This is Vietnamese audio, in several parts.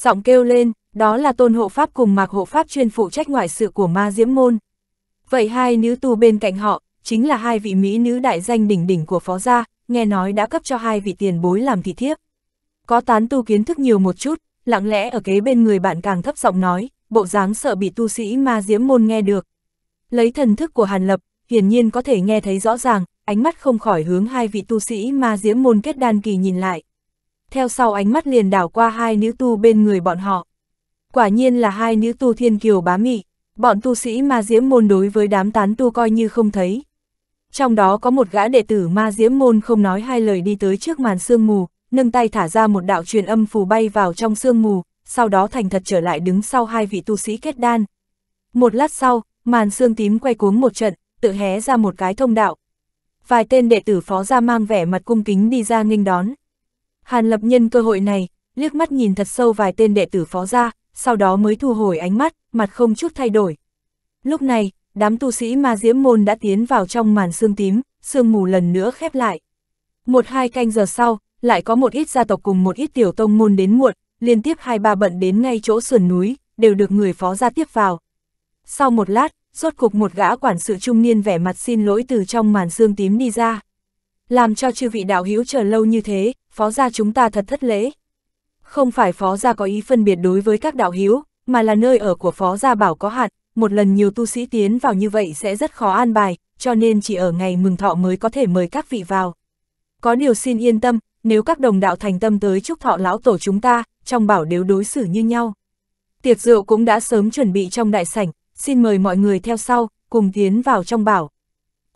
giọng kêu lên, đó là tôn hộ pháp cùng mạc hộ pháp chuyên phụ trách ngoại sự của ma diễm môn. Vậy hai nữ tu bên cạnh họ, chính là hai vị mỹ nữ đại danh đỉnh đỉnh của phó gia, nghe nói đã cấp cho hai vị tiền bối làm thị thiếp. Có tán tu kiến thức nhiều một chút, lặng lẽ ở kế bên người bạn càng thấp giọng nói, bộ dáng sợ bị tu sĩ ma diễm môn nghe được. Lấy thần thức của Hàn Lập, hiển nhiên có thể nghe thấy rõ ràng, ánh mắt không khỏi hướng hai vị tu sĩ ma diễm môn kết đan kỳ nhìn lại. Theo sau ánh mắt liền đảo qua hai nữ tu bên người bọn họ. Quả nhiên là hai nữ tu thiên kiều bá mị, bọn tu sĩ ma diễm môn đối với đám tán tu coi như không thấy. Trong đó có một gã đệ tử ma diễm môn không nói hai lời đi tới trước màn sương mù, nâng tay thả ra một đạo truyền âm phù bay vào trong sương mù, sau đó thành thật trở lại đứng sau hai vị tu sĩ kết đan. Một lát sau, màn sương tím quay cuống một trận, tự hé ra một cái thông đạo. Vài tên đệ tử phó ra mang vẻ mặt cung kính đi ra nghênh đón. Hàn lập nhân cơ hội này, liếc mắt nhìn thật sâu vài tên đệ tử phó ra, sau đó mới thu hồi ánh mắt, mặt không chút thay đổi. Lúc này, đám tu sĩ ma diễm môn đã tiến vào trong màn sương tím, sương mù lần nữa khép lại. Một hai canh giờ sau, lại có một ít gia tộc cùng một ít tiểu tông môn đến muộn, liên tiếp hai ba bận đến ngay chỗ sườn núi, đều được người phó gia tiếp vào. Sau một lát, rốt cục một gã quản sự trung niên vẻ mặt xin lỗi từ trong màn sương tím đi ra. Làm cho chư vị đạo hữu chờ lâu như thế, phó gia chúng ta thật thất lễ. Không phải phó gia có ý phân biệt đối với các đạo hữu, mà là nơi ở của phó gia bảo có hạn, một lần nhiều tu sĩ tiến vào như vậy sẽ rất khó an bài, cho nên chỉ ở ngày mừng thọ mới có thể mời các vị vào. Có điều xin yên tâm, nếu các đồng đạo thành tâm tới chúc thọ lão tổ chúng ta, trong bảo đều đối xử như nhau. Tiệc rượu cũng đã sớm chuẩn bị trong đại sảnh, xin mời mọi người theo sau, cùng tiến vào trong bảo.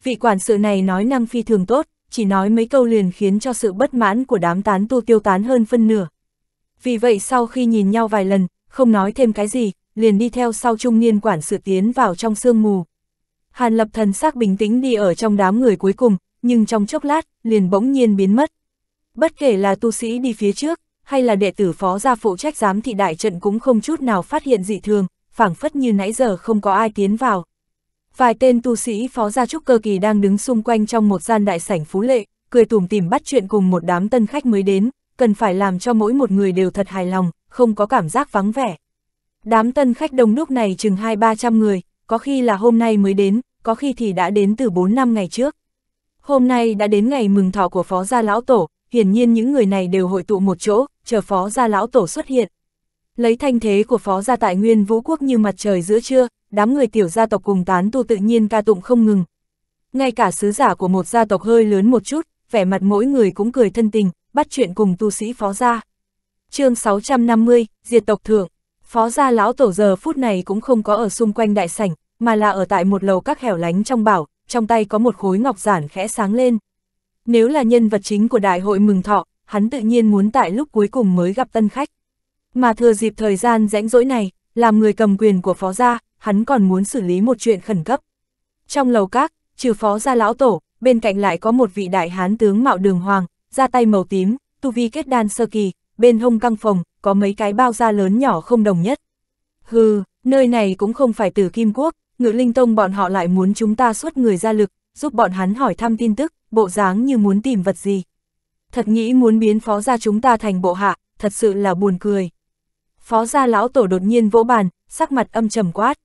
Vị quản sự này nói năng phi thường tốt, chỉ nói mấy câu liền khiến cho sự bất mãn của đám tán tu tiêu tán hơn phân nửa. Vì vậy sau khi nhìn nhau vài lần, không nói thêm cái gì, liền đi theo sau trung niên quản sự tiến vào trong sương mù. Hàn lập thần sắc bình tĩnh đi ở trong đám người cuối cùng, nhưng trong chốc lát, liền bỗng nhiên biến mất. Bất kể là tu sĩ đi phía trước, hay là đệ tử phó gia phụ trách giám thị đại trận cũng không chút nào phát hiện dị thường, phảng phất như nãy giờ không có ai tiến vào. Vài tên tu sĩ phó gia trúc cơ kỳ đang đứng xung quanh trong một gian đại sảnh phú lệ, cười tủm tìm bắt chuyện cùng một đám tân khách mới đến, cần phải làm cho mỗi một người đều thật hài lòng, không có cảm giác vắng vẻ. Đám tân khách đông đúc này chừng hai ba trăm người, có khi là hôm nay mới đến, có khi thì đã đến từ 4 năm ngày trước. Hôm nay đã đến ngày mừng thọ của phó gia lão tổ, hiển nhiên những người này đều hội tụ một chỗ, chờ phó gia lão tổ xuất hiện. Lấy thanh thế của phó gia tại nguyên vũ quốc như mặt trời giữa trưa, đám người tiểu gia tộc cùng tán tu tự nhiên ca tụng không ngừng. Ngay cả sứ giả của một gia tộc hơi lớn một chút, vẻ mặt mỗi người cũng cười thân tình, bắt chuyện cùng tu sĩ phó gia. chương 650, Diệt tộc thượng, phó gia lão tổ giờ phút này cũng không có ở xung quanh đại sảnh, mà là ở tại một lầu các hẻo lánh trong bảo, trong tay có một khối ngọc giản khẽ sáng lên. Nếu là nhân vật chính của đại hội mừng thọ, hắn tự nhiên muốn tại lúc cuối cùng mới gặp tân khách. Mà thừa dịp thời gian rãnh rỗi này, làm người cầm quyền của phó gia, hắn còn muốn xử lý một chuyện khẩn cấp. Trong lầu các, trừ phó gia lão tổ, bên cạnh lại có một vị đại hán tướng mạo đường hoàng, da tay màu tím, tu vi kết đan sơ kỳ, bên hông căng phòng, có mấy cái bao da lớn nhỏ không đồng nhất. Hừ, nơi này cũng không phải từ Kim Quốc, ngự linh tông bọn họ lại muốn chúng ta xuất người ra lực, giúp bọn hắn hỏi thăm tin tức, bộ dáng như muốn tìm vật gì. Thật nghĩ muốn biến phó gia chúng ta thành bộ hạ, thật sự là buồn cười. Phó gia lão tổ đột nhiên vỗ bàn, sắc mặt âm trầm quát.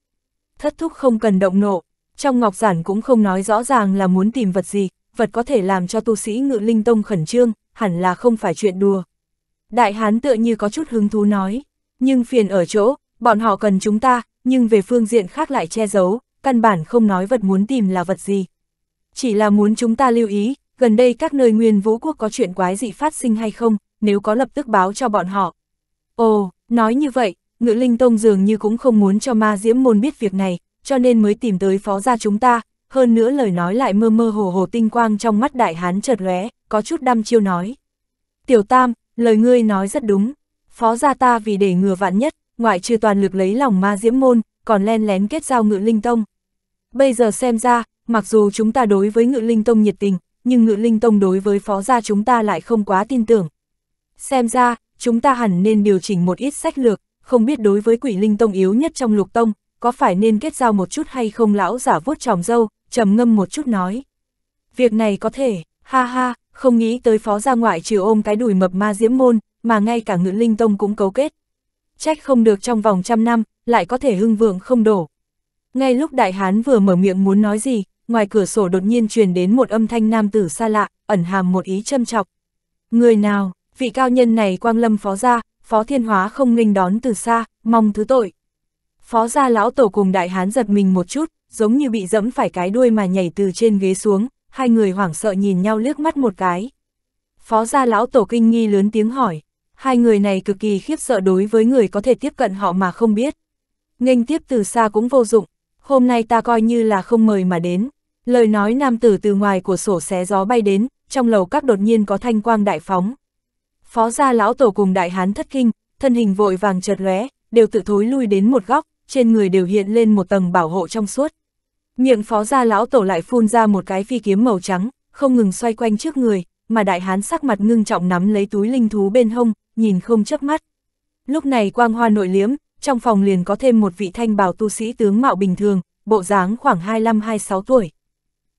Thất thúc không cần động nộ, trong ngọc giản cũng không nói rõ ràng là muốn tìm vật gì, vật có thể làm cho tu sĩ ngự linh tông khẩn trương, hẳn là không phải chuyện đùa. Đại hán tựa như có chút hứng thú nói, nhưng phiền ở chỗ, bọn họ cần chúng ta, nhưng về phương diện khác lại che giấu, căn bản không nói vật muốn tìm là vật gì. Chỉ là muốn chúng ta lưu ý, gần đây các nơi nguyên vũ quốc có chuyện quái dị phát sinh hay không, nếu có lập tức báo cho bọn họ. Ồ, nói như vậy, ngự linh tông dường như cũng không muốn cho ma diễm môn biết việc này, cho nên mới tìm tới phó gia chúng ta, hơn nữa lời nói lại mơ mơ hồ hồ tinh quang trong mắt đại hán chợt lóe, có chút đăm chiêu nói. Tiểu tam, lời ngươi nói rất đúng, phó gia ta vì để ngừa vạn nhất, ngoại trừ toàn lực lấy lòng ma diễm môn, còn len lén kết giao ngự linh tông. Bây giờ xem ra, mặc dù chúng ta đối với ngự linh tông nhiệt tình, nhưng ngự linh tông đối với phó gia chúng ta lại không quá tin tưởng. Xem ra, chúng ta hẳn nên điều chỉnh một ít sách lược, không biết đối với quỷ linh tông yếu nhất trong lục tông, có phải nên kết giao một chút hay không lão giả vuốt tròm dâu, trầm ngâm một chút nói. Việc này có thể, ha ha, không nghĩ tới phó gia ngoại trừ ôm cái đùi mập ma diễm môn, mà ngay cả ngự linh tông cũng cấu kết. trách không được trong vòng trăm năm, lại có thể hưng vượng không đổ. Ngay lúc đại hán vừa mở miệng muốn nói gì, ngoài cửa sổ đột nhiên truyền đến một âm thanh nam tử xa lạ, ẩn hàm một ý châm chọc. Người nào, vị cao nhân này quang lâm phó gia, phó thiên hóa không nghênh đón từ xa, mong thứ tội. Phó gia lão tổ cùng đại hán giật mình một chút, giống như bị dẫm phải cái đuôi mà nhảy từ trên ghế xuống, hai người hoảng sợ nhìn nhau liếc mắt một cái. Phó gia lão tổ kinh nghi lớn tiếng hỏi, hai người này cực kỳ khiếp sợ đối với người có thể tiếp cận họ mà không biết. Nghênh tiếp từ xa cũng vô dụng, hôm nay ta coi như là không mời mà đến. Lời nói nam tử từ ngoài của sổ xé gió bay đến, trong lầu các đột nhiên có thanh quang đại phóng. Phó gia lão tổ cùng đại hán thất kinh, thân hình vội vàng chợt lóe, đều tự thối lui đến một góc, trên người đều hiện lên một tầng bảo hộ trong suốt. Miệng phó gia lão tổ lại phun ra một cái phi kiếm màu trắng, không ngừng xoay quanh trước người, mà đại hán sắc mặt ngưng trọng nắm lấy túi linh thú bên hông, nhìn không chớp mắt. Lúc này quang hoa nội liếm, trong phòng liền có thêm một vị thanh bào tu sĩ tướng mạo bình thường, bộ dáng khoảng 25-26 tuổi.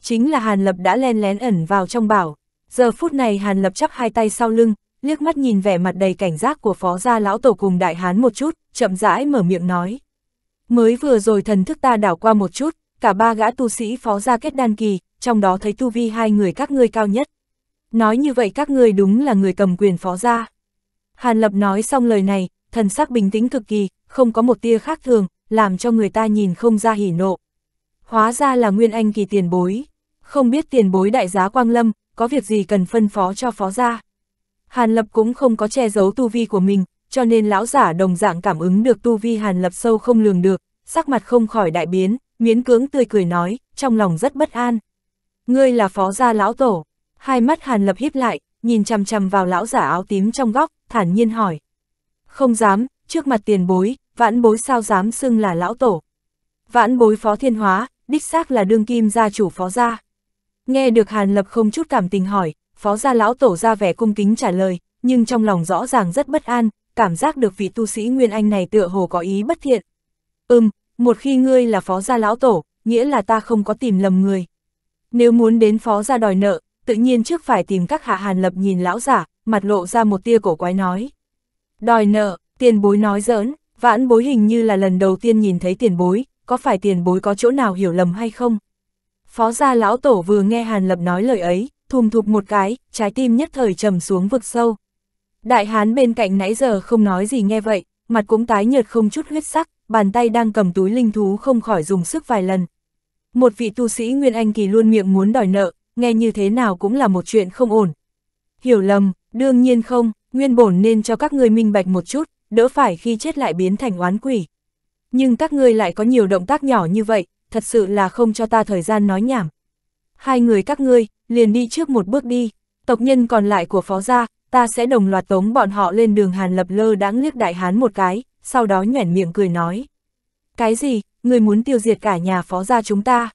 Chính là Hàn Lập đã len lén ẩn vào trong bảo. Giờ phút này Hàn Lập chắp hai tay sau lưng, liếc mắt nhìn vẻ mặt đầy cảnh giác của phó gia lão tổ cùng đại hán một chút, chậm rãi mở miệng nói. Mới vừa rồi thần thức ta đảo qua một chút, cả ba gã tu sĩ phó gia kết đan kỳ, trong đó thấy tu vi hai người các ngươi cao nhất. Nói như vậy các ngươi đúng là người cầm quyền phó gia. Hàn Lập nói xong lời này, thần sắc bình tĩnh cực kỳ, không có một tia khác thường, làm cho người ta nhìn không ra hỉ nộ. Hóa ra là Nguyên Anh kỳ tiền bối. Không biết tiền bối đại giá Quang Lâm, có việc gì cần phân phó cho phó gia. Hàn Lập cũng không có che giấu tu vi của mình, cho nên lão giả đồng dạng cảm ứng được tu vi Hàn Lập sâu không lường được, sắc mặt không khỏi đại biến, miễn cưỡng tươi cười nói, trong lòng rất bất an. Ngươi là phó gia lão tổ, hai mắt Hàn Lập híp lại, nhìn chằm chằm vào lão giả áo tím trong góc, thản nhiên hỏi. Không dám, trước mặt tiền bối, vãn bối sao dám xưng là lão tổ. Vãn bối phó thiên hóa, đích xác là đương kim gia chủ phó gia. Nghe được Hàn Lập không chút cảm tình hỏi, phó gia lão tổ ra vẻ cung kính trả lời, nhưng trong lòng rõ ràng rất bất an, cảm giác được vị tu sĩ Nguyên Anh này tựa hồ có ý bất thiện. Ừm, một khi ngươi là phó gia lão tổ, nghĩa là ta không có tìm lầm người. Nếu muốn đến phó gia đòi nợ, tự nhiên trước phải tìm các hạ Hàn Lập nhìn lão giả, mặt lộ ra một tia cổ quái nói. Đòi nợ, tiền bối nói giỡn, vãn bối hình như là lần đầu tiên nhìn thấy tiền bối, có phải tiền bối có chỗ nào hiểu lầm hay không? Phó gia lão tổ vừa nghe Hàn Lập nói lời ấy, thùm thụp một cái, trái tim nhất thời trầm xuống vực sâu. Đại hán bên cạnh nãy giờ không nói gì nghe vậy, mặt cũng tái nhợt không chút huyết sắc, bàn tay đang cầm túi linh thú không khỏi dùng sức vài lần. Một vị tu sĩ Nguyên Anh Kỳ luôn miệng muốn đòi nợ, nghe như thế nào cũng là một chuyện không ổn. Hiểu lầm, đương nhiên không, nguyên bổn nên cho các ngươi minh bạch một chút, đỡ phải khi chết lại biến thành oán quỷ. Nhưng các ngươi lại có nhiều động tác nhỏ như vậy, thật sự là không cho ta thời gian nói nhảm. Hai người các ngươi, liền đi trước một bước đi, tộc nhân còn lại của phó gia, ta sẽ đồng loạt tống bọn họ lên đường Hàn Lập lơ đãng liếc đại hán một cái, sau đó nhoẻn miệng cười nói. Cái gì, người muốn tiêu diệt cả nhà phó gia chúng ta?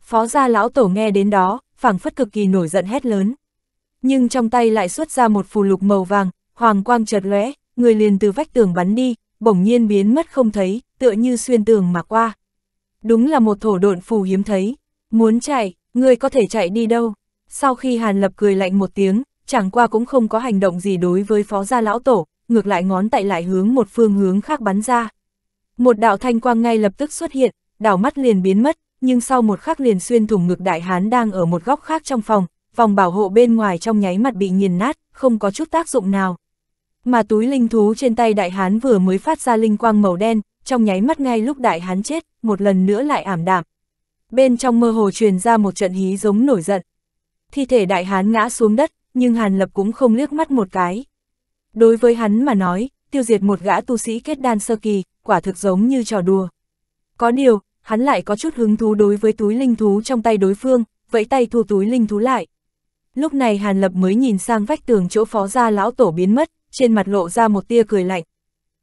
Phó gia lão tổ nghe đến đó, phảng phất cực kỳ nổi giận hét lớn. Nhưng trong tay lại xuất ra một phù lục màu vàng, hoàng quang chợt lóe, người liền từ vách tường bắn đi, bỗng nhiên biến mất không thấy, tựa như xuyên tường mà qua. Đúng là một thổ độn phù hiếm thấy. Muốn chạy, Ngươi có thể chạy đi đâu? Sau khi Hàn Lập cười lạnh một tiếng, chẳng qua cũng không có hành động gì đối với phó gia lão tổ, ngược lại ngón tay lại hướng một phương hướng khác bắn ra. Một đạo thanh quang ngay lập tức xuất hiện, đảo mắt liền biến mất, nhưng sau một khắc liền xuyên thủng ngực đại hán đang ở một góc khác trong phòng, vòng bảo hộ bên ngoài trong nháy mặt bị nghiền nát, không có chút tác dụng nào. Mà túi linh thú trên tay đại hán vừa mới phát ra linh quang màu đen, trong nháy mắt ngay lúc đại hán chết, một lần nữa lại ảm đạm. Bên trong mơ hồ truyền ra một trận hí giống nổi giận. Thi thể đại hán ngã xuống đất, nhưng Hàn Lập cũng không liếc mắt một cái. Đối với hắn mà nói, tiêu diệt một gã tu sĩ kết đan sơ kỳ, quả thực giống như trò đùa. Có điều, hắn lại có chút hứng thú đối với túi linh thú trong tay đối phương, vẫy tay thu túi linh thú lại. Lúc này Hàn Lập mới nhìn sang vách tường chỗ phó gia lão tổ biến mất, trên mặt lộ ra một tia cười lạnh.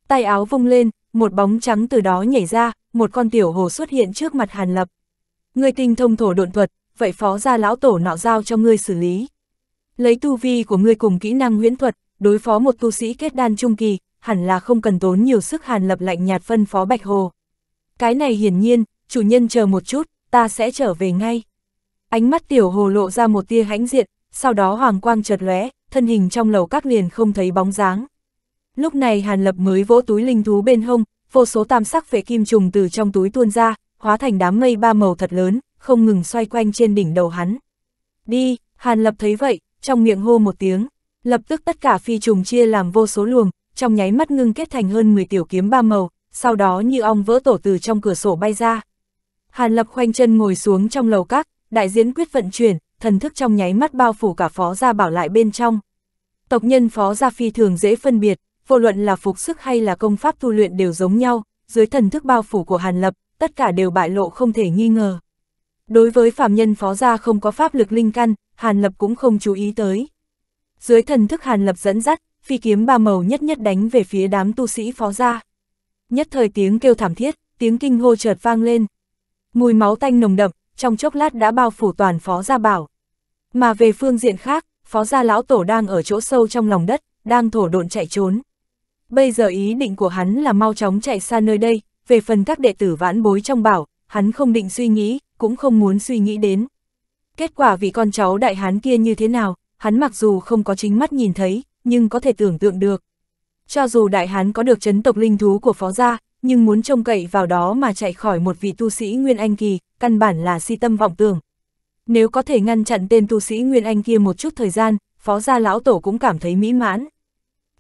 Tay áo vung lên, một bóng trắng từ đó nhảy ra, một con tiểu hồ xuất hiện trước mặt Hàn Lập. Ngươi tinh thông thổ độn thuật, vậy phó gia lão tổ nọ giao cho ngươi xử lý. Lấy tu vi của ngươi cùng kỹ năng huyễn thuật, đối phó một tu sĩ kết đan trung kỳ, hẳn là không cần tốn nhiều sức Hàn Lập lạnh nhạt phân phó Bạch Hồ. Cái này hiển nhiên, chủ nhân chờ một chút, ta sẽ trở về ngay. Ánh mắt tiểu hồ lộ ra một tia hãnh diện, sau đó hoàng quang chợt lóe, thân hình trong lầu các liền không thấy bóng dáng. Lúc này Hàn Lập mới vỗ túi linh thú bên hông, vô số tam sắc phế kim trùng từ trong túi tuôn ra, hóa thành đám mây ba màu thật lớn, không ngừng xoay quanh trên đỉnh đầu hắn. Đi, Hàn Lập thấy vậy, trong miệng hô một tiếng, lập tức tất cả phi trùng chia làm vô số luồng, trong nháy mắt ngưng kết thành hơn 10 tiểu kiếm ba màu, sau đó như ong vỡ tổ từ trong cửa sổ bay ra. Hàn Lập khoanh chân ngồi xuống trong lầu các, đại diễn quyết vận chuyển, thần thức trong nháy mắt bao phủ cả phó gia bảo lại bên trong. Tộc nhân phó gia phi thường dễ phân biệt, vô luận là phục sức hay là công pháp tu luyện đều giống nhau, dưới thần thức bao phủ của Hàn Lập, tất cả đều bại lộ không thể nghi ngờ. Đối với phạm nhân phó gia không có pháp lực linh căn, Hàn Lập cũng không chú ý tới. Dưới thần thức Hàn Lập dẫn dắt, phi kiếm ba màu nhất nhất đánh về phía đám tu sĩ phó gia. Nhất thời tiếng kêu thảm thiết, tiếng kinh hô chợt vang lên. Mùi máu tanh nồng đậm, trong chốc lát đã bao phủ toàn phó gia bảo. Mà về phương diện khác, phó gia lão tổ đang ở chỗ sâu trong lòng đất, đang thổ độn chạy trốn. Bây giờ ý định của hắn là mau chóng chạy xa nơi đây, về phần các đệ tử vãn bối trong bảo, hắn không định suy nghĩ, cũng không muốn suy nghĩ đến. Kết quả vì con cháu đại hán kia như thế nào, hắn mặc dù không có chính mắt nhìn thấy, nhưng có thể tưởng tượng được. Cho dù đại hán có được chấn tộc linh thú của phó gia, nhưng muốn trông cậy vào đó mà chạy khỏi một vị tu sĩ Nguyên Anh Kỳ, căn bản là si tâm vọng tưởng. Nếu có thể ngăn chặn tên tu sĩ Nguyên Anh kia một chút thời gian, phó gia lão tổ cũng cảm thấy mỹ mãn.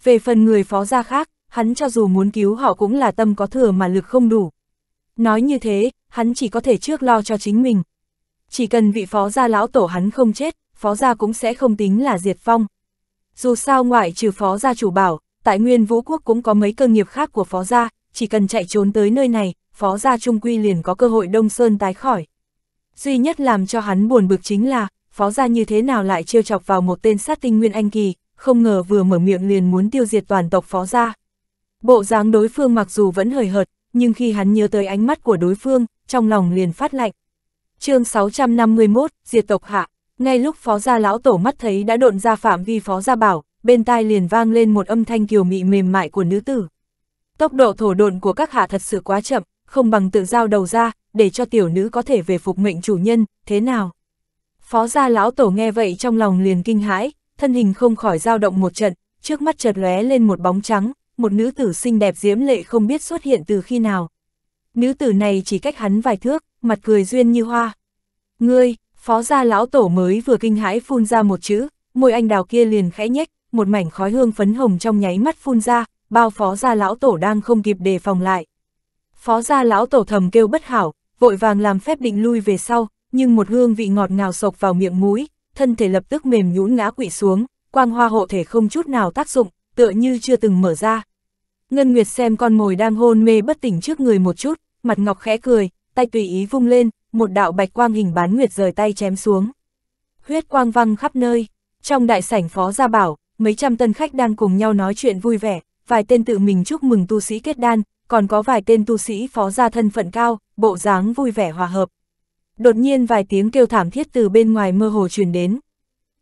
Về phần người phó gia khác, hắn cho dù muốn cứu họ cũng là tâm có thừa mà lực không đủ. Nói như thế, hắn chỉ có thể trước lo cho chính mình. Chỉ cần vị phó gia lão tổ hắn không chết, phó gia cũng sẽ không tính là diệt phong. Dù sao ngoại trừ phó gia chủ bảo, tại nguyên vũ quốc cũng có mấy cơ nghiệp khác của phó gia, chỉ cần chạy trốn tới nơi này, phó gia trung quy liền có cơ hội đông sơn tái khỏi. Duy nhất làm cho hắn buồn bực chính là, phó gia như thế nào lại trêu chọc vào một tên sát tinh nguyên anh kỳ, không ngờ vừa mở miệng liền muốn tiêu diệt toàn tộc phó gia. Bộ dáng đối phương mặc dù vẫn hời hợt, nhưng khi hắn nhớ tới ánh mắt của đối phương, trong lòng liền phát lạnh. chương 651, Diệt tộc hạ, ngay lúc phó gia lão tổ mắt thấy đã độn ra phạm vi phó gia bảo, bên tai liền vang lên một âm thanh kiều mị mềm mại của nữ tử. Tốc độ thổ độn của các hạ thật sự quá chậm, không bằng tự giao đầu ra, để cho tiểu nữ có thể về phục mệnh chủ nhân, thế nào? Phó gia lão tổ nghe vậy trong lòng liền kinh hãi, thân hình không khỏi dao động một trận, trước mắt chợt lóe lên một bóng trắng, một nữ tử xinh đẹp diễm lệ không biết xuất hiện từ khi nào. Nữ tử này chỉ cách hắn vài thước, mặt cười duyên như hoa. Ngươi, phó gia lão tổ mới vừa kinh hãi phun ra một chữ, môi anh đào kia liền khẽ nhếch, một mảnh khói hương phấn hồng trong nháy mắt phun ra, bao phó gia lão tổ đang không kịp đề phòng lại. Phó gia lão tổ thầm kêu bất hảo, vội vàng làm phép định lui về sau, nhưng một hương vị ngọt ngào sộc vào miệng mũi, thân thể lập tức mềm nhũn ngã quỵ xuống, quang hoa hộ thể không chút nào tác dụng, tựa như chưa từng mở ra. Ngân Nguyệt xem con mồi đang hôn mê bất tỉnh trước người một chút, mặt ngọc khẽ cười, tay tùy ý vung lên, một đạo bạch quang hình bán nguyệt rời tay chém xuống. Huyết quang văng khắp nơi, trong đại sảnh phó gia bảo, mấy trăm tân khách đang cùng nhau nói chuyện vui vẻ, vài tên tự mình chúc mừng tu sĩ kết đan, còn có vài tên tu sĩ phó gia thân phận cao, bộ dáng vui vẻ hòa hợp. Đột nhiên vài tiếng kêu thảm thiết từ bên ngoài mơ hồ truyền đến.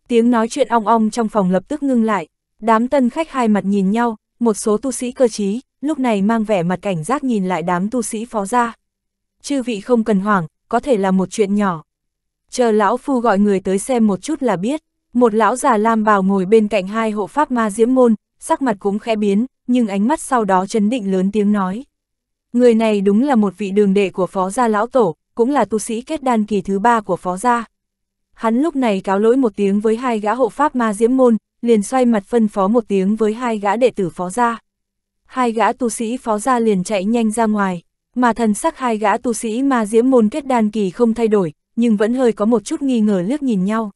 Tiếng nói chuyện ong ong trong phòng lập tức ngưng lại, đám tân khách hai mặt nhìn nhau, một số tu sĩ cơ trí, lúc này mang vẻ mặt cảnh giác nhìn lại đám tu sĩ phó gia. Chư vị không cần hoảng, có thể là một chuyện nhỏ. Chờ lão phu gọi người tới xem một chút là biết, một lão già lam bào ngồi bên cạnh hai hộ pháp ma diễm môn, sắc mặt cũng khẽ biến, nhưng ánh mắt sau đó chấn định lớn tiếng nói. Người này đúng là một vị đường đệ của phó gia lão tổ, cũng là tu sĩ kết đan kỳ thứ ba của phó gia. Hắn lúc này cáo lỗi một tiếng với hai gã hộ pháp ma diễm môn, liền xoay mặt phân phó một tiếng với hai gã đệ tử phó gia. Hai gã tu sĩ phó gia liền chạy nhanh ra ngoài, mà thần sắc hai gã tu sĩ ma diễm môn kết đan kỳ không thay đổi, nhưng vẫn hơi có một chút nghi ngờ liếc nhìn nhau.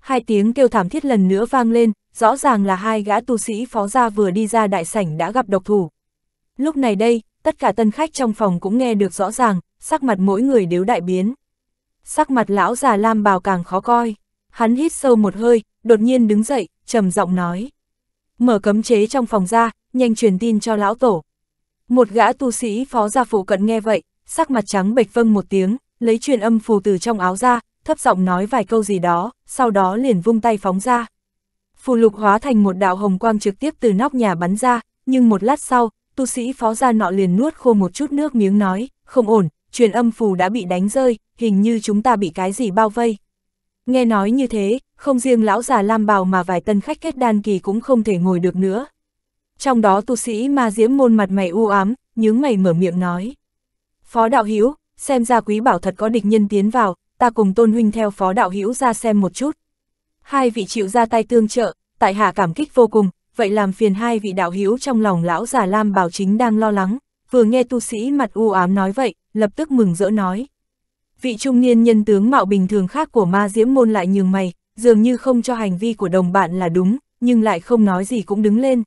Hai tiếng kêu thảm thiết lần nữa vang lên, rõ ràng là hai gã tu sĩ phó gia vừa đi ra đại sảnh đã gặp độc thủ. Lúc này đây, tất cả tân khách trong phòng cũng nghe được rõ ràng, sắc mặt mỗi người đều đại biến. Sắc mặt lão già lam bào càng khó coi, hắn hít sâu một hơi, đột nhiên đứng dậy, trầm giọng nói. Mở cấm chế trong phòng ra, nhanh truyền tin cho lão tổ. Một gã tu sĩ phó gia phụ cận nghe vậy, sắc mặt trắng bệch vâng một tiếng, lấy truyền âm phù từ trong áo ra, thấp giọng nói vài câu gì đó, sau đó liền vung tay phóng ra. Phù lục hóa thành một đạo hồng quang trực tiếp từ nóc nhà bắn ra, nhưng một lát sau, tu sĩ phó gia nọ liền nuốt khô một chút nước miếng nói, không ổn, truyền âm phù đã bị đánh rơi, hình như chúng ta bị cái gì bao vây. Nghe nói như thế, không riêng lão già lam bào mà vài tân khách kết đan kỳ cũng không thể ngồi được nữa. Trong đó tu sĩ ma diễm môn mặt mày u ám, nhướng mày mở miệng nói. Phó đạo hữu xem ra quý bảo thật có địch nhân tiến vào, ta cùng tôn huynh theo phó đạo hữu ra xem một chút. Hai vị chịu ra tay tương trợ, tại hạ cảm kích vô cùng, vậy làm phiền hai vị đạo hữu trong lòng lão già Lam Bảo Chính đang lo lắng, vừa nghe tu sĩ mặt u ám nói vậy, lập tức mừng rỡ nói. Vị trung niên nhân tướng mạo bình thường khác của ma diễm môn lại nhường mày, dường như không cho hành vi của đồng bạn là đúng, nhưng lại không nói gì cũng đứng lên.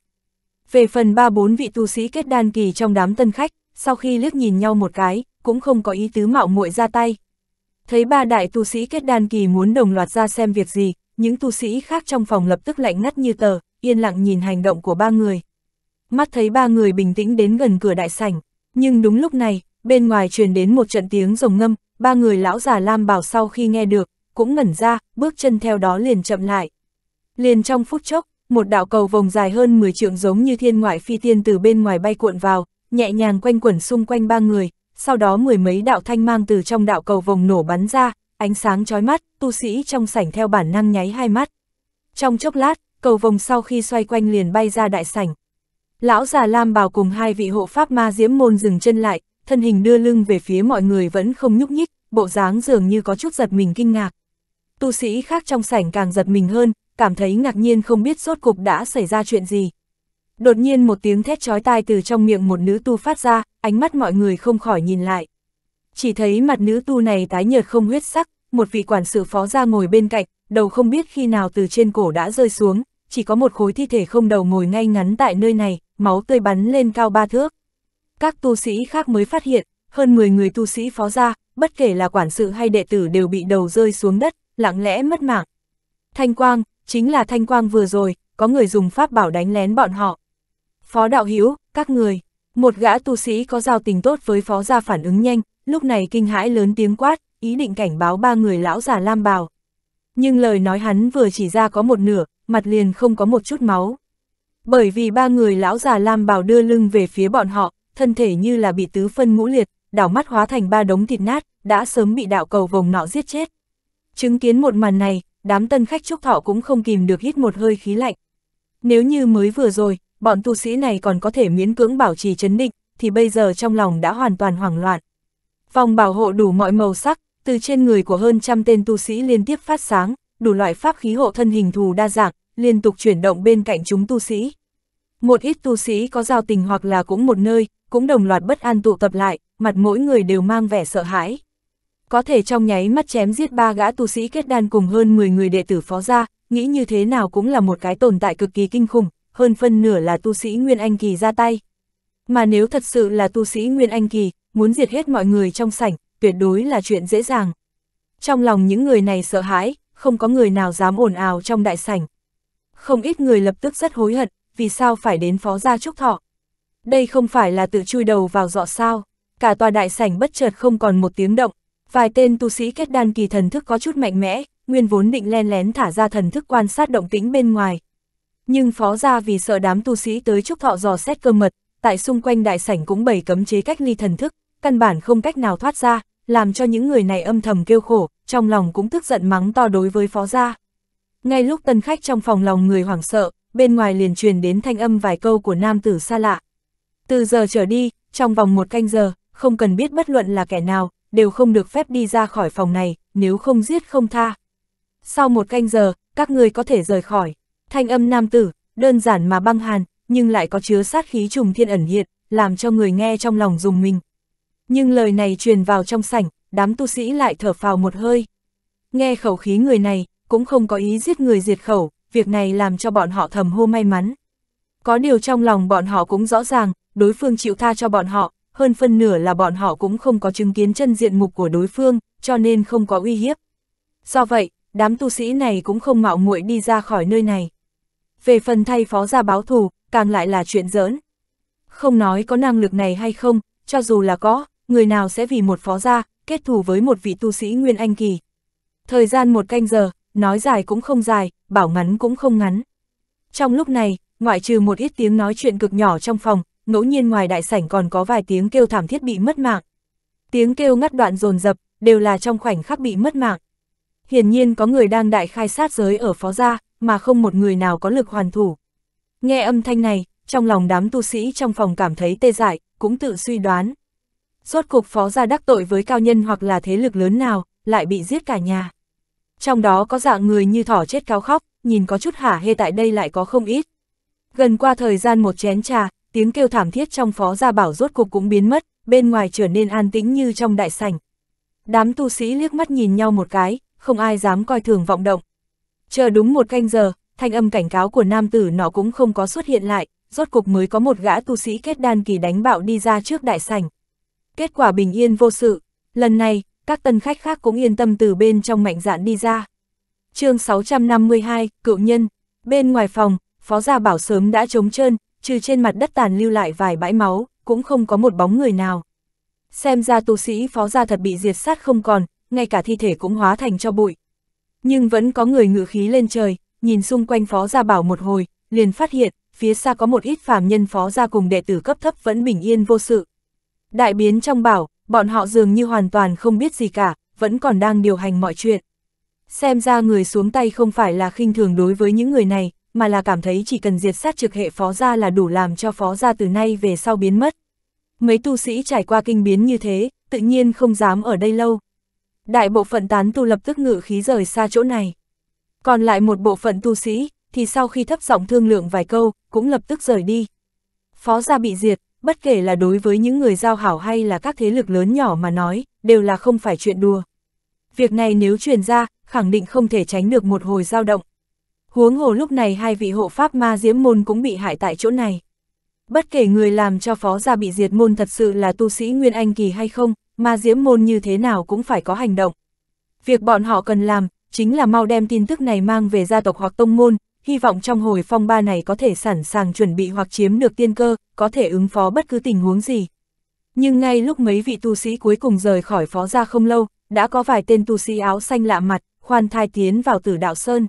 Về phần ba bốn vị tu sĩ kết đan kỳ trong đám tân khách, sau khi liếc nhìn nhau một cái, cũng không có ý tứ mạo muội ra tay. Thấy ba đại tu sĩ kết đan kỳ muốn đồng loạt ra xem việc gì, những tu sĩ khác trong phòng lập tức lạnh ngắt như tờ, yên lặng nhìn hành động của ba người. Mắt thấy ba người bình tĩnh đến gần cửa đại sảnh, nhưng đúng lúc này, bên ngoài truyền đến một trận tiếng rồng ngâm, ba người lão già Lam Bảo sau khi nghe được, cũng ngẩn ra, bước chân theo đó liền chậm lại. Liền trong phút chốc, một đạo cầu vòng dài hơn 10 trượng giống như thiên ngoại phi tiên từ bên ngoài bay cuộn vào, nhẹ nhàng quanh quẩn xung quanh ba người, sau đó mười mấy đạo thanh mang từ trong đạo cầu vòng nổ bắn ra, ánh sáng chói mắt, tu sĩ trong sảnh theo bản năng nháy hai mắt. Trong chốc lát, cầu vòng sau khi xoay quanh liền bay ra đại sảnh. Lão già Lam Bào cùng hai vị hộ pháp ma diễm môn dừng chân lại, thân hình đưa lưng về phía mọi người vẫn không nhúc nhích, bộ dáng dường như có chút giật mình kinh ngạc. Tu sĩ khác trong sảnh càng giật mình hơn, cảm thấy ngạc nhiên không biết rốt cục đã xảy ra chuyện gì. Đột nhiên một tiếng thét chói tai từ trong miệng một nữ tu phát ra, ánh mắt mọi người không khỏi nhìn lại. Chỉ thấy mặt nữ tu này tái nhợt không huyết sắc, một vị quản sự phó ra ngồi bên cạnh, đầu không biết khi nào từ trên cổ đã rơi xuống, chỉ có một khối thi thể không đầu ngồi ngay ngắn tại nơi này, máu tươi bắn lên cao ba thước. Các tu sĩ khác mới phát hiện, hơn 10 người tu sĩ phó ra, bất kể là quản sự hay đệ tử đều bị đầu rơi xuống đất, lặng lẽ mất mạng. Thanh quang, chính là thanh quang vừa rồi, có người dùng pháp bảo đánh lén bọn họ. Phó đạo hữu các người, một gã tu sĩ có giao tình tốt với phó gia phản ứng nhanh, lúc này kinh hãi lớn tiếng quát, ý định cảnh báo ba người lão già lam bào. Nhưng lời nói hắn vừa chỉ ra có một nửa, mặt liền không có một chút máu. Bởi vì ba người lão già lam bào đưa lưng về phía bọn họ, thân thể như là bị tứ phân ngũ liệt, đảo mắt hóa thành ba đống thịt nát, đã sớm bị đạo cầu vòng nọ giết chết. Chứng kiến một màn này, đám tân khách trúc thọ cũng không kìm được hít một hơi khí lạnh. Nếu như mới vừa rồi, bọn tu sĩ này còn có thể miễn cưỡng bảo trì chấn định, thì bây giờ trong lòng đã hoàn toàn hoảng loạn. Vòng bảo hộ đủ mọi màu sắc, từ trên người của hơn trăm tên tu sĩ liên tiếp phát sáng, đủ loại pháp khí hộ thân hình thù đa dạng, liên tục chuyển động bên cạnh chúng tu sĩ. Một ít tu sĩ có giao tình hoặc là cũng một nơi, cũng đồng loạt bất an tụ tập lại, mặt mỗi người đều mang vẻ sợ hãi. Có thể trong nháy mắt chém giết ba gã tu sĩ kết đan cùng hơn 10 người đệ tử phó gia, nghĩ như thế nào cũng là một cái tồn tại cực kỳ kinh khủng, hơn phân nửa là tu sĩ Nguyên Anh Kỳ ra tay. Mà nếu thật sự là tu sĩ Nguyên Anh Kỳ, muốn diệt hết mọi người trong sảnh, tuyệt đối là chuyện dễ dàng. Trong lòng những người này sợ hãi, không có người nào dám ồn ào trong đại sảnh. Không ít người lập tức rất hối hận, vì sao phải đến phó gia trúc thọ. Đây không phải là tự chui đầu vào dọ sao, cả tòa đại sảnh bất chợt không còn một tiếng động, vài tên tu sĩ kết đan kỳ thần thức có chút mạnh mẽ, nguyên vốn định len lén thả ra thần thức quan sát động tĩnh bên ngoài. Nhưng phó gia vì sợ đám tu sĩ tới trúc thọ dò xét cơ mật, tại xung quanh đại sảnh cũng bày cấm chế cách ly thần thức, căn bản không cách nào thoát ra, làm cho những người này âm thầm kêu khổ, trong lòng cũng tức giận mắng to đối với phó gia. Ngay lúc tân khách trong phòng lòng người hoảng sợ, bên ngoài liền truyền đến thanh âm vài câu của nam tử xa lạ. Từ giờ trở đi, trong vòng một canh giờ, không cần biết bất luận là kẻ nào, đều không được phép đi ra khỏi phòng này, nếu không giết không tha. Sau một canh giờ, các người có thể rời khỏi. Thanh âm nam tử, đơn giản mà băng hàn, nhưng lại có chứa sát khí trùng thiên ẩn hiện, làm cho người nghe trong lòng dùng mình. Nhưng lời này truyền vào trong sảnh, đám tu sĩ lại thở phào một hơi. Nghe khẩu khí người này, cũng không có ý giết người diệt khẩu, việc này làm cho bọn họ thầm hô may mắn. Có điều trong lòng bọn họ cũng rõ ràng, đối phương chịu tha cho bọn họ, hơn phân nửa là bọn họ cũng không có chứng kiến chân diện mục của đối phương, cho nên không có uy hiếp. Do vậy, đám tu sĩ này cũng không mạo muội đi ra khỏi nơi này. Về phần thay phó gia báo thù, càng lại là chuyện giỡn. Không nói có năng lực này hay không, cho dù là có, người nào sẽ vì một phó gia, kết thù với một vị tu sĩ Nguyên Anh Kỳ. Thời gian một canh giờ, nói dài cũng không dài, bảo ngắn cũng không ngắn. Trong lúc này, ngoại trừ một ít tiếng nói chuyện cực nhỏ trong phòng, ngẫu nhiên ngoài đại sảnh còn có vài tiếng kêu thảm thiết bị mất mạng. Tiếng kêu ngắt đoạn dồn dập đều là trong khoảnh khắc bị mất mạng. Hiển nhiên có người đang đại khai sát giới ở phó gia, mà không một người nào có lực hoàn thủ. Nghe âm thanh này, trong lòng đám tu sĩ trong phòng cảm thấy tê dại, cũng tự suy đoán. Rốt cục phó gia đắc tội với cao nhân hoặc là thế lực lớn nào, lại bị giết cả nhà. Trong đó có dạng người như thỏ chết cao khóc, nhìn có chút hả hê tại đây lại có không ít. Gần qua thời gian một chén trà, tiếng kêu thảm thiết trong phó gia bảo rốt cục cũng biến mất, bên ngoài trở nên an tĩnh như trong đại sảnh. Đám tu sĩ liếc mắt nhìn nhau một cái, không ai dám coi thường vọng động. Chờ đúng một canh giờ, thanh âm cảnh cáo của nam tử nó cũng không có xuất hiện lại, rốt cục mới có một gã tu sĩ kết đan kỳ đánh bạo đi ra trước đại sảnh. Kết quả bình yên vô sự, lần này, các tân khách khác cũng yên tâm từ bên trong mạnh dạn đi ra. chương 652, Cựu Nhân, bên ngoài phòng, Phó Gia Bảo sớm đã trống trơn, trừ trên mặt đất tàn lưu lại vài bãi máu, cũng không có một bóng người nào. Xem ra tu sĩ Phó Gia thật bị diệt sát không còn, ngay cả thi thể cũng hóa thành cho bụi. Nhưng vẫn có người ngự khí lên trời, nhìn xung quanh Phó Gia Bảo một hồi, liền phát hiện, phía xa có một ít phàm nhân Phó Gia cùng đệ tử cấp thấp vẫn bình yên vô sự. Đại biến trong bảo, bọn họ dường như hoàn toàn không biết gì cả, vẫn còn đang điều hành mọi chuyện. Xem ra người xuống tay không phải là khinh thường đối với những người này, mà là cảm thấy chỉ cần diệt sát trực hệ phó gia là đủ làm cho phó gia từ nay về sau biến mất. Mấy tu sĩ trải qua kinh biến như thế, tự nhiên không dám ở đây lâu. Đại bộ phận tán tu lập tức ngự khí rời xa chỗ này. Còn lại một bộ phận tu sĩ, thì sau khi thấp giọng thương lượng vài câu, cũng lập tức rời đi. Phó gia bị diệt, bất kể là đối với những người giao hảo hay là các thế lực lớn nhỏ mà nói, đều là không phải chuyện đùa. Việc này nếu truyền ra, khẳng định không thể tránh được một hồi dao động. Huống hồ lúc này hai vị hộ pháp ma diễm môn cũng bị hại tại chỗ này. Bất kể người làm cho phó gia bị diệt môn thật sự là tu sĩ Nguyên Anh Kỳ hay không, ma diễm môn như thế nào cũng phải có hành động. Việc bọn họ cần làm, chính là mau đem tin tức này mang về gia tộc hoặc tông môn, hy vọng trong hồi phong ba này có thể sẵn sàng chuẩn bị hoặc chiếm được tiên cơ, có thể ứng phó bất cứ tình huống gì. Nhưng ngay lúc mấy vị tu sĩ cuối cùng rời khỏi phó gia không lâu, đã có vài tên tu sĩ áo xanh lạ mặt, khoan thai tiến vào tử đạo sơn.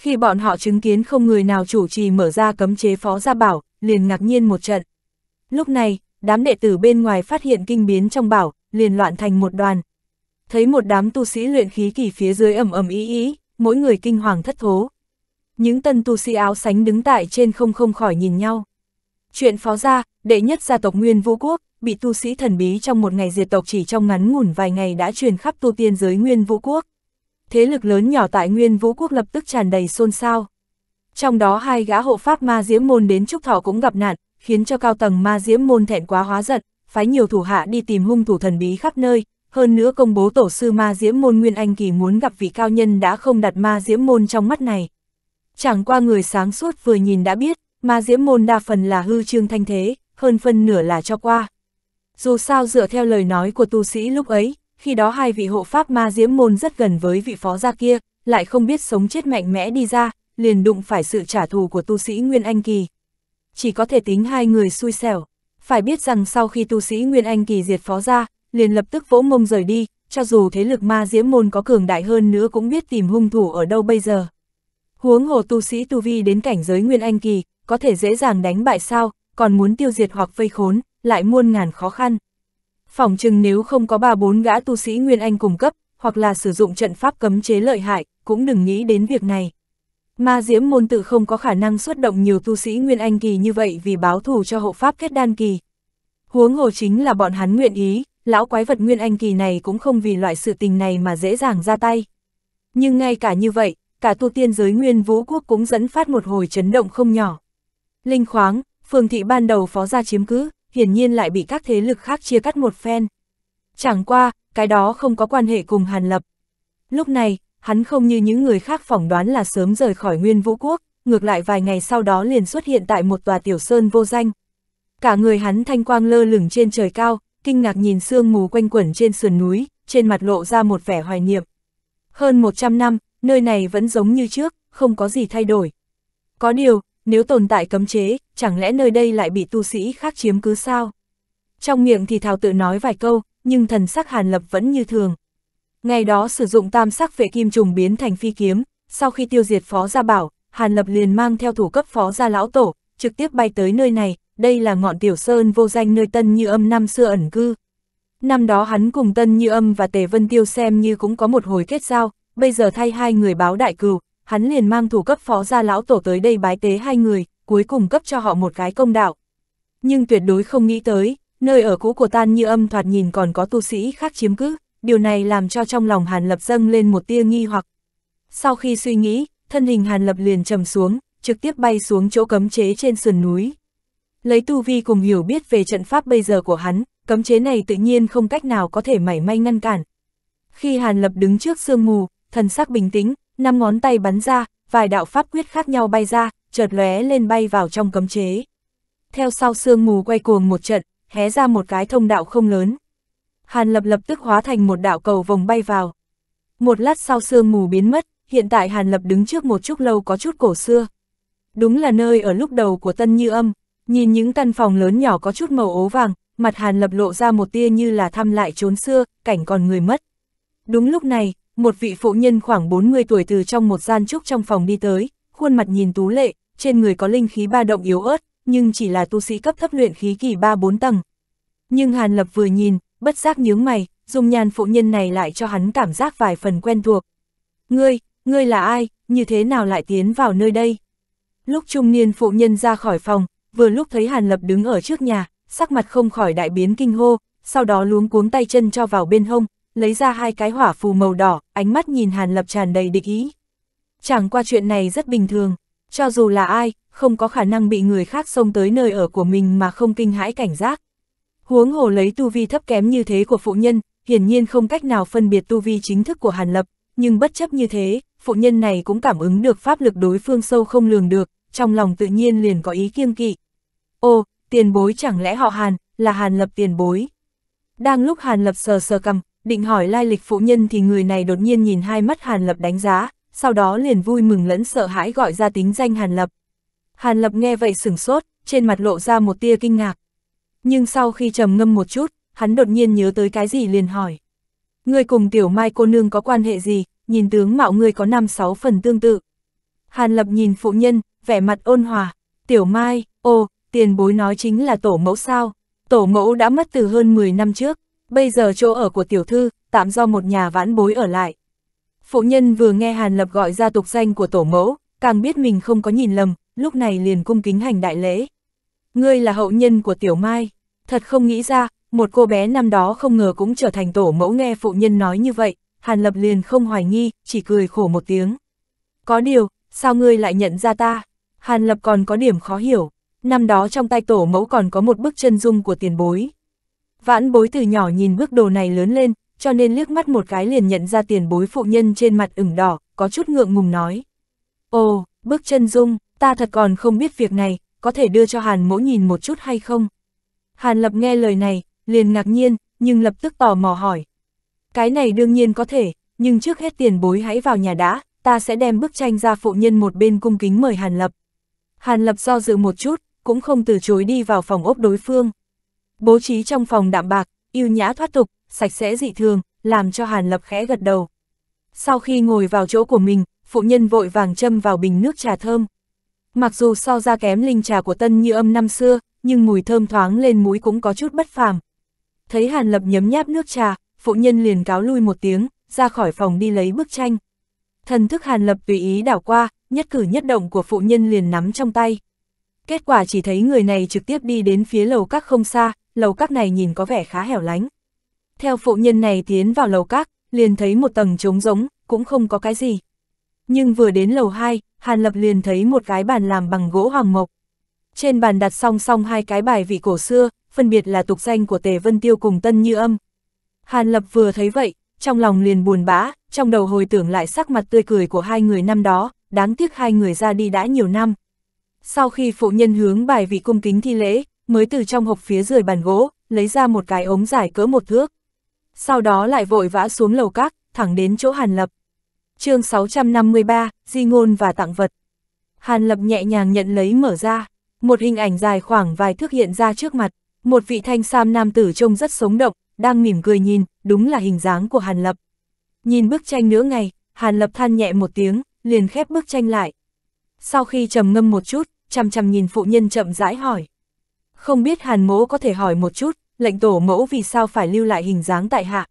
Khi bọn họ chứng kiến không người nào chủ trì mở ra cấm chế phó gia bảo, liền ngạc nhiên một trận. Lúc này, đám đệ tử bên ngoài phát hiện kinh biến trong bảo, liền loạn thành một đoàn. Thấy một đám tu sĩ luyện khí kỳ phía dưới ầm ầm ý ý, mỗi người kinh hoàng thất thố. Những tân tu sĩ áo sánh đứng tại trên không không khỏi nhìn nhau. Chuyện phó gia, đệ nhất gia tộc Nguyên Vũ Quốc, bị tu sĩ thần bí trong một ngày diệt tộc chỉ trong ngắn ngủn vài ngày đã truyền khắp tu tiên giới Nguyên Vũ Quốc. Thế lực lớn nhỏ tại Nguyên Vũ Quốc lập tức tràn đầy xôn xao. Trong đó hai gã hộ pháp ma diễm môn đến Trúc Thọ cũng gặp nạn, khiến cho cao tầng ma diễm môn thẹn quá hóa giận, phái nhiều thủ hạ đi tìm hung thủ thần bí khắp nơi, hơn nữa công bố tổ sư ma diễm môn Nguyên Anh Kỳ muốn gặp vị cao nhân đã không đặt ma diễm môn trong mắt này. Chẳng qua người sáng suốt vừa nhìn đã biết, ma diễm môn đa phần là hư trương thanh thế, hơn phân nửa là cho qua. Dù sao dựa theo lời nói của tu sĩ lúc ấy, khi đó hai vị hộ pháp ma diễm môn rất gần với vị phó gia kia, lại không biết sống chết mạnh mẽ đi ra, liền đụng phải sự trả thù của tu sĩ Nguyên Anh Kỳ. Chỉ có thể tính hai người xui xẻo, phải biết rằng sau khi tu sĩ Nguyên Anh Kỳ diệt phó gia, liền lập tức vỗ mông rời đi, cho dù thế lực ma diễm môn có cường đại hơn nữa cũng biết tìm hung thủ ở đâu bây giờ. Huống hồ tu sĩ tu vi đến cảnh giới Nguyên Anh Kỳ, có thể dễ dàng đánh bại sao, còn muốn tiêu diệt hoặc vây khốn, lại muôn ngàn khó khăn. Phỏng chừng nếu không có ba bốn gã tu sĩ Nguyên Anh cung cấp, hoặc là sử dụng trận pháp cấm chế lợi hại, cũng đừng nghĩ đến việc này. Ma Diễm môn tự không có khả năng xuất động nhiều tu sĩ Nguyên Anh kỳ như vậy vì báo thù cho hộ pháp kết đan kỳ. Huống hồ chính là bọn hắn nguyện ý, lão quái vật Nguyên Anh kỳ này cũng không vì loại sự tình này mà dễ dàng ra tay. Nhưng ngay cả như vậy, cả tu tiên giới Nguyên Vũ Quốc cũng dẫn phát một hồi chấn động không nhỏ. Linh khoáng, phường thị ban đầu phó gia chiếm cứ, hiển nhiên lại bị các thế lực khác chia cắt một phen. Chẳng qua, cái đó không có quan hệ cùng Hàn Lập. Lúc này, hắn không như những người khác phỏng đoán là sớm rời khỏi Nguyên Vũ Quốc, ngược lại vài ngày sau đó liền xuất hiện tại một tòa tiểu sơn vô danh. Cả người hắn thanh quang lơ lửng trên trời cao, kinh ngạc nhìn sương mù quanh quẩn trên sườn núi, trên mặt lộ ra một vẻ hoài niệm. Hơn 100 năm, nơi này vẫn giống như trước, không có gì thay đổi. Có điều, nếu tồn tại cấm chế, chẳng lẽ nơi đây lại bị tu sĩ khác chiếm cứ sao? Trong miệng thì thảo tự nói vài câu, nhưng thần sắc Hàn Lập vẫn như thường. Ngày đó sử dụng tam sắc vệ kim trùng biến thành phi kiếm, sau khi tiêu diệt phó gia bảo, Hàn Lập liền mang theo thủ cấp phó gia lão tổ, trực tiếp bay tới nơi này, đây là ngọn tiểu sơn vô danh nơi Tân Như Âm năm xưa ẩn cư. Năm đó hắn cùng Tân Như Âm và Tề Vân Tiêu xem như cũng có một hồi kết giao, bây giờ thay hai người báo đại cừu, hắn liền mang thủ cấp phó gia lão tổ tới đây bái tế hai người, cuối cùng cấp cho họ một cái công đạo. Nhưng tuyệt đối không nghĩ tới, nơi ở cũ của tan như âm thoạt nhìn còn có tu sĩ khác chiếm cứ, điều này làm cho trong lòng Hàn Lập dâng lên một tia nghi hoặc. Sau khi suy nghĩ, thân hình Hàn Lập liền trầm xuống, trực tiếp bay xuống chỗ cấm chế trên sườn núi. Lấy tu vi cùng hiểu biết về trận pháp bây giờ của hắn, cấm chế này tự nhiên không cách nào có thể mảy may ngăn cản. Khi Hàn Lập đứng trước sương mù, thần sắc bình tĩnh, năm ngón tay bắn ra, vài đạo pháp quyết khác nhau bay ra, chợt lóe lên bay vào trong cấm chế. Theo sau sương mù quay cuồng một trận, hé ra một cái thông đạo không lớn. Hàn Lập lập tức hóa thành một đạo cầu vòng bay vào. Một lát sau sương mù biến mất, hiện tại Hàn Lập đứng trước một chút lâu có chút cổ xưa. Đúng là nơi ở lúc đầu của Tân Như Âm, nhìn những căn phòng lớn nhỏ có chút màu ố vàng, mặt Hàn Lập lộ ra một tia như là thăm lại trốn xưa, cảnh còn người mất. Đúng lúc này, một vị phụ nhân khoảng 40 tuổi từ trong một gian trúc trong phòng đi tới, khuôn mặt nhìn tú lệ, trên người có linh khí ba động yếu ớt, nhưng chỉ là tu sĩ cấp thấp luyện khí kỳ 3-4 tầng. Nhưng Hàn Lập vừa nhìn, bất giác nhướng mày, dùng nhàn phụ nhân này lại cho hắn cảm giác vài phần quen thuộc. Ngươi, ngươi là ai, như thế nào lại tiến vào nơi đây? Lúc trung niên phụ nhân ra khỏi phòng, vừa lúc thấy Hàn Lập đứng ở trước nhà, sắc mặt không khỏi đại biến kinh hô, sau đó luống cuống tay chân cho vào bên hông, lấy ra hai cái hỏa phù màu đỏ, ánh mắt nhìn Hàn Lập tràn đầy địch ý. Chẳng qua chuyện này rất bình thường, cho dù là ai, không có khả năng bị người khác xông tới nơi ở của mình mà không kinh hãi cảnh giác. Huống hồ lấy tu vi thấp kém như thế của phụ nhân, hiển nhiên không cách nào phân biệt tu vi chính thức của Hàn Lập, nhưng bất chấp như thế, phụ nhân này cũng cảm ứng được pháp lực đối phương sâu không lường được, trong lòng tự nhiên liền có ý kiêng kỵ. Ô, tiền bối chẳng lẽ họ Hàn, là Hàn Lập tiền bối. Đang lúc Hàn Lập sờ sờ cầm, định hỏi lai lịch phụ nhân thì người này đột nhiên nhìn hai mắt Hàn Lập đánh giá, sau đó liền vui mừng lẫn sợ hãi gọi ra tính danh Hàn Lập. Hàn Lập nghe vậy sửng sốt, trên mặt lộ ra một tia kinh ngạc. Nhưng sau khi trầm ngâm một chút, hắn đột nhiên nhớ tới cái gì liền hỏi. Ngươi cùng tiểu mai cô nương có quan hệ gì, nhìn tướng mạo ngươi có năm sáu phần tương tự. Hàn Lập nhìn phụ nhân, vẻ mặt ôn hòa, tiểu mai, ô, tiền bối nói chính là tổ mẫu sao, tổ mẫu đã mất từ hơn 10 năm trước, bây giờ chỗ ở của tiểu thư, tạm do một nhà vãn bối ở lại. Phụ nhân vừa nghe Hàn Lập gọi ra tục danh của tổ mẫu, càng biết mình không có nhìn lầm, lúc này liền cung kính hành đại lễ. Ngươi là hậu nhân của tiểu mai, thật không nghĩ ra, một cô bé năm đó không ngờ cũng trở thành tổ mẫu nghe phụ nhân nói như vậy, Hàn Lập liền không hoài nghi, chỉ cười khổ một tiếng. Có điều, sao ngươi lại nhận ra ta? Hàn Lập còn có điểm khó hiểu, năm đó trong tay tổ mẫu còn có một bức chân dung của tiền bối. Vãn bối từ nhỏ nhìn bước đồ này lớn lên, cho nên liếc mắt một cái liền nhận ra tiền bối phụ nhân trên mặt ửng đỏ, có chút ngượng ngùng nói. Ồ, bước chân dung, ta thật còn không biết việc này, có thể đưa cho Hàn mỗ nhìn một chút hay không? Hàn Lập nghe lời này, liền ngạc nhiên, nhưng lập tức tò mò hỏi. Cái này đương nhiên có thể, nhưng trước hết tiền bối hãy vào nhà đã, ta sẽ đem bức tranh ra phụ nhân một bên cung kính mời Hàn Lập. Hàn Lập do dự một chút, cũng không từ chối đi vào phòng ốp đối phương. Bố trí trong phòng đạm bạc, yêu nhã thoát tục, sạch sẽ dị thường, làm cho Hàn Lập khẽ gật đầu. Sau khi ngồi vào chỗ của mình, phụ nhân vội vàng châm vào bình nước trà thơm. Mặc dù so ra kém linh trà của tân như âm năm xưa, nhưng mùi thơm thoáng lên mũi cũng có chút bất phàm. Thấy Hàn Lập nhấm nháp nước trà, phụ nhân liền cáo lui một tiếng, ra khỏi phòng đi lấy bức tranh. Thần thức Hàn Lập tùy ý đảo qua, nhất cử nhất động của phụ nhân liền nắm trong tay. Kết quả chỉ thấy người này trực tiếp đi đến phía lầu các không xa, lầu các này nhìn có vẻ khá hẻo lánh. Theo phụ nhân này tiến vào lầu các, liền thấy một tầng trống rỗng, cũng không có cái gì. Nhưng vừa đến lầu 2, Hàn Lập liền thấy một cái bàn làm bằng gỗ hoàng mộc. Trên bàn đặt song song hai cái bài vị cổ xưa, phân biệt là tục danh của Tề Vân Tiêu cùng Tân Như Âm. Hàn Lập vừa thấy vậy, trong lòng liền buồn bã, trong đầu hồi tưởng lại sắc mặt tươi cười của hai người năm đó, đáng tiếc hai người ra đi đã nhiều năm. Sau khi phụ nhân hướng bài vị cung kính thi lễ, mới từ trong hộp phía dưới bàn gỗ, lấy ra một cái ống dài cỡ một thước. Sau đó lại vội vã xuống lầu các, thẳng đến chỗ Hàn Lập. chương 653, Di ngôn và tặng vật. Hàn Lập nhẹ nhàng nhận lấy mở ra, một hình ảnh dài khoảng vài thước hiện ra trước mặt, một vị thanh sam nam tử trông rất sống động, đang mỉm cười nhìn, đúng là hình dáng của Hàn Lập. Nhìn bức tranh nữa ngày, Hàn Lập than nhẹ một tiếng, liền khép bức tranh lại. Sau khi trầm ngâm một chút, chăm chăm nhìn phụ nhân chậm rãi hỏi. Không biết Hàn mỗ có thể hỏi một chút, lệnh tổ mẫu vì sao phải lưu lại hình dáng tại hạ?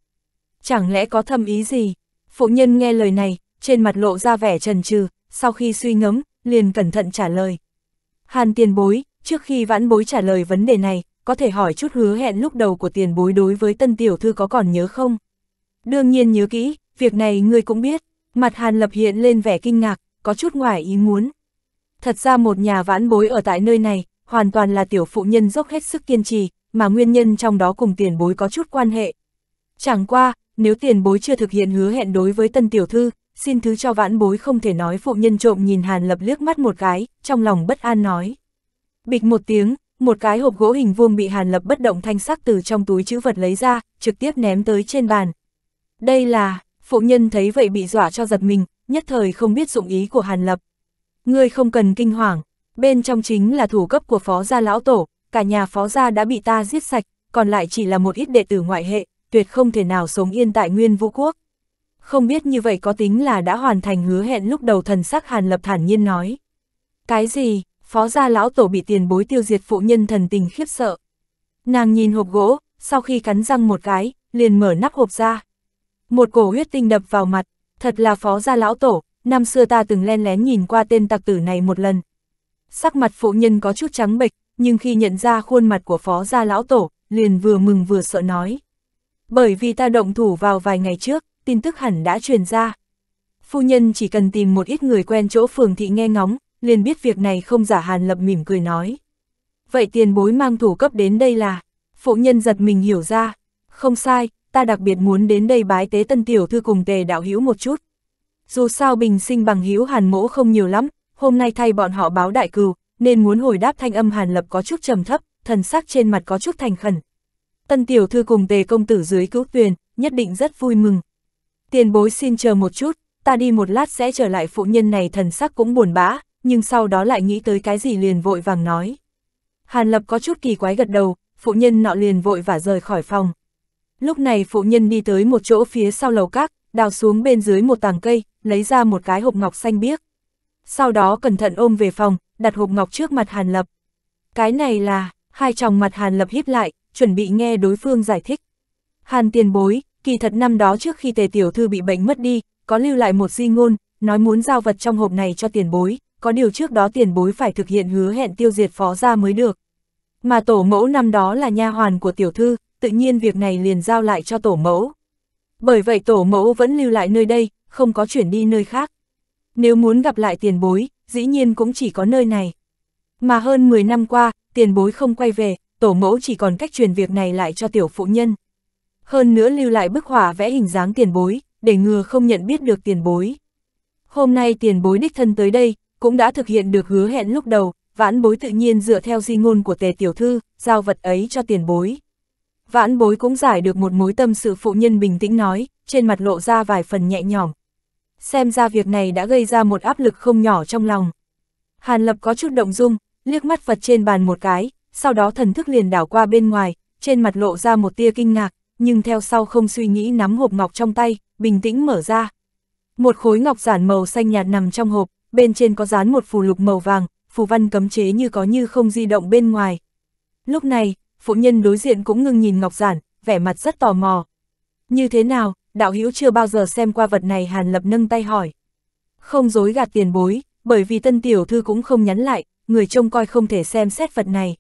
Chẳng lẽ có thâm ý gì? Phụ nhân nghe lời này, trên mặt lộ ra vẻ trần trừ, sau khi suy ngẫm, liền cẩn thận trả lời. Hàn tiền bối, trước khi vãn bối trả lời vấn đề này, có thể hỏi chút hứa hẹn lúc đầu của tiền bối đối với tân tiểu thư có còn nhớ không? Đương nhiên nhớ kỹ, việc này ngươi cũng biết. Mặt Hàn Lập hiện lên vẻ kinh ngạc, có chút ngoài ý muốn. Thật ra một nhà vãn bối ở tại nơi này, hoàn toàn là tiểu phụ nhân dốc hết sức kiên trì, mà nguyên nhân trong đó cùng tiền bối có chút quan hệ. Chẳng qua, nếu tiền bối chưa thực hiện hứa hẹn đối với tân tiểu thư, xin thứ cho vãn bối không thể nói phụ nhân trộm nhìn Hàn Lập liếc mắt một cái, trong lòng bất an nói. Bịch một tiếng, một cái hộp gỗ hình vuông bị Hàn Lập bất động thanh sắc từ trong túi chữ vật lấy ra, trực tiếp ném tới trên bàn. Đây là, phụ nhân thấy vậy bị dọa cho giật mình, nhất thời không biết dụng ý của Hàn Lập. Ngươi không cần kinh hoàng, bên trong chính là thủ cấp của phó gia lão tổ, cả nhà phó gia đã bị ta giết sạch, còn lại chỉ là một ít đệ tử ngoại hệ, tuyệt không thể nào sống yên tại nguyên vũ quốc. Không biết như vậy có tính là đã hoàn thành hứa hẹn lúc đầu thần sắc Hàn Lập thản nhiên nói. Cái gì, phó gia lão tổ bị tiền bối tiêu diệt phụ nhân thần tình khiếp sợ. Nàng nhìn hộp gỗ, sau khi cắn răng một cái, liền mở nắp hộp ra. Một cổ huyết tinh đập vào mặt, thật là phó gia lão tổ, năm xưa ta từng len lén nhìn qua tên tặc tử này một lần. Sắc mặt phụ nhân có chút trắng bệch, nhưng khi nhận ra khuôn mặt của phó gia lão tổ, liền vừa mừng vừa sợ nói. Bởi vì ta động thủ vào vài ngày trước, tin tức hẳn đã truyền ra. Phu nhân chỉ cần tìm một ít người quen chỗ phường thị nghe ngóng, liền biết việc này không giả hàn lập mỉm cười nói. Vậy tiền bối mang thủ cấp đến đây là, phụ nhân giật mình hiểu ra, không sai, ta đặc biệt muốn đến đây bái tế tân tiểu thư cùng tề đạo hữu một chút. Dù sao bình sinh bằng hữu hàn mỗ không nhiều lắm, hôm nay thay bọn họ báo đại cừu, nên muốn hồi đáp thanh âm hàn lập có chút trầm thấp, thần sắc trên mặt có chút thành khẩn. Tân tiểu thư cùng tề công tử dưới cứu tuyền, nhất định rất vui mừng. Tiền bối xin chờ một chút, ta đi một lát sẽ trở lại phụ nhân này thần sắc cũng buồn bã, nhưng sau đó lại nghĩ tới cái gì liền vội vàng nói. Hàn Lập có chút kỳ quái gật đầu, phụ nhân nọ liền vội và rời khỏi phòng. Lúc này phụ nhân đi tới một chỗ phía sau lầu các, đào xuống bên dưới một tàng cây, lấy ra một cái hộp ngọc xanh biếc. Sau đó cẩn thận ôm về phòng, đặt hộp ngọc trước mặt Hàn Lập. Cái này là, hai tròng mặt Hàn Lập híp lại, chuẩn bị nghe đối phương giải thích. Hàn tiền bối, kỳ thật năm đó trước khi tề tiểu thư bị bệnh mất đi, có lưu lại một di ngôn, nói muốn giao vật trong hộp này cho tiền bối, có điều trước đó tiền bối phải thực hiện hứa hẹn tiêu diệt phó gia mới được. Mà tổ mẫu năm đó là nha hoàn của tiểu thư, tự nhiên việc này liền giao lại cho tổ mẫu. Bởi vậy tổ mẫu vẫn lưu lại nơi đây, không có chuyển đi nơi khác. Nếu muốn gặp lại tiền bối, dĩ nhiên cũng chỉ có nơi này. Mà hơn 10 năm qua, tiền bối không quay về, tổ mẫu chỉ còn cách truyền việc này lại cho tiểu phụ nhân. Hơn nữa lưu lại bức họa vẽ hình dáng tiền bối, để ngừa không nhận biết được tiền bối. Hôm nay tiền bối đích thân tới đây, cũng đã thực hiện được hứa hẹn lúc đầu, vãn bối tự nhiên dựa theo di ngôn của tề tiểu thư, giao vật ấy cho tiền bối. Vãn bối cũng giải được một mối tâm sự phụ nhân bình tĩnh nói, trên mặt lộ ra vài phần nhẹ nhõm. Xem ra việc này đã gây ra một áp lực không nhỏ trong lòng. Hàn Lập có chút động dung, liếc mắt phật trên bàn một cái, sau đó thần thức liền đảo qua bên ngoài, trên mặt lộ ra một tia kinh ngạc, nhưng theo sau không suy nghĩ nắm hộp ngọc trong tay, bình tĩnh mở ra. Một khối ngọc giản màu xanh nhạt nằm trong hộp, bên trên có dán một phù lục màu vàng, phù văn cấm chế như có như không di động bên ngoài. Lúc này, phụ nhân đối diện cũng ngưng nhìn ngọc giản, vẻ mặt rất tò mò. Như thế nào, đạo hữu chưa bao giờ xem qua vật này Hàn Lập nâng tay hỏi. Không dối gạt tiền bối, bởi vì tân tiểu thư cũng không nhắn lại, người trông coi không thể xem xét vật này.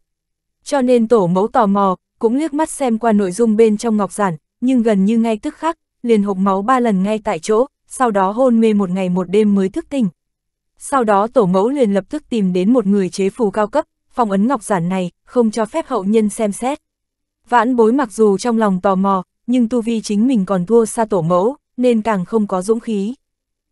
Cho nên tổ mẫu tò mò, cũng liếc mắt xem qua nội dung bên trong ngọc giản, nhưng gần như ngay tức khắc, liền hộp máu ba lần ngay tại chỗ, sau đó hôn mê một ngày một đêm mới thức tỉnh. Sau đó tổ mẫu liền lập tức tìm đến một người chế phù cao cấp, phong ấn ngọc giản này, không cho phép hậu nhân xem xét. Vãn bối mặc dù trong lòng tò mò, nhưng tu vi chính mình còn thua xa tổ mẫu, nên càng không có dũng khí.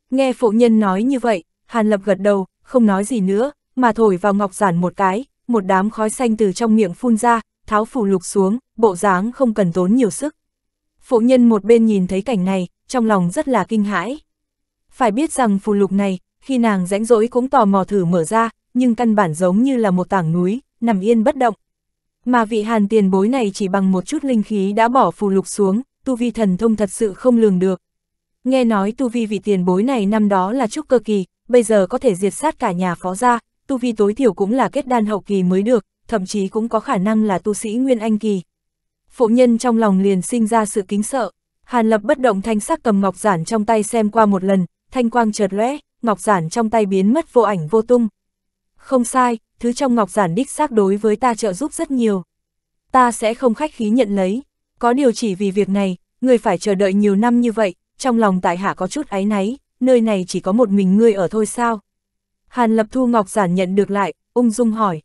Nghe phụ nhân nói như vậy, Hàn Lập gật đầu, không nói gì nữa, mà thổi vào ngọc giản một cái, một đám khói xanh từ trong miệng phun ra, tháo phù lục xuống, bộ dáng không cần tốn nhiều sức. Phụ nhân một bên nhìn thấy cảnh này, trong lòng rất là kinh hãi. Phải biết rằng phù lục này, khi nàng rãnh rỗi cũng tò mò thử mở ra, nhưng căn bản giống như là một tảng núi, nằm yên bất động. Mà vị hàn tiền bối này chỉ bằng một chút linh khí đã bỏ phù lục xuống, tu vi thần thông thật sự không lường được. Nghe nói tu vi vị tiền bối này năm đó là trúc cơ kỳ, bây giờ có thể diệt sát cả nhà phó gia, tu vi tối thiểu cũng là kết đan hậu kỳ mới được, thậm chí cũng có khả năng là tu sĩ nguyên anh kỳ. Phụ nhân trong lòng liền sinh ra sự kính sợ, Hàn Lập bất động thanh sắc cầm ngọc giản trong tay xem qua một lần, thanh quang chợt lóe, ngọc giản trong tay biến mất vô ảnh vô tung. Không sai, thứ trong ngọc giản đích xác đối với ta trợ giúp rất nhiều. Ta sẽ không khách khí nhận lấy. Có điều chỉ vì việc này, người phải chờ đợi nhiều năm như vậy, trong lòng tại hạ có chút áy náy, nơi này chỉ có một mình ngươi ở thôi sao? Hàn Lập Thu Ngọc Giản nhận được lại, ung dung hỏi.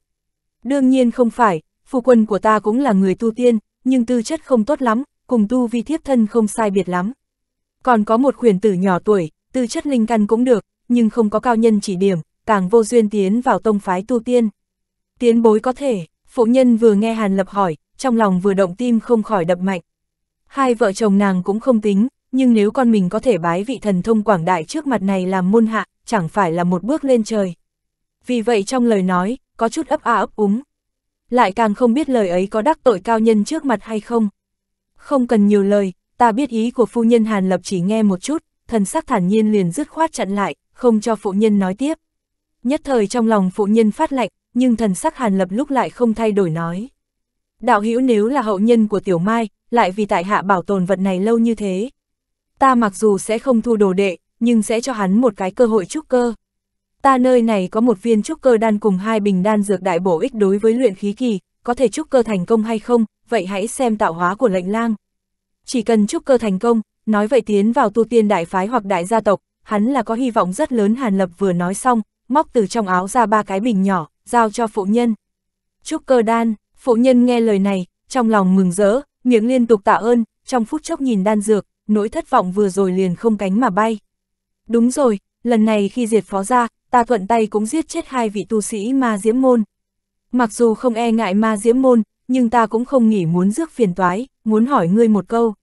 Đương nhiên không phải, phu quân của ta cũng là người tu tiên, nhưng tư chất không tốt lắm, cùng tu vi thiếp thân không sai biệt lắm. Còn có một khuyển tử nhỏ tuổi, tư chất linh căn cũng được, nhưng không có cao nhân chỉ điểm, càng vô duyên tiến vào tông phái tu tiên. Tiến bối có thể, phụ nhân vừa nghe Hàn Lập hỏi, trong lòng vừa động tim không khỏi đập mạnh. Hai vợ chồng nàng cũng không tính, nhưng nếu con mình có thể bái vị thần thông quảng đại trước mặt này làm môn hạ, chẳng phải là một bước lên trời. Vì vậy trong lời nói, có chút ấp a ấp úng. Lại càng không biết lời ấy có đắc tội cao nhân trước mặt hay không. Không cần nhiều lời, ta biết ý của phu nhân Hàn Lập chỉ nghe một chút, thần sắc thản nhiên liền dứt khoát chặn lại, không cho phụ nhân nói tiếp. Nhất thời trong lòng phụ nhân phát lạnh, nhưng thần sắc Hàn Lập lúc lại không thay đổi nói. Đạo hữu nếu là hậu nhân của Tiểu Mai, lại vì tại hạ bảo tồn vật này lâu như thế. Ta mặc dù sẽ không thu đồ đệ, nhưng sẽ cho hắn một cái cơ hội trúc cơ. Ta nơi này có một viên trúc cơ đan cùng hai bình đan dược đại bổ ích đối với luyện khí kỳ, có thể trúc cơ thành công hay không, vậy hãy xem tạo hóa của lệnh lang. Chỉ cần trúc cơ thành công, nói vậy tiến vào tu tiên đại phái hoặc đại gia tộc, hắn là có hy vọng rất lớn Hàn Lập vừa nói xong, móc từ trong áo ra ba cái bình nhỏ, giao cho phụ nhân. Trúc cơ đan, phụ nhân nghe lời này, trong lòng mừng rỡ, miệng liên tục tạ ơn, trong phút chốc nhìn đan dược, nỗi thất vọng vừa rồi liền không cánh mà bay. Đúng rồi, lần này khi diệt phó ra, ta thuận tay cũng giết chết hai vị tu sĩ ma diễm môn. Mặc dù không e ngại ma diễm môn, nhưng ta cũng không nghỉ muốn rước phiền toái, muốn hỏi ngươi một câu.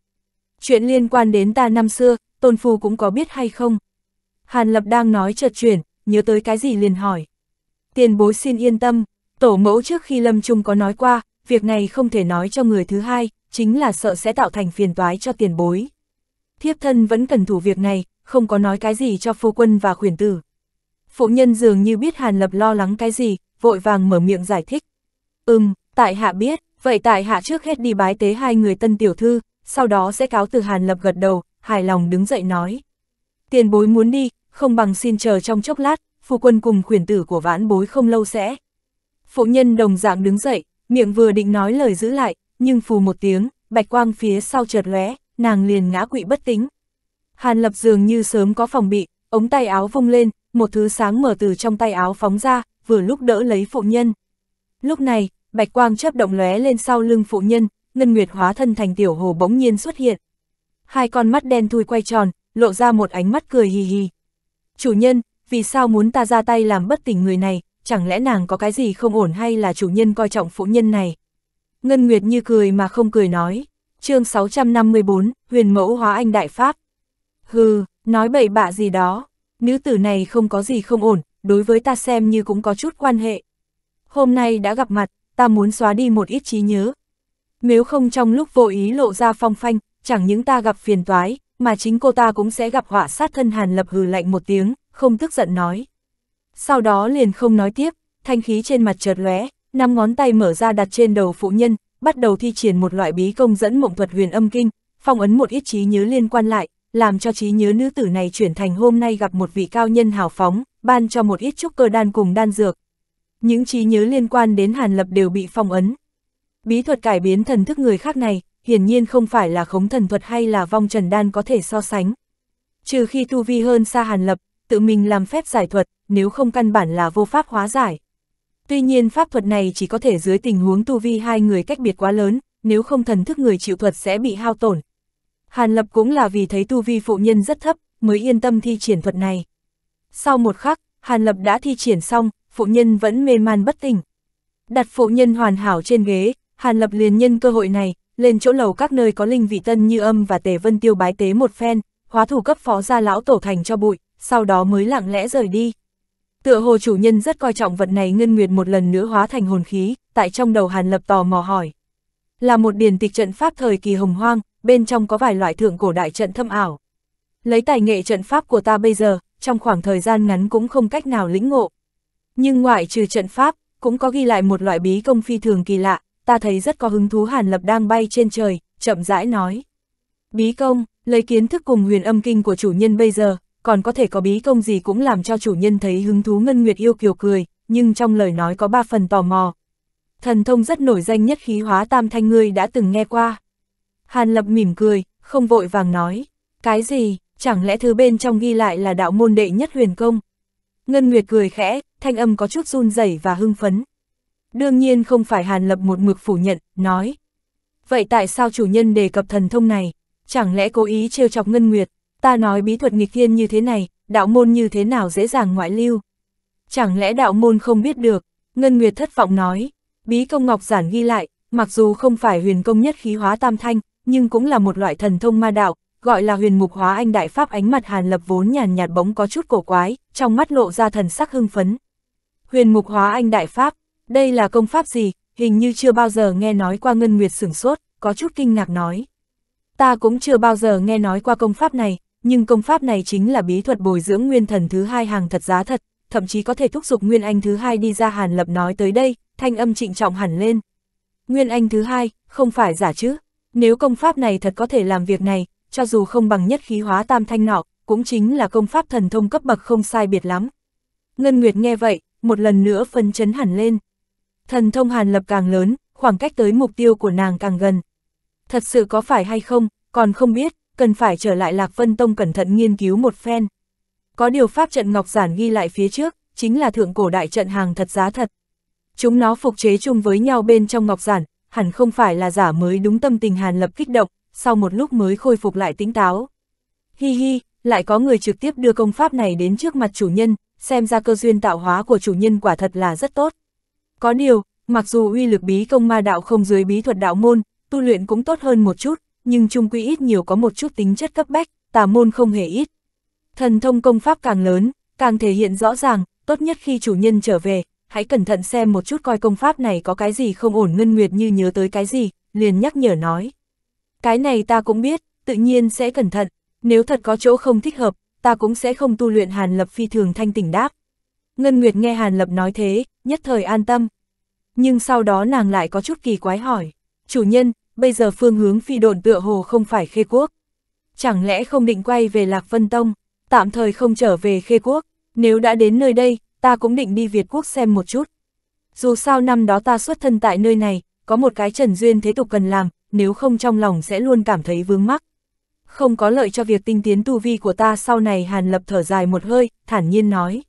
Chuyện liên quan đến ta năm xưa, tôn phu cũng có biết hay không? Hàn Lập đang nói chợt chuyển, nhớ tới cái gì liền hỏi. Tiền bối xin yên tâm, tổ mẫu trước khi lâm trung có nói qua, việc này không thể nói cho người thứ hai, chính là sợ sẽ tạo thành phiền toái cho tiền bối. Thiếp thân vẫn cần thủ việc này, không có nói cái gì cho phu quân và khuyển tử. Phụ nhân dường như biết Hàn Lập lo lắng cái gì, vội vàng mở miệng giải thích. Ừm, tại hạ biết, vậy tại hạ trước hết đi bái tế hai người tân tiểu thư, sau đó sẽ cáo từ Hàn Lập gật đầu, hài lòng đứng dậy nói. Tiền bối muốn đi, không bằng xin chờ trong chốc lát, phu quân cùng khuyển tử của vãn bối không lâu sẽ. Phụ nhân đồng dạng đứng dậy, miệng vừa định nói lời giữ lại, nhưng phù một tiếng, bạch quang phía sau chợt lóe, nàng liền ngã quỵ bất tính. Hàn lập dường như sớm có phòng bị, ống tay áo vung lên, một thứ sáng mở từ trong tay áo phóng ra, vừa lúc đỡ lấy phụ nhân. Lúc này, bạch quang chớp động lóe lên sau lưng phụ nhân, ngân nguyệt hóa thân thành tiểu hồ bỗng nhiên xuất hiện. Hai con mắt đen thui quay tròn, lộ ra một ánh mắt cười hì hì. Chủ nhân, vì sao muốn ta ra tay làm bất tỉnh người này, chẳng lẽ nàng có cái gì không ổn hay là chủ nhân coi trọng phụ nhân này? Ngân Nguyệt như cười mà không cười nói, chương 654, huyền mẫu hóa anh đại pháp. Hừ, nói bậy bạ gì đó, nữ tử này không có gì không ổn, đối với ta xem như cũng có chút quan hệ. Hôm nay đã gặp mặt, ta muốn xóa đi một ít trí nhớ. Nếu không trong lúc vô ý lộ ra phong phanh, chẳng những ta gặp phiền toái, mà chính cô ta cũng sẽ gặp họa sát thân Hàn Lập hừ lạnh một tiếng, không tức giận nói. Sau đó liền không nói tiếp, thanh khí trên mặt chợt lóe, năm ngón tay mở ra đặt trên đầu phụ nhân, bắt đầu thi triển một loại bí công dẫn mộng thuật huyền âm kinh, phong ấn một ít trí nhớ liên quan lại, làm cho trí nhớ nữ tử này chuyển thành hôm nay gặp một vị cao nhân hào phóng, ban cho một ít trúc cơ đan cùng đan dược. Những trí nhớ liên quan đến Hàn Lập đều bị phong ấn. Bí thuật cải biến thần thức người khác này, hiển nhiên không phải là khống thần thuật hay là vong trần đan có thể so sánh. Trừ khi tu vi hơn xa Hàn Lập, tự mình làm phép giải thuật, nếu không căn bản là vô pháp hóa giải. Tuy nhiên pháp thuật này chỉ có thể dưới tình huống tu vi hai người cách biệt quá lớn, nếu không thần thức người chịu thuật sẽ bị hao tổn. Hàn Lập cũng là vì thấy tu vi phụ nhân rất thấp, mới yên tâm thi triển thuật này. Sau một khắc, Hàn Lập đã thi triển xong, phụ nhân vẫn mê man bất tỉnh. Đặt phụ nhân hoàn hảo trên ghế, Hàn Lập liền nhân cơ hội này, lên chỗ lầu các nơi có linh vị tân như âm và tề vân tiêu bái tế một phen, hóa thủ cấp phó ra lão tổ thành cho bụi, sau đó mới lặng lẽ rời đi. Tựa hồ chủ nhân rất coi trọng vật này ngân nguyệt một lần nữa hóa thành hồn khí, tại trong đầu Hàn Lập tò mò hỏi. Là một điển tịch trận pháp thời kỳ hồng hoang, bên trong có vài loại thượng cổ đại trận thâm ảo. Lấy tài nghệ trận pháp của ta bây giờ, trong khoảng thời gian ngắn cũng không cách nào lĩnh ngộ. Nhưng ngoại trừ trận pháp, cũng có ghi lại một loại bí công phi thường kỳ lạ, ta thấy rất có hứng thú Hàn Lập đang bay trên trời, chậm rãi nói. Bí công, lấy kiến thức cùng huyền âm kinh của chủ nhân bây giờ, còn có thể có bí công gì cũng làm cho chủ nhân thấy hứng thú Ngân Nguyệt yêu kiều cười, nhưng trong lời nói có ba phần tò mò. Thần thông rất nổi danh nhất khí hóa tam thanh ngươi đã từng nghe qua. Hàn Lập mỉm cười, không vội vàng nói. Cái gì, chẳng lẽ thứ bên trong ghi lại là đạo môn đệ nhất huyền công? Ngân Nguyệt cười khẽ, thanh âm có chút run rẩy và hưng phấn. Đương nhiên không phải Hàn Lập một mực phủ nhận, nói. Vậy tại sao chủ nhân đề cập thần thông này? Chẳng lẽ cố ý trêu chọc Ngân Nguyệt? Ta nói bí thuật nghịch thiên như thế này, đạo môn như thế nào dễ dàng ngoại lưu? Chẳng lẽ đạo môn không biết được? Ngân Nguyệt thất vọng nói. Bí công ngọc giản ghi lại, mặc dù không phải huyền công nhất khí hóa tam thanh, nhưng cũng là một loại thần thông ma đạo, gọi là huyền mục hóa anh đại pháp ánh mặt hàn lập vốn nhàn nhạt bóng có chút cổ quái, trong mắt lộ ra thần sắc hưng phấn. Huyền mục hóa anh đại pháp, đây là công pháp gì, hình như chưa bao giờ nghe nói qua ngân nguyệt sửng sốt, có chút kinh ngạc nói. Ta cũng chưa bao giờ nghe nói qua công pháp này, nhưng công pháp này chính là bí thuật bồi dưỡng nguyên thần thứ hai hàng thật giá thật, thậm chí có thể thúc giục nguyên anh thứ hai đi ra hàn lập nói tới đây, thanh âm trịnh trọng hẳn lên. Nguyên anh thứ hai, không phải giả chứ, nếu công pháp này thật có thể làm việc này, cho dù không bằng nhất khí hóa tam thanh nọ, cũng chính là công pháp thần thông cấp bậc không sai biệt lắm. Ngân Nguyệt nghe vậy, một lần nữa phân chấn hẳn lên. Thần thông hàn lập càng lớn, khoảng cách tới mục tiêu của nàng càng gần. Thật sự có phải hay không, còn không biết, cần phải trở lại Lạc Vân Tông cẩn thận nghiên cứu một phen. Có điều pháp trận ngọc giản ghi lại phía trước, chính là thượng cổ đại trận hàng thật giá thật. Chúng nó phục chế chung với nhau bên trong ngọc giản, hẳn không phải là giả mới đúng tâm tình hàn lập kích động, sau một lúc mới khôi phục lại tính táo. Hi hi, lại có người trực tiếp đưa công pháp này đến trước mặt chủ nhân, xem ra cơ duyên tạo hóa của chủ nhân quả thật là rất tốt. Có điều, mặc dù uy lực bí công ma đạo không dưới bí thuật đạo môn, tu luyện cũng tốt hơn một chút, nhưng trung quy ít nhiều có một chút tính chất cấp bách, tà môn không hề ít. Thần thông công pháp càng lớn, càng thể hiện rõ ràng, tốt nhất khi chủ nhân trở về, hãy cẩn thận xem một chút coi công pháp này có cái gì không ổn ngân nguyệt như nhớ tới cái gì, liền nhắc nhở nói. Cái này ta cũng biết, tự nhiên sẽ cẩn thận, nếu thật có chỗ không thích hợp, ta cũng sẽ không tu luyện Hàn Lập phi thường thanh tỉnh đáp. Ngân Nguyệt nghe Hàn Lập nói thế, nhất thời an tâm. Nhưng sau đó nàng lại có chút kỳ quái hỏi, chủ nhân, bây giờ phương hướng phi độn tựa hồ không phải khê quốc. Chẳng lẽ không định quay về Lạc Vân Tông, tạm thời không trở về khê quốc, nếu đã đến nơi đây, ta cũng định đi Việt Quốc xem một chút. Dù sao năm đó ta xuất thân tại nơi này, có một cái trần duyên thế tục cần làm, nếu không trong lòng sẽ luôn cảm thấy vướng mắc. Không có lợi cho việc tinh tiến tu vi của ta sau này Hàn Lập thở dài một hơi, thản nhiên nói.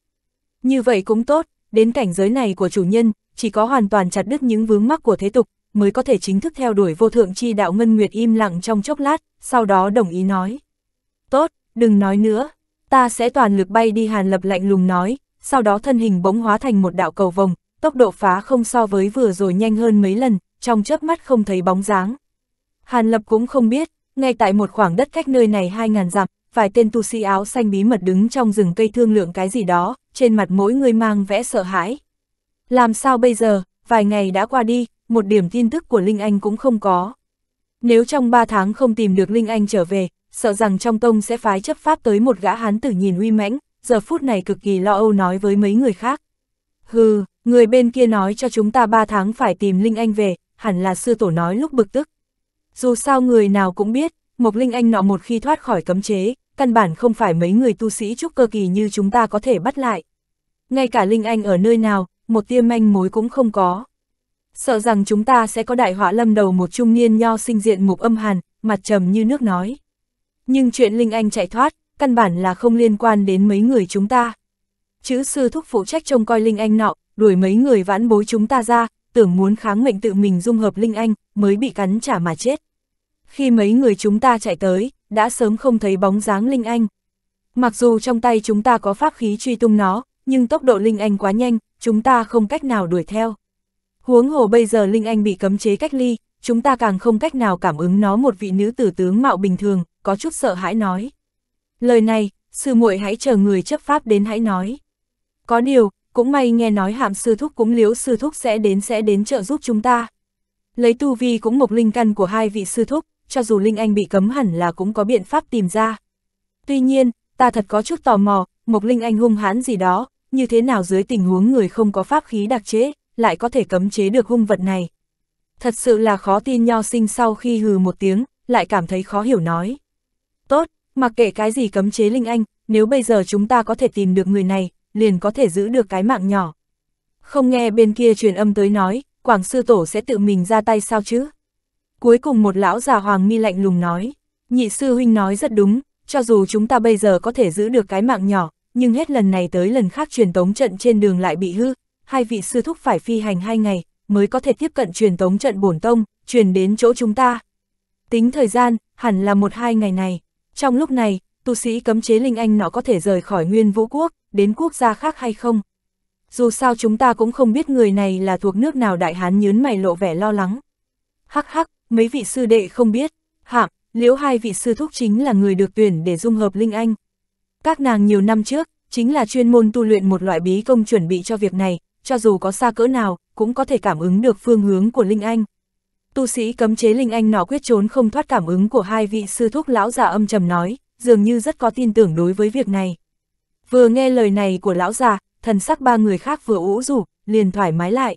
Như vậy cũng tốt, đến cảnh giới này của chủ nhân, chỉ có hoàn toàn chặt đứt những vướng mắc của thế tục, mới có thể chính thức theo đuổi vô thượng chi đạo Ngân Nguyệt im lặng trong chốc lát, sau đó đồng ý nói. Tốt, đừng nói nữa, ta sẽ toàn lực bay đi Hàn Lập lạnh lùng nói, sau đó thân hình bỗng hóa thành một đạo cầu vồng, tốc độ phá không so với vừa rồi nhanh hơn mấy lần, trong chớp mắt không thấy bóng dáng. Hàn Lập cũng không biết, ngay tại một khoảng đất cách nơi này 2.000 dặm, vài tên tu sĩ áo xanh bí mật đứng trong rừng cây thương lượng cái gì đó, trên mặt mỗi người mang vẽ sợ hãi. Làm sao bây giờ, vài ngày đã qua đi, một điểm tin tức của Linh Anh cũng không có. Nếu trong 3 tháng không tìm được Linh Anh trở về, sợ rằng trong tông sẽ phái chấp pháp tới một gã hán tử nhìn uy mãnh, giờ phút này cực kỳ lo âu nói với mấy người khác. Hừ, người bên kia nói cho chúng ta 3 tháng phải tìm Linh Anh về, hẳn là sư tổ nói lúc bực tức. Dù sao người nào cũng biết, Mộc Linh Anh nọ một khi thoát khỏi cấm chế, căn bản không phải mấy người tu sĩ trúc cơ kỳ như chúng ta có thể bắt lại. Ngay cả Linh Anh ở nơi nào, một tiêm manh mối cũng không có. Sợ rằng chúng ta sẽ có đại họa lâm đầu một trung niên nho sinh diện mục âm hàn, mặt trầm như nước nói. Nhưng chuyện Linh Anh chạy thoát, căn bản là không liên quan đến mấy người chúng ta. Chữ sư thúc phụ trách trông coi Linh Anh nọ, đuổi mấy người vãn bối chúng ta ra, tưởng muốn kháng mệnh tự mình dung hợp Linh Anh, mới bị cắn trả mà chết. Khi mấy người chúng ta chạy tới, đã sớm không thấy bóng dáng Linh Anh. Mặc dù trong tay chúng ta có pháp khí truy tung nó, nhưng tốc độ Linh Anh quá nhanh, chúng ta không cách nào đuổi theo. Huống hồ bây giờ Linh Anh bị cấm chế cách ly, chúng ta càng không cách nào cảm ứng nó một vị nữ tử tướng mạo bình thường, có chút sợ hãi nói. Lời này, sư muội hãy chờ người chấp pháp đến hãy nói. Có điều, cũng may nghe nói hạm sư thúc cũng liếu sư thúc sẽ đến sẽ đến trợ giúp chúng ta. Lấy tu vi cũng mộc linh căn của hai vị sư thúc, cho dù Linh Anh bị cấm hẳn là cũng có biện pháp tìm ra. Tuy nhiên, ta thật có chút tò mò, một Linh Anh hung hãn gì đó, như thế nào dưới tình huống người không có pháp khí đặc chế, lại có thể cấm chế được hung vật này. Thật sự là khó tin nho sinh sau khi hừ một tiếng, lại cảm thấy khó hiểu nói. Tốt, mặc kệ cái gì cấm chế Linh Anh, nếu bây giờ chúng ta có thể tìm được người này, liền có thể giữ được cái mạng nhỏ. Không nghe bên kia truyền âm tới nói, Quảng Sư Tổ sẽ tự mình ra tay sao chứ? Cuối cùng một lão già Hoàng mi lạnh lùng nói, nhị sư huynh nói rất đúng, cho dù chúng ta bây giờ có thể giữ được cái mạng nhỏ, nhưng hết lần này tới lần khác truyền tống trận trên đường lại bị hư, hai vị sư thúc phải phi hành hai ngày, mới có thể tiếp cận truyền tống trận bổn tông, truyền đến chỗ chúng ta. Tính thời gian, hẳn là một hai ngày này. Trong lúc này, tu sĩ cấm chế linh anh nó có thể rời khỏi nguyên vũ quốc, đến quốc gia khác hay không? Dù sao chúng ta cũng không biết người này là thuộc nước nào đại hán nhớn mày lộ vẻ lo lắng. Hắc hắc, mấy vị sư đệ không biết, hạm, liễu hai vị sư thúc chính là người được tuyển để dung hợp linh anh. Các nàng nhiều năm trước, chính là chuyên môn tu luyện một loại bí công chuẩn bị cho việc này, cho dù có xa cỡ nào, cũng có thể cảm ứng được phương hướng của linh anh. Tu sĩ cấm chế linh anh nọ quyết trốn không thoát cảm ứng của hai vị sư thúc lão già âm trầm nói, dường như rất có tin tưởng đối với việc này. Vừa nghe lời này của lão già, thần sắc ba người khác vừa ủ rủ, liền thoải mái lại.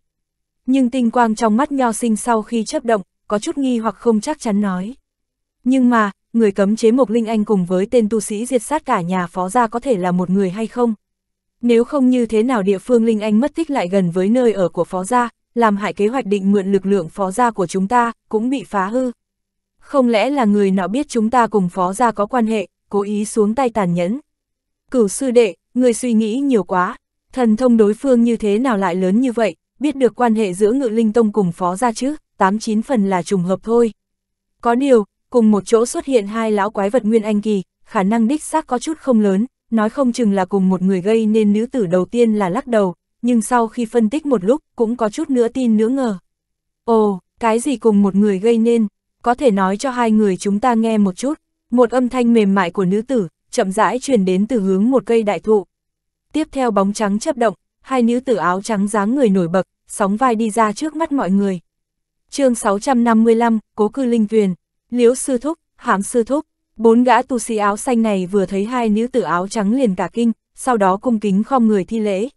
Nhưng tinh quang trong mắt nho sinh sau khi chấp động, có chút nghi hoặc không chắc chắn nói. Nhưng mà, người cấm chế Mộc Linh Anh cùng với tên tu sĩ diệt sát cả nhà phó gia có thể là một người hay không? Nếu không như thế nào địa phương Linh Anh mất tích lại gần với nơi ở của phó gia, làm hại kế hoạch định mượn lực lượng phó gia của chúng ta, cũng bị phá hư. Không lẽ là người nào biết chúng ta cùng phó gia có quan hệ, cố ý xuống tay tàn nhẫn? Cửu sư đệ, người suy nghĩ nhiều quá, thần thông đối phương như thế nào lại lớn như vậy, biết được quan hệ giữa ngự linh tông cùng phó gia chứ, tám chín phần là trùng hợp thôi. Có điều, cùng một chỗ xuất hiện hai lão quái vật nguyên anh kỳ, khả năng đích xác có chút không lớn, nói không chừng là cùng một người gây nên nữ tử đầu tiên là lắc đầu, nhưng sau khi phân tích một lúc cũng có chút nữa tin nữa ngờ. Ồ, cái gì cùng một người gây nên, có thể nói cho hai người chúng ta nghe một chút, một âm thanh mềm mại của nữ tử, chậm rãi truyền đến từ hướng một cây đại thụ. Tiếp theo bóng trắng chấp động, hai nữ tử áo trắng dáng người nổi bật, sóng vai đi ra trước mắt mọi người chương 655, Cố cư linh tuyền, Liễu sư thúc, Hãm sư thúc, bốn gã tu sĩ áo xanh này vừa thấy hai nữ tử áo trắng liền cả kinh, sau đó cung kính khom người thi lễ.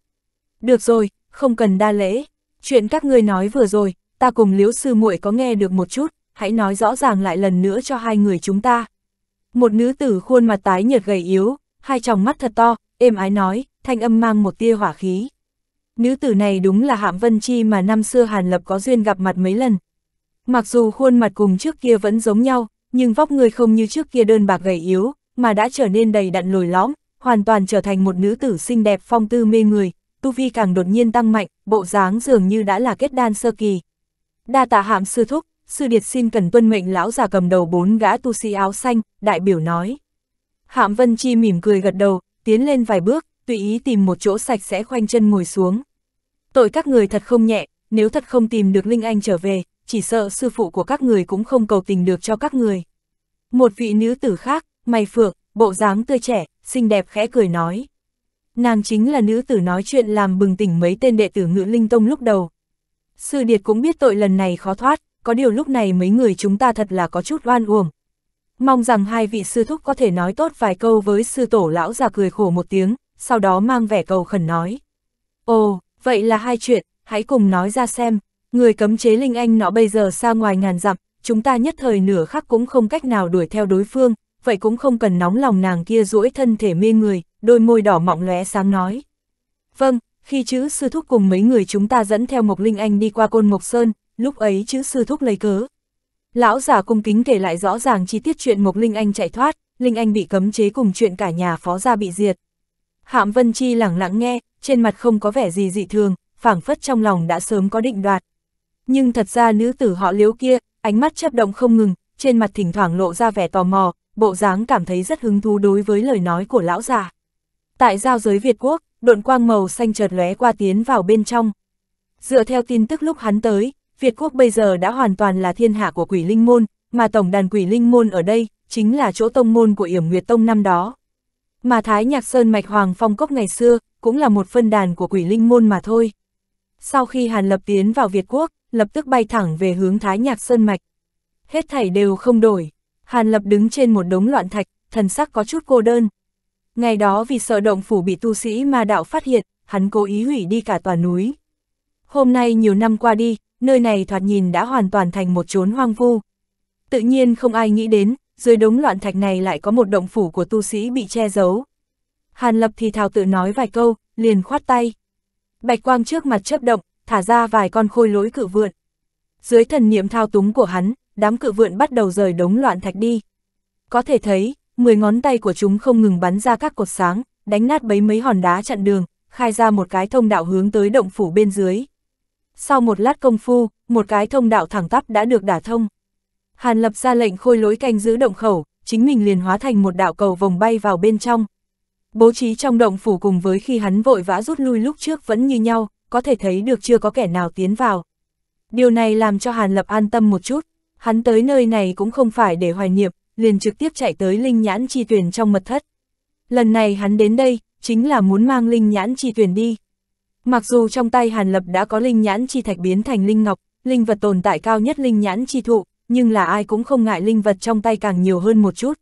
Được rồi, không cần đa lễ. Chuyện các ngươi nói vừa rồi, ta cùng liễu sư muội có nghe được một chút, hãy nói rõ ràng lại lần nữa cho hai người chúng ta. Một nữ tử khuôn mặt tái nhợt gầy yếu, hai tròng mắt thật to, êm ái nói, thanh âm mang một tia hỏa khí. Nữ tử này đúng là Hạm Vân Chi mà năm xưa Hàn Lập có duyên gặp mặt mấy lần. Mặc dù khuôn mặt cùng trước kia vẫn giống nhau, nhưng vóc người không như trước kia đơn bạc gầy yếu, mà đã trở nên đầy đặn lồi lõm, hoàn toàn trở thành một nữ tử xinh đẹp phong tư mê người, tu vi càng đột nhiên tăng mạnh, bộ dáng dường như đã là kết đan sơ kỳ. Đa tạ hạm sư thúc, sư điệt xin cần tuân mệnh lão già cầm đầu bốn gã tu sĩ áo xanh, đại biểu nói. Hạm Vân Chi mỉm cười gật đầu, tiến lên vài bước, tùy ý tìm một chỗ sạch sẽ khoanh chân ngồi xuống. Tội các người thật không nhẹ, nếu thật không tìm được Linh Anh trở về, chỉ sợ sư phụ của các người cũng không cầu tình được cho các người. Một vị nữ tử khác, mày phượng, bộ dáng tươi trẻ, xinh đẹp khẽ cười nói. Nàng chính là nữ tử nói chuyện làm bừng tỉnh mấy tên đệ tử ngự linh tông lúc đầu. Sư Điệt cũng biết tội lần này khó thoát, có điều lúc này mấy người chúng ta thật là có chút oan uổng. Mong rằng hai vị sư thúc có thể nói tốt vài câu với sư tổ lão già cười khổ một tiếng, sau đó mang vẻ cầu khẩn nói. Ồ, vậy là hai chuyện, hãy cùng nói ra xem, người cấm chế linh anh nó bây giờ xa ngoài ngàn dặm, chúng ta nhất thời nửa khắc cũng không cách nào đuổi theo đối phương, vậy cũng không cần nóng lòng nàng kia duỗi thân thể mê người, đôi môi đỏ mọng lóe sáng nói. Vâng, khi chữ sư thúc cùng mấy người chúng ta dẫn theo Mộc Linh Anh đi qua côn Mộc Sơn, lúc ấy chữ sư thúc lấy cớ. Lão giả cung kính kể lại rõ ràng chi tiết chuyện Mộc Linh Anh chạy thoát, Linh Anh bị cấm chế cùng chuyện cả nhà phó gia bị diệt. Hạm Vân Chi lẳng lặng nghe, trên mặt không có vẻ gì dị thường, phảng phất trong lòng đã sớm có định đoạt. Nhưng thật ra nữ tử họ liếu kia, ánh mắt chấp động không ngừng, trên mặt thỉnh thoảng lộ ra vẻ tò mò, bộ dáng cảm thấy rất hứng thú đối với lời nói của lão già. Tại giao giới Việt Quốc, độn quang màu xanh chợt lóe qua tiến vào bên trong. Dựa theo tin tức lúc hắn tới, Việt Quốc bây giờ đã hoàn toàn là thiên hạ của quỷ linh môn, mà tổng đàn quỷ linh môn ở đây, chính là chỗ tông môn của Yểm Nguyệt Tông năm đó. Mà Thái Nhạc Sơn Mạch Hoàng Phong Cốc ngày xưa, cũng là một phân đàn của quỷ linh môn mà thôi. Sau khi Hàn Lập tiến vào Việt Quốc, lập tức bay thẳng về hướng Thái Nhạc Sơn Mạch. Hết thảy đều không đổi. Hàn Lập đứng trên một đống loạn thạch, thần sắc có chút cô đơn. Ngày đó vì sợ động phủ bị tu sĩ ma đạo phát hiện, hắn cố ý hủy đi cả tòa núi. Hôm nay nhiều năm qua đi, nơi này thoạt nhìn đã hoàn toàn thành một chốn hoang vu. Tự nhiên không ai nghĩ đến, dưới đống loạn thạch này lại có một động phủ của tu sĩ bị che giấu. Hàn Lập thì thào tự nói vài câu, liền khoát tay. Bạch quang trước mặt chớp động, thả ra vài con khôi lỗi cự vượn. Dưới thần niệm thao túng của hắn, đám cự vượn bắt đầu rời đống loạn thạch đi. Có thể thấy, 10 ngón tay của chúng không ngừng bắn ra các cột sáng, đánh nát bấy mấy hòn đá chặn đường, khai ra một cái thông đạo hướng tới động phủ bên dưới. Sau một lát công phu, một cái thông đạo thẳng tắp đã được đả thông. Hàn lập ra lệnh khôi lối canh giữ động khẩu, chính mình liền hóa thành một đạo cầu vòng bay vào bên trong. Bố trí trong động phủ cùng với khi hắn vội vã rút lui lúc trước vẫn như nhau, có thể thấy được chưa có kẻ nào tiến vào. Điều này làm cho Hàn Lập an tâm một chút, hắn tới nơi này cũng không phải để hoài niệm, liền trực tiếp chạy tới linh nhãn chi tuyển trong mật thất. Lần này hắn đến đây, chính là muốn mang linh nhãn chi tuyển đi. Mặc dù trong tay Hàn Lập đã có linh nhãn chi thạch biến thành linh ngọc, linh vật tồn tại cao nhất linh nhãn chi thụ, nhưng là ai cũng không ngại linh vật trong tay càng nhiều hơn một chút.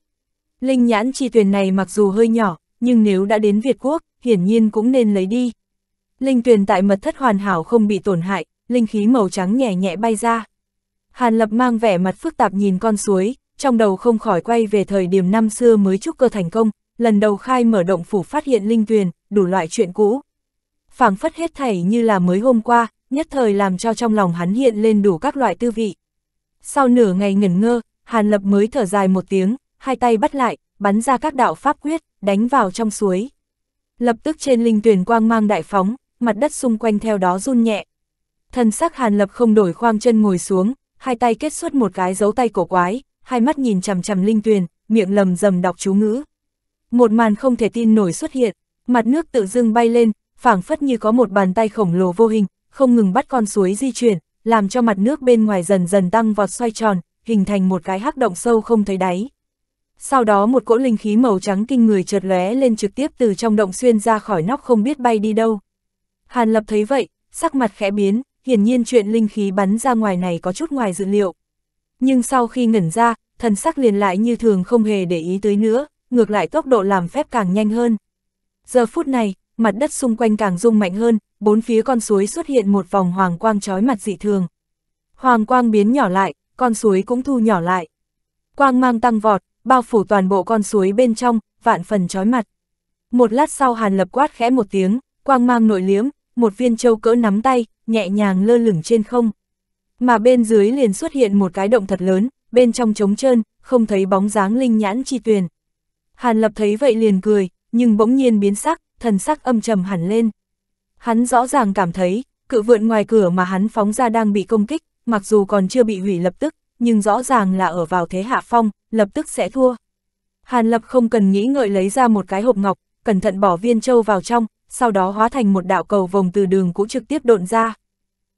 Linh nhãn chi tuyển này mặc dù hơi nhỏ, nhưng nếu đã đến Việt Quốc, hiển nhiên cũng nên lấy đi. Linh tuyển tại mật thất hoàn hảo không bị tổn hại, linh khí màu trắng nhẹ nhẹ bay ra. Hàn Lập mang vẻ mặt phức tạp nhìn con suối, trong đầu không khỏi quay về thời điểm năm xưa mới trúc cơ thành công, lần đầu khai mở động phủ phát hiện linh tuyền, đủ loại chuyện cũ. phảng phất hết thảy như là mới hôm qua, nhất thời làm cho trong lòng hắn hiện lên đủ các loại tư vị. Sau nửa ngày ngẩn ngơ, Hàn Lập mới thở dài một tiếng, hai tay bắt lại, bắn ra các đạo pháp quyết, đánh vào trong suối. Lập tức trên linh tuyển quang mang đại phóng, mặt đất xung quanh theo đó run nhẹ. Thần sắc Hàn Lập không đổi khoang chân ngồi xuống, hai tay kết xuất một cái dấu tay cổ quái, hai mắt nhìn chằm chằm linh tuyền, miệng lầm rầm đọc chú ngữ. Một màn không thể tin nổi xuất hiện, mặt nước tự dưng bay lên, phảng phất như có một bàn tay khổng lồ vô hình, không ngừng bắt con suối di chuyển, làm cho mặt nước bên ngoài dần dần tăng vọt xoay tròn, hình thành một cái hắc động sâu không thấy đáy. Sau đó một cỗ linh khí màu trắng kinh người chợt lóe lên trực tiếp từ trong động xuyên ra khỏi nóc không biết bay đi đâu. Hàn Lập thấy vậy, sắc mặt khẽ biến, hiển nhiên chuyện linh khí bắn ra ngoài này có chút ngoài dự liệu. Nhưng sau khi ngẩn ra, thần sắc liền lại như thường không hề để ý tới nữa, ngược lại tốc độ làm phép càng nhanh hơn. Giờ phút này, mặt đất xung quanh càng rung mạnh hơn, bốn phía con suối xuất hiện một vòng hoàng quang trói mặt dị thường. Hoàng quang biến nhỏ lại, con suối cũng thu nhỏ lại. Quang mang tăng vọt, bao phủ toàn bộ con suối bên trong, vạn phần trói mặt. Một lát sau hàn lập quát khẽ một tiếng, quang mang nội liếm, một viên châu cỡ nắm tay, nhẹ nhàng lơ lửng trên không. Mà bên dưới liền xuất hiện một cái động thật lớn, bên trong trống trơn, không thấy bóng dáng linh nhãn chi tuyền. Hàn Lập thấy vậy liền cười, nhưng bỗng nhiên biến sắc, thần sắc âm trầm hẳn lên. Hắn rõ ràng cảm thấy, cự vượn ngoài cửa mà hắn phóng ra đang bị công kích, mặc dù còn chưa bị hủy lập tức, nhưng rõ ràng là ở vào thế hạ phong, lập tức sẽ thua. Hàn Lập không cần nghĩ ngợi lấy ra một cái hộp ngọc, cẩn thận bỏ viên châu vào trong, sau đó hóa thành một đạo cầu vòng từ đường cũ trực tiếp độn ra.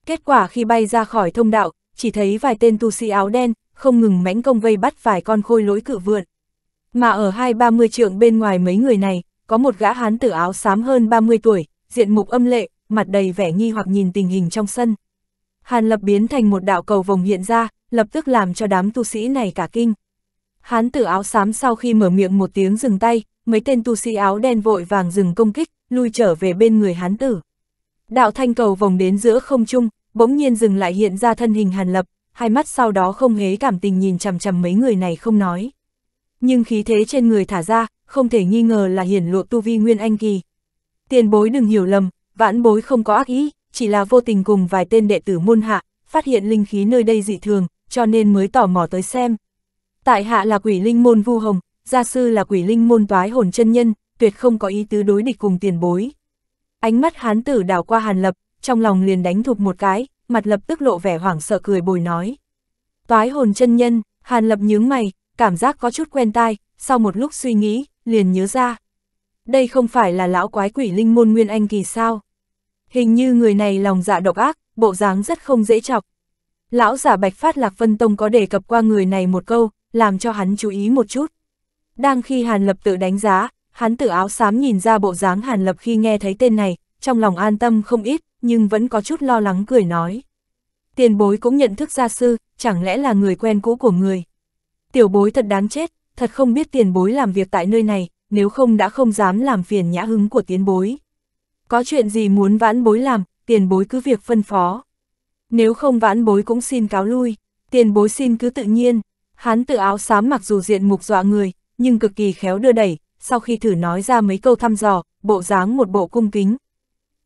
Kết quả khi bay ra khỏi thông đạo, chỉ thấy vài tên tu sĩ áo đen, không ngừng mãnh công vây bắt vài con khôi lỗi cự vượn. Mà ở hai ba mươi trượng bên ngoài mấy người này, có một gã hán tử áo xám hơn 30 tuổi, diện mục âm lệ, mặt đầy vẻ nghi hoặc nhìn tình hình trong sân. Hàn lập biến thành một đạo cầu vòng hiện ra, lập tức làm cho đám tu sĩ này cả kinh. Hán tử áo xám sau khi mở miệng một tiếng dừng tay, mấy tên tu sĩ áo đen vội vàng dừng công kích, lui trở về bên người hán tử. Đạo thanh cầu vòng đến giữa không trung, bỗng nhiên dừng lại hiện ra thân hình hàn lập, hai mắt sau đó không hế cảm tình nhìn chằm chằm mấy người này không nói. Nhưng khí thế trên người thả ra, không thể nghi ngờ là hiển lộ tu vi nguyên anh kỳ. Tiền bối đừng hiểu lầm, vãn bối không có ác ý, chỉ là vô tình cùng vài tên đệ tử môn hạ, phát hiện linh khí nơi đây dị thường, cho nên mới tỏ mò tới xem. Tại hạ là quỷ linh môn vu hồng, gia sư là quỷ linh môn toái hồn chân nhân, tuyệt không có ý tứ đối địch cùng tiền bối. Ánh mắt hán tử đảo qua hàn lập, trong lòng liền đánh thục một cái, mặt lập tức lộ vẻ hoảng sợ cười bồi nói. Toái hồn chân nhân, hàn lập nhướng mày, cảm giác có chút quen tai, sau một lúc suy nghĩ, liền nhớ ra. Đây không phải là lão quái quỷ linh môn nguyên anh kỳ sao? Hình như người này lòng dạ độc ác, bộ dáng rất không dễ chọc. Lão giả Bạch Phát Lạc Vân Tông có đề cập qua người này một câu, làm cho hắn chú ý một chút. Đang khi Hàn Lập tự đánh giá, hắn tự áo xám nhìn ra bộ dáng Hàn Lập khi nghe thấy tên này, trong lòng an tâm không ít, nhưng vẫn có chút lo lắng cười nói. Tiền bối cũng nhận thức gia sư, chẳng lẽ là người quen cũ của người. Tiểu bối thật đáng chết, thật không biết tiền bối làm việc tại nơi này, nếu không đã không dám làm phiền nhã hứng của tiến bối. Có chuyện gì muốn vãn bối làm, tiền bối cứ việc phân phó. Nếu không vãn bối cũng xin cáo lui, tiền bối xin cứ tự nhiên. Hán tự áo xám mặc dù diện mục dọa người, nhưng cực kỳ khéo đưa đẩy, sau khi thử nói ra mấy câu thăm dò, bộ dáng một bộ cung kính.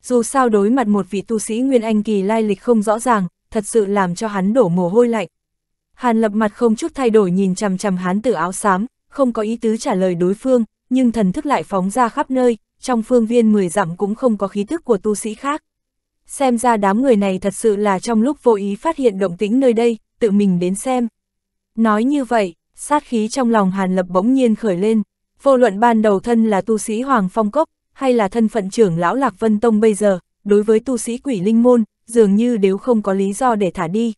dù sao đối mặt một vị tu sĩ Nguyên Anh kỳ lai lịch không rõ ràng, thật sự làm cho hắn đổ mồ hôi lạnh. Hàn lập mặt không chút thay đổi nhìn chằm chằm hán tử áo xám, không có ý tứ trả lời đối phương, nhưng thần thức lại phóng ra khắp nơi, trong phương viên 10 dặm cũng không có khí thức của tu sĩ khác. Xem ra đám người này thật sự là trong lúc vô ý phát hiện động tĩnh nơi đây, tự mình đến xem. Nói như vậy, sát khí trong lòng Hàn Lập bỗng nhiên khởi lên, vô luận ban đầu thân là tu sĩ Hoàng Phong Cốc, hay là thân phận trưởng lão Lạc Vân Tông bây giờ, đối với tu sĩ quỷ linh môn, dường như đều không có lý do để thả đi.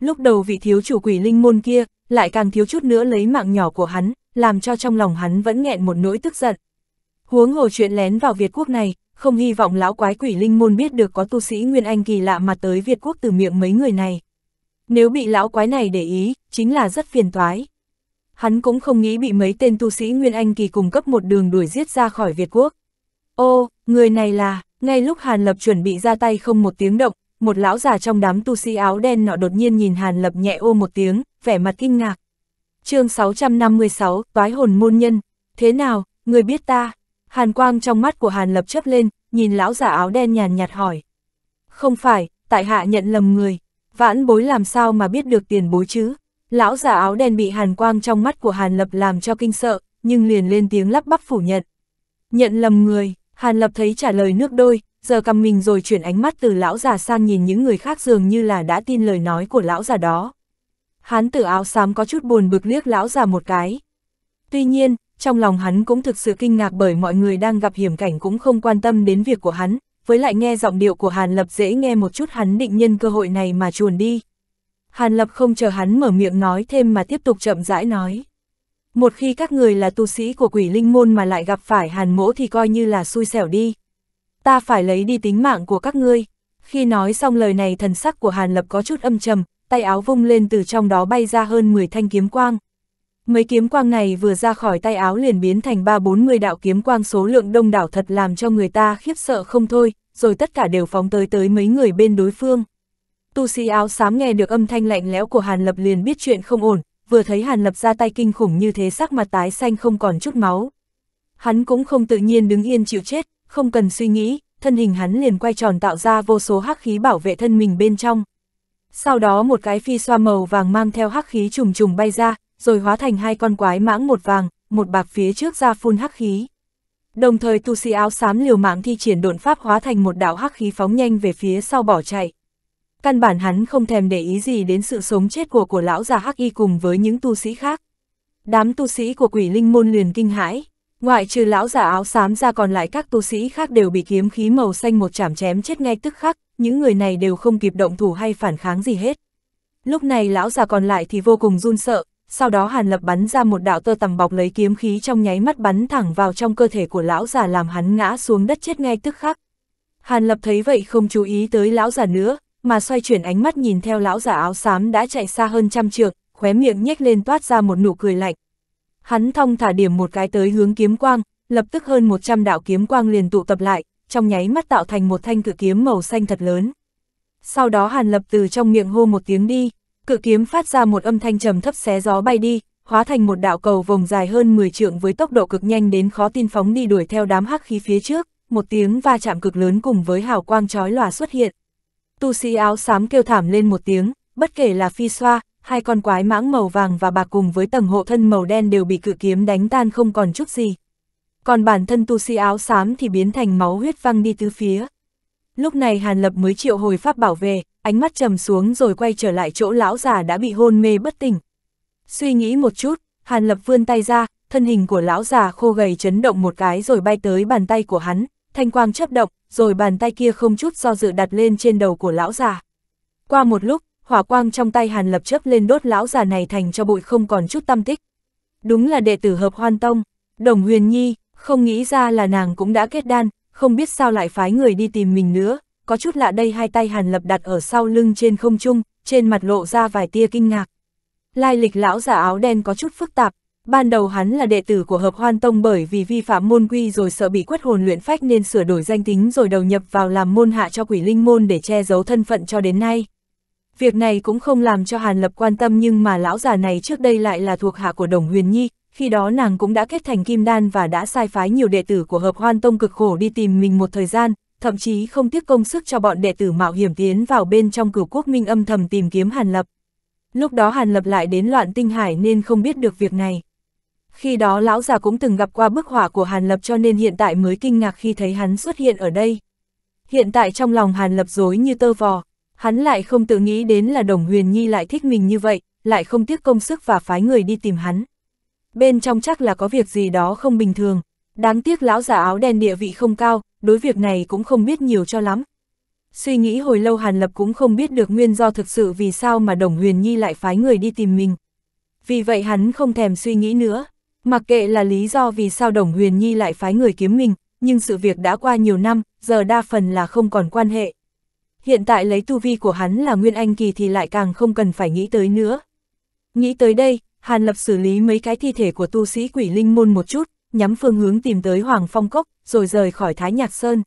Lúc đầu vị thiếu chủ quỷ linh môn kia, lại càng thiếu chút nữa lấy mạng nhỏ của hắn, làm cho trong lòng hắn vẫn nghẹn một nỗi tức giận. Huống hồ chuyện lén vào Việt quốc này, không hy vọng lão quái quỷ linh môn biết được có tu sĩ Nguyên Anh kỳ lạ mà tới Việt quốc từ miệng mấy người này. Nếu bị lão quái này để ý, chính là rất phiền toái. Hắn cũng không nghĩ bị mấy tên tu sĩ Nguyên Anh kỳ cùng cấp một đường đuổi giết ra khỏi Việt quốc. Ô, người này là, ngay lúc Hàn Lập chuẩn bị ra tay không một tiếng động, một lão già trong đám tu sĩ áo đen nọ đột nhiên nhìn Hàn Lập nhẹ ô một tiếng, vẻ mặt kinh ngạc. chương 656, Toái hồn môn nhân, thế nào, người biết ta? Hàn quang trong mắt của Hàn Lập chấp lên, nhìn lão giả áo đen nhàn nhạt hỏi. Không phải, tại hạ nhận lầm người, vãn bối làm sao mà biết được tiền bối chứ? Lão giả áo đen bị hàn quang trong mắt của Hàn Lập làm cho kinh sợ, nhưng liền lên tiếng lắp bắp phủ nhận. Nhận lầm người, Hàn Lập thấy trả lời nước đôi, giờ cầm mình rồi chuyển ánh mắt từ lão già sang nhìn những người khác dường như là đã tin lời nói của lão già đó. Hán tử áo xám có chút buồn bực liếc lão già một cái. Tuy nhiên, trong lòng hắn cũng thực sự kinh ngạc bởi mọi người đang gặp hiểm cảnh cũng không quan tâm đến việc của hắn, với lại nghe giọng điệu của Hàn Lập dễ nghe một chút hắn định nhân cơ hội này mà chuồn đi. Hàn Lập không chờ hắn mở miệng nói thêm mà tiếp tục chậm rãi nói. Một khi các người là tu sĩ của quỷ linh môn mà lại gặp phải hàn mỗ thì coi như là xui xẻo đi. Ta phải lấy đi tính mạng của các ngươi. Khi nói xong lời này thần sắc của Hàn Lập có chút âm trầm, tay áo vung lên từ trong đó bay ra hơn 10 thanh kiếm quang. Mấy kiếm quang này vừa ra khỏi tay áo liền biến thành 3-40 đạo kiếm quang số lượng đông đảo thật làm cho người ta khiếp sợ không thôi, rồi tất cả đều phóng tới tới mấy người bên đối phương. Tu sĩ áo xám nghe được âm thanh lạnh lẽo của Hàn Lập liền biết chuyện không ổn, vừa thấy Hàn Lập ra tay kinh khủng như thế sắc mặt tái xanh không còn chút máu. Hắn cũng không tự nhiên đứng yên chịu chết, không cần suy nghĩ, thân hình hắn liền quay tròn tạo ra vô số hắc khí bảo vệ thân mình bên trong. Sau đó một cái phi xoa màu vàng mang theo hắc khí trùng trùng bay ra, rồi hóa thành hai con quái mãng một vàng, một bạc phía trước ra phun hắc khí. Đồng thời tu sĩ áo xám liều mạng thi triển độn pháp hóa thành một đạo hắc khí phóng nhanh về phía sau bỏ chạy. Căn bản hắn không thèm để ý gì đến sự sống chết của của lão già hắc y cùng với những tu sĩ khác. Đám tu sĩ của quỷ linh môn liền kinh hãi, ngoại trừ lão già áo xám ra còn lại các tu sĩ khác đều bị kiếm khí màu xanh một chảm chém chết ngay tức khắc, những người này đều không kịp động thủ hay phản kháng gì hết. Lúc này lão già còn lại thì vô cùng run sợ, sau đó Hàn Lập bắn ra một đạo tơ tầm bọc lấy kiếm khí trong nháy mắt bắn thẳng vào trong cơ thể của lão già làm hắn ngã xuống đất chết ngay tức khắc. Hàn Lập thấy vậy không chú ý tới lão già nữa, mà xoay chuyển ánh mắt nhìn theo lão già áo xám đã chạy xa hơn trăm trượng, khóe miệng nhếch lên toát ra một nụ cười lạnh. Hắn thong thả điểm một cái tới hướng kiếm quang, lập tức hơn 100 đạo kiếm quang liền tụ tập lại, trong nháy mắt tạo thành một thanh cự kiếm màu xanh thật lớn. Sau đó Hàn Lập từ trong miệng hô một tiếng đi, cự kiếm phát ra một âm thanh trầm thấp xé gió bay đi, hóa thành một đạo cầu vòng dài hơn 10 trượng với tốc độ cực nhanh đến khó tin phóng đi đuổi theo đám hắc khí phía trước, một tiếng va chạm cực lớn cùng với hào quang chói lòa xuất hiện. Tu sĩ áo xám kêu thảm lên một tiếng, bất kể là phi xoa, hai con quái mãng màu vàng và bạc cùng với tầng hộ thân màu đen đều bị cự kiếm đánh tan không còn chút gì. Còn bản thân tu sĩ áo xám thì biến thành máu huyết văng đi tứ phía. Lúc này Hàn Lập mới triệu hồi pháp bảo vệ, ánh mắt trầm xuống rồi quay trở lại chỗ lão già đã bị hôn mê bất tỉnh. Suy nghĩ một chút, Hàn Lập vươn tay ra, thân hình của lão già khô gầy chấn động một cái rồi bay tới bàn tay của hắn, thanh quang chấp động, rồi bàn tay kia không chút do dự đặt lên trên đầu của lão già. Qua một lúc, hỏa quang trong tay Hàn Lập chớp lên đốt lão già này thành cho bụi không còn chút tâm tích. Đúng là đệ tử hợp hoan tông, đồng huyền nhi, không nghĩ ra là nàng cũng đã kết đan, không biết sao lại phái người đi tìm mình nữa, có chút lạ đây hai tay Hàn Lập đặt ở sau lưng trên không trung, trên mặt lộ ra vài tia kinh ngạc. Lai lịch lão giả áo đen có chút phức tạp, ban đầu hắn là đệ tử của hợp hoan tông bởi vì vi phạm môn quy rồi sợ bị quất hồn luyện phách nên sửa đổi danh tính rồi đầu nhập vào làm môn hạ cho quỷ linh môn để che giấu thân phận cho đến nay. Việc này cũng không làm cho Hàn Lập quan tâm nhưng mà lão già này trước đây lại là thuộc hạ của Đồng Huyền Nhi, khi đó nàng cũng đã kết thành kim đan và đã sai phái nhiều đệ tử của hợp hoan tông cực khổ đi tìm mình một thời gian, thậm chí không tiếc công sức cho bọn đệ tử mạo hiểm tiến vào bên trong cửu quốc minh âm thầm tìm kiếm Hàn Lập. Lúc đó Hàn Lập lại đến loạn tinh hải nên không biết được việc này. Khi đó lão già cũng từng gặp qua bức họa của Hàn Lập cho nên hiện tại mới kinh ngạc khi thấy hắn xuất hiện ở đây. Hiện tại trong lòng Hàn Lập dối như tơ vò, hắn lại không tự nghĩ đến là Đồng Huyền Nhi lại thích mình như vậy, lại không tiếc công sức và phái người đi tìm hắn. Bên trong chắc là có việc gì đó không bình thường, đáng tiếc lão già áo đen địa vị không cao, đối việc này cũng không biết nhiều cho lắm. Suy nghĩ hồi lâu Hàn Lập cũng không biết được nguyên do thực sự vì sao mà Đồng Huyền Nhi lại phái người đi tìm mình. Vì vậy hắn không thèm suy nghĩ nữa, mặc kệ là lý do vì sao Đồng Huyền Nhi lại phái người kiếm mình, nhưng sự việc đã qua nhiều năm, giờ đa phần là không còn quan hệ. Hiện tại lấy tu vi của hắn là Nguyên Anh Kỳ thì lại càng không cần phải nghĩ tới nữa. Nghĩ tới đây, Hàn Lập xử lý mấy cái thi thể của tu sĩ quỷ linh môn một chút, nhắm phương hướng tìm tới Hoàng Phong Cốc, rồi rời khỏi Thái Nhạc Sơn.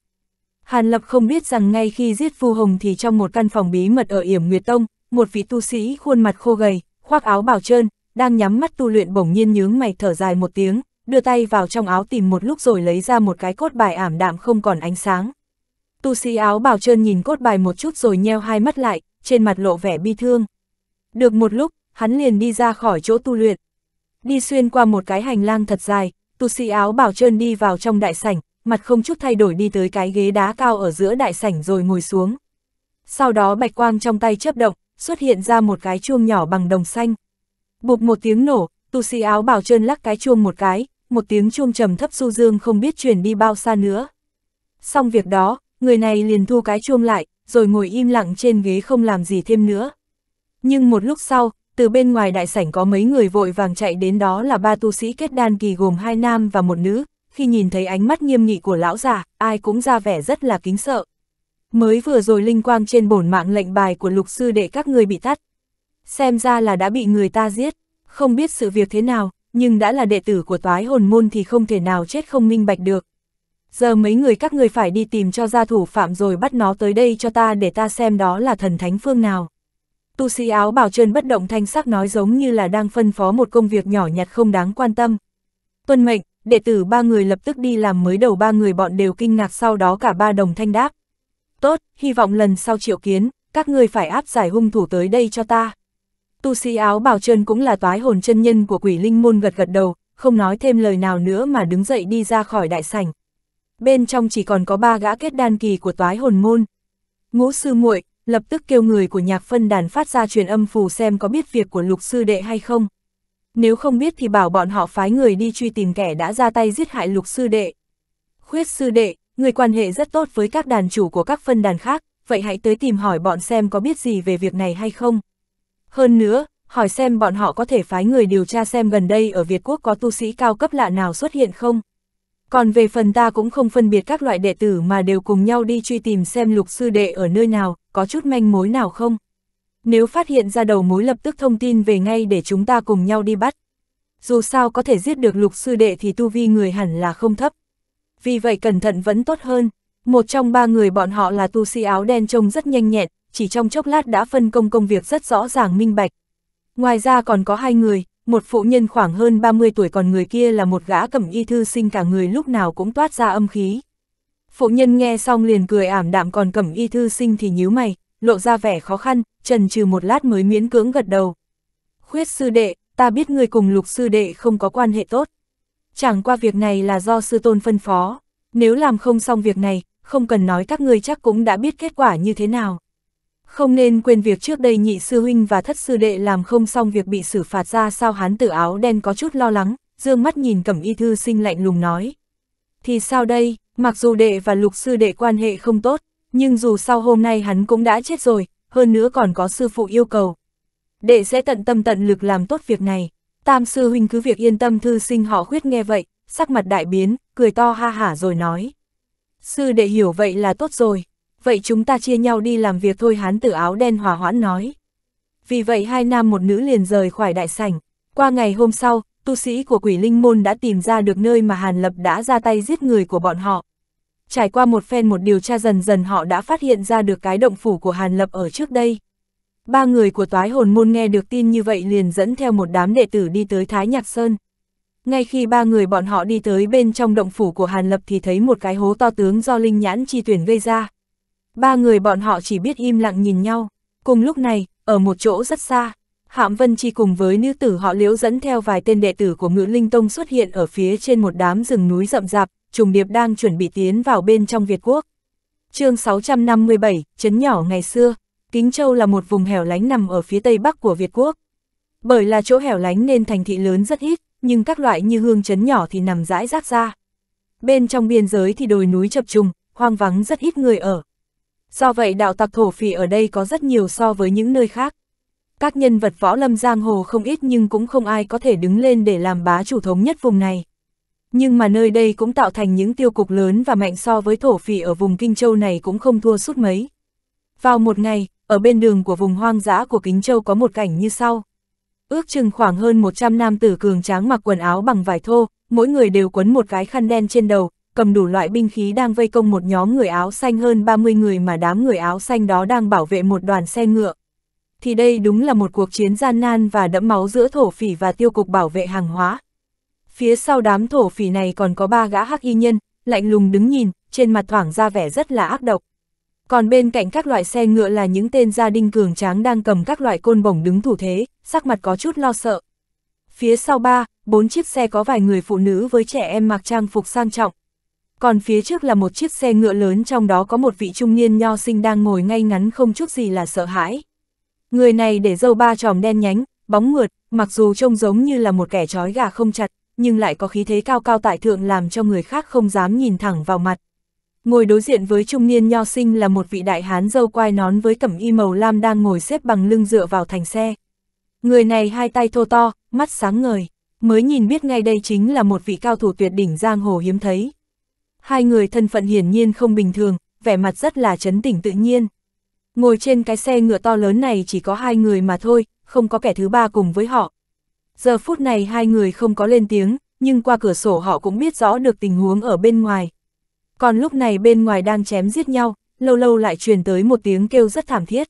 Hàn Lập không biết rằng ngay khi giết Vu Hồng thì trong một căn phòng bí mật ở Yểm Nguyệt Tông, một vị tu sĩ khuôn mặt khô gầy, khoác áo bào trơn, đang nhắm mắt tu luyện bỗng nhiên nhướng mày thở dài một tiếng, đưa tay vào trong áo tìm một lúc rồi lấy ra một cái cốt bài ảm đạm không còn ánh sáng. Tu sĩ áo bào trơn nhìn cốt bài một chút rồi nheo hai mắt lại, trên mặt lộ vẻ bi thương. Được một lúc, hắn liền đi ra khỏi chỗ tu luyện. Đi xuyên qua một cái hành lang thật dài, tu sĩ áo bào trơn đi vào trong đại sảnh, mặt không chút thay đổi đi tới cái ghế đá cao ở giữa đại sảnh rồi ngồi xuống. Sau đó bạch quang trong tay chớp động, xuất hiện ra một cái chuông nhỏ bằng đồng xanh. Bụp một tiếng nổ, tu sĩ áo bào trơn lắc cái chuông một cái, một tiếng chuông trầm thấp du dương không biết truyền đi bao xa nữa. Xong việc đó, người này liền thu cái chuông lại, rồi ngồi im lặng trên ghế không làm gì thêm nữa. Nhưng một lúc sau, từ bên ngoài đại sảnh có mấy người vội vàng chạy đến đó là ba tu sĩ kết đan kỳ gồm hai nam và một nữ, khi nhìn thấy ánh mắt nghiêm nghị của lão già, ai cũng ra vẻ rất là kính sợ. Mới vừa rồi linh quang trên bổn mạng lệnh bài của lục sư đệ các người bị tắt. Xem ra là đã bị người ta giết, không biết sự việc thế nào, nhưng đã là đệ tử của toái hồn môn thì không thể nào chết không minh bạch được. Giờ mấy người các người phải đi tìm cho gia thủ phạm rồi bắt nó tới đây cho ta để ta xem đó là thần thánh phương nào. Tu sĩ áo bảo trơn bất động thanh sắc nói giống như là đang phân phó một công việc nhỏ nhặt không đáng quan tâm. Tuân mệnh, đệ tử ba người lập tức đi làm mới đầu ba người bọn đều kinh ngạc sau đó cả ba đồng thanh đáp. Tốt, hy vọng lần sau triệu kiến, các người phải áp giải hung thủ tới đây cho ta. Tu sĩ áo bảo trơn cũng là toái hồn chân nhân của quỷ linh môn gật gật đầu, không nói thêm lời nào nữa mà đứng dậy đi ra khỏi đại sảnh. Bên trong chỉ còn có ba gã kết đan kỳ của toái hồn môn. Ngũ sư muội lập tức kêu người của nhạc phân đàn phát ra truyền âm phù xem có biết việc của lục sư đệ hay không. Nếu không biết thì bảo bọn họ phái người đi truy tìm kẻ đã ra tay giết hại lục sư đệ. Khuyết sư đệ, người quan hệ rất tốt với các đàn chủ của các phân đàn khác, vậy hãy tới tìm hỏi bọn xem có biết gì về việc này hay không. Hơn nữa, hỏi xem bọn họ có thể phái người điều tra xem gần đây ở Việt Quốc có tu sĩ cao cấp lạ nào xuất hiện không. Còn về phần ta cũng không phân biệt các loại đệ tử mà đều cùng nhau đi truy tìm xem lục sư đệ ở nơi nào, có chút manh mối nào không. Nếu phát hiện ra đầu mối lập tức thông tin về ngay để chúng ta cùng nhau đi bắt. Dù sao có thể giết được lục sư đệ thì tu vi người hẳn là không thấp. Vì vậy cẩn thận vẫn tốt hơn. Một trong ba người bọn họ là tu sĩ áo đen trông rất nhanh nhẹn, chỉ trong chốc lát đã phân công công việc rất rõ ràng minh bạch. Ngoài ra còn có hai người, một phụ nhân khoảng hơn 30 tuổi còn người kia là một gã cẩm y thư sinh cả người lúc nào cũng toát ra âm khí. Phụ nhân nghe xong liền cười ảm đạm còn cẩm y thư sinh thì nhíu mày, lộ ra vẻ khó khăn, trần trừ một lát mới miễn cưỡng gật đầu. Khuyết sư đệ, ta biết người cùng lục sư đệ không có quan hệ tốt. Chẳng qua việc này là do sư tôn phân phó, nếu làm không xong việc này, không cần nói các ngươi chắc cũng đã biết kết quả như thế nào. Không nên quên việc trước đây nhị sư huynh và thất sư đệ làm không xong việc bị xử phạt ra sao hán tử áo đen có chút lo lắng, dương mắt nhìn cẩm y thư sinh lạnh lùng nói. Thì sao đây, mặc dù đệ và lục sư đệ quan hệ không tốt, nhưng dù sau hôm nay hắn cũng đã chết rồi, hơn nữa còn có sư phụ yêu cầu. Đệ sẽ tận tâm tận lực làm tốt việc này. Tam sư huynh cứ việc yên tâm thư sinh họ khuyết nghe vậy, sắc mặt đại biến, cười to ha hả rồi nói. Sư đệ hiểu vậy là tốt rồi, vậy chúng ta chia nhau đi làm việc thôi hán tử áo đen hòa hoãn nói. Vì vậy hai nam một nữ liền rời khỏi đại sảnh. Qua ngày hôm sau, tu sĩ của quỷ linh môn đã tìm ra được nơi mà Hàn Lập đã ra tay giết người của bọn họ. Trải qua một phen một điều tra dần dần họ đã phát hiện ra được cái động phủ của Hàn Lập ở trước đây. Ba người của toái hồn môn nghe được tin như vậy liền dẫn theo một đám đệ tử đi tới Thái Nhạc Sơn. Ngay khi ba người bọn họ đi tới bên trong động phủ của Hàn Lập thì thấy một cái hố to tướng do linh nhãn chi tuyển gây ra. Ba người bọn họ chỉ biết im lặng nhìn nhau. Cùng lúc này, ở một chỗ rất xa, Hạm Vân Chi cùng với nữ tử họ liễu dẫn theo vài tên đệ tử của ngữ Linh Tông xuất hiện ở phía trên một đám rừng núi rậm rạp, trùng điệp đang chuẩn bị tiến vào bên trong Việt Quốc. chương 657, Trấn nhỏ ngày xưa, Kính Châu là một vùng hẻo lánh nằm ở phía tây bắc của Việt Quốc. Bởi là chỗ hẻo lánh nên thành thị lớn rất ít, nhưng các loại như hương trấn nhỏ thì nằm rãi rác ra. Bên trong biên giới thì đồi núi chập trùng, hoang vắng rất ít người ở. Do vậy đạo tặc thổ phỉ ở đây có rất nhiều so với những nơi khác. Các nhân vật võ lâm giang hồ không ít nhưng cũng không ai có thể đứng lên để làm bá chủ thống nhất vùng này. Nhưng mà nơi đây cũng tạo thành những tiêu cục lớn và mạnh so với thổ phỉ ở vùng Kinh Châu này cũng không thua suốt mấy. Vào một ngày, ở bên đường của vùng hoang dã của Kính Châu có một cảnh như sau. Ước chừng khoảng hơn 100 nam tử cường tráng mặc quần áo bằng vải thô, mỗi người đều quấn một cái khăn đen trên đầu, cầm đủ loại binh khí đang vây công một nhóm người áo xanh hơn 30 người mà đám người áo xanh đó đang bảo vệ một đoàn xe ngựa. Thì đây đúng là một cuộc chiến gian nan và đẫm máu giữa thổ phỉ và tiêu cục bảo vệ hàng hóa. Phía sau đám thổ phỉ này còn có ba gã hắc y nhân, lạnh lùng đứng nhìn, trên mặt thoảng ra vẻ rất là ác độc. Còn bên cạnh các loại xe ngựa là những tên gia đình cường tráng đang cầm các loại côn bổng đứng thủ thế, sắc mặt có chút lo sợ. Phía sau ba, bốn chiếc xe có vài người phụ nữ với trẻ em mặc trang phục sang trọng. Còn phía trước là một chiếc xe ngựa lớn trong đó có một vị trung niên nho sinh đang ngồi ngay ngắn không chút gì là sợ hãi. Người này để dâu ba tròm đen nhánh, bóng mượt, mặc dù trông giống như là một kẻ trói gà không chặt, nhưng lại có khí thế cao cao tại thượng làm cho người khác không dám nhìn thẳng vào mặt. Ngồi đối diện với trung niên nho sinh là một vị đại hán dâu quai nón với cẩm y màu lam đang ngồi xếp bằng lưng dựa vào thành xe. Người này hai tay thô to, mắt sáng ngời, mới nhìn biết ngay đây chính là một vị cao thủ tuyệt đỉnh giang hồ hiếm thấy. Hai người thân phận hiển nhiên không bình thường, vẻ mặt rất là chấn tỉnh tự nhiên. Ngồi trên cái xe ngựa to lớn này chỉ có hai người mà thôi, không có kẻ thứ ba cùng với họ. Giờ phút này hai người không có lên tiếng, nhưng qua cửa sổ họ cũng biết rõ được tình huống ở bên ngoài. Còn lúc này bên ngoài đang chém giết nhau, lâu lâu lại truyền tới một tiếng kêu rất thảm thiết.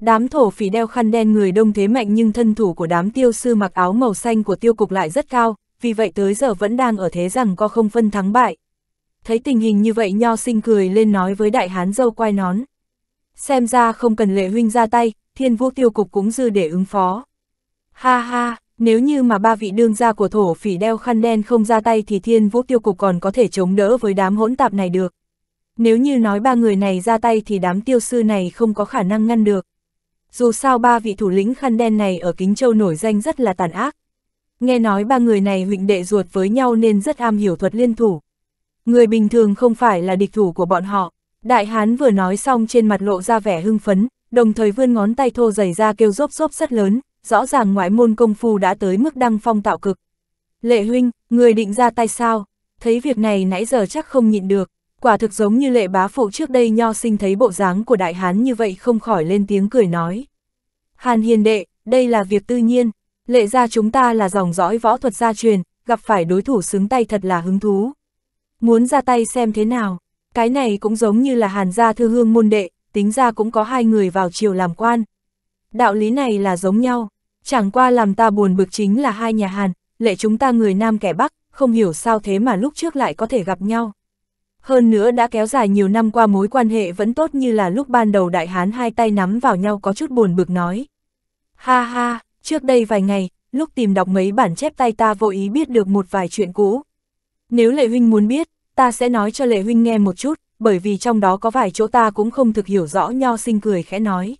Đám thổ phỉ đeo khăn đen người đông thế mạnh nhưng thân thủ của đám tiêu sư mặc áo màu xanh của tiêu cục lại rất cao, vì vậy tới giờ vẫn đang ở thế rằng có không phân thắng bại. Thấy tình hình như vậy nho sinh cười lên nói với đại hán dâu quai nón. Xem ra không cần lệ huynh ra tay, thiên vũ tiêu cục cũng dư để ứng phó. Ha ha, nếu như mà ba vị đương gia của thổ phỉ đeo khăn đen không ra tay thì thiên vũ tiêu cục còn có thể chống đỡ với đám hỗn tạp này được. Nếu như nói ba người này ra tay thì đám tiêu sư này không có khả năng ngăn được. Dù sao ba vị thủ lĩnh khăn đen này ở Kính Châu nổi danh rất là tàn ác. Nghe nói ba người này huynh đệ ruột với nhau nên rất am hiểu thuật liên thủ. Người bình thường không phải là địch thủ của bọn họ. Đại hán vừa nói xong trên mặt lộ ra vẻ hưng phấn, đồng thời vươn ngón tay thô dày ra kêu rốp rốp rất lớn, rõ ràng ngoại môn công phu đã tới mức đăng phong tạo cực. Lệ huynh, người định ra tay sao? Thấy việc này nãy giờ chắc không nhịn được, quả thực giống như lệ bá phụ trước đây nho sinh thấy bộ dáng của đại hán như vậy không khỏi lên tiếng cười nói. Hàn hiền đệ, đây là việc tư nhiên, lệ gia chúng ta là dòng dõi võ thuật gia truyền, gặp phải đối thủ xứng tay thật là hứng thú. Muốn ra tay xem thế nào, cái này cũng giống như là hàn gia thư hương môn đệ, tính ra cũng có hai người vào triều làm quan. Đạo lý này là giống nhau, chẳng qua làm ta buồn bực chính là hai nhà hàn, lệ chúng ta người Nam kẻ Bắc, không hiểu sao thế mà lúc trước lại có thể gặp nhau. Hơn nữa đã kéo dài nhiều năm qua mối quan hệ vẫn tốt như là lúc ban đầu đại hán hai tay nắm vào nhau có chút buồn bực nói. Ha ha, trước đây vài ngày, lúc tìm đọc mấy bản chép tay ta vô ý biết được một vài chuyện cũ. Nếu Lệ Huynh muốn biết, ta sẽ nói cho Lệ Huynh nghe một chút, bởi vì trong đó có vài chỗ ta cũng không thực hiểu rõ nho sinh cười khẽ nói.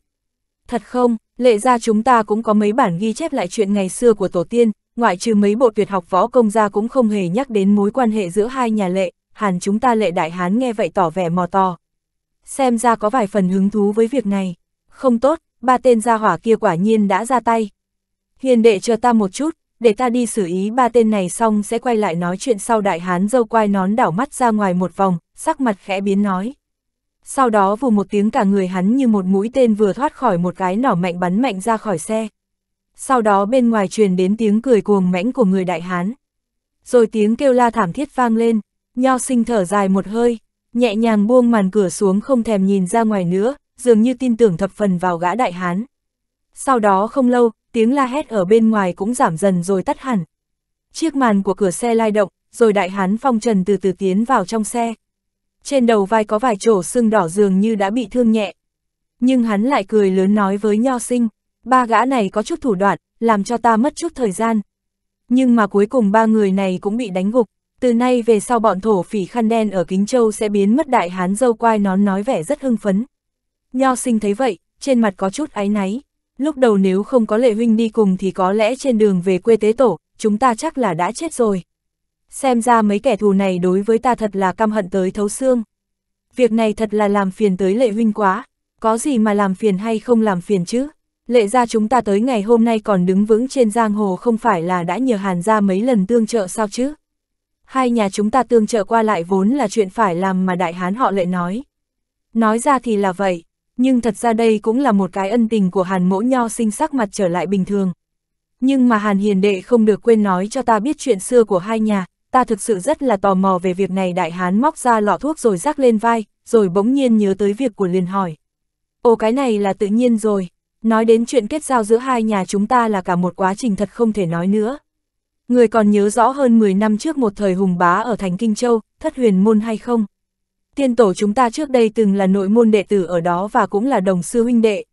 Thật không, lệ ra chúng ta cũng có mấy bản ghi chép lại chuyện ngày xưa của tổ tiên, ngoại trừ mấy bộ tuyệt học võ công gia cũng không hề nhắc đến mối quan hệ giữa hai nhà lệ, hàn chúng ta lệ đại hán nghe vậy tỏ vẻ mò to, Xem ra có vài phần hứng thú với việc này. Không tốt, ba tên gia hỏa kia quả nhiên đã ra tay. Hiền đệ chờ ta một chút, để ta đi xử ý ba tên này xong sẽ quay lại nói chuyện sau đại hán dâu quai nón đảo mắt ra ngoài một vòng, sắc mặt khẽ biến nói. Sau đó vù một tiếng cả người hắn như một mũi tên vừa thoát khỏi một cái nỏ mạnh bắn mạnh ra khỏi xe. Sau đó bên ngoài truyền đến tiếng cười cuồng mãnh của người đại hán. Rồi tiếng kêu la thảm thiết vang lên, nho sinh thở dài một hơi, nhẹ nhàng buông màn cửa xuống không thèm nhìn ra ngoài nữa, dường như tin tưởng thập phần vào gã đại hán. Sau đó không lâu, tiếng la hét ở bên ngoài cũng giảm dần rồi tắt hẳn. chiếc màn của cửa xe lai động, rồi đại hán phong trần từ từ tiến vào trong xe. Trên đầu vai có vài chỗ sưng đỏ dường như đã bị thương nhẹ. Nhưng hắn lại cười lớn nói với nho sinh, ba gã này có chút thủ đoạn, làm cho ta mất chút thời gian. Nhưng mà cuối cùng ba người này cũng bị đánh gục, từ nay về sau bọn thổ phỉ khăn đen ở Kính Châu sẽ biến mất đại hán dâu quai nón nói vẻ rất hưng phấn. Nho sinh thấy vậy, trên mặt có chút áy náy. Lúc đầu nếu không có lệ huynh đi cùng thì có lẽ trên đường về quê tế tổ, chúng ta chắc là đã chết rồi. Xem ra mấy kẻ thù này đối với ta thật là căm hận tới thấu xương. Việc này thật là làm phiền tới lệ huynh quá, có gì mà làm phiền hay không làm phiền chứ? Lệ ra chúng ta tới ngày hôm nay còn đứng vững trên giang hồ không phải là đã nhờ hàn ra mấy lần tương trợ sao chứ? Hai nhà chúng ta tương trợ qua lại vốn là chuyện phải làm mà đại hán họ lệ nói. Nói ra thì là vậy, nhưng thật ra đây cũng là một cái ân tình của hàn mỗ nho sinh sắc mặt trở lại bình thường. Nhưng mà hàn hiền đệ không được quên nói cho ta biết chuyện xưa của hai nhà, ta thực sự rất là tò mò về việc này đại hán móc ra lọ thuốc rồi rắc lên vai, rồi bỗng nhiên nhớ tới việc của liền hỏi. Ồ cái này là tự nhiên rồi, nói đến chuyện kết giao giữa hai nhà chúng ta là cả một quá trình thật không thể nói nữa. Người còn nhớ rõ hơn 10 năm trước một thời hùng bá ở thành Kinh Châu, thất huyền môn hay không? Tiên tổ chúng ta trước đây từng là nội môn đệ tử ở đó và cũng là đồng sư huynh đệ.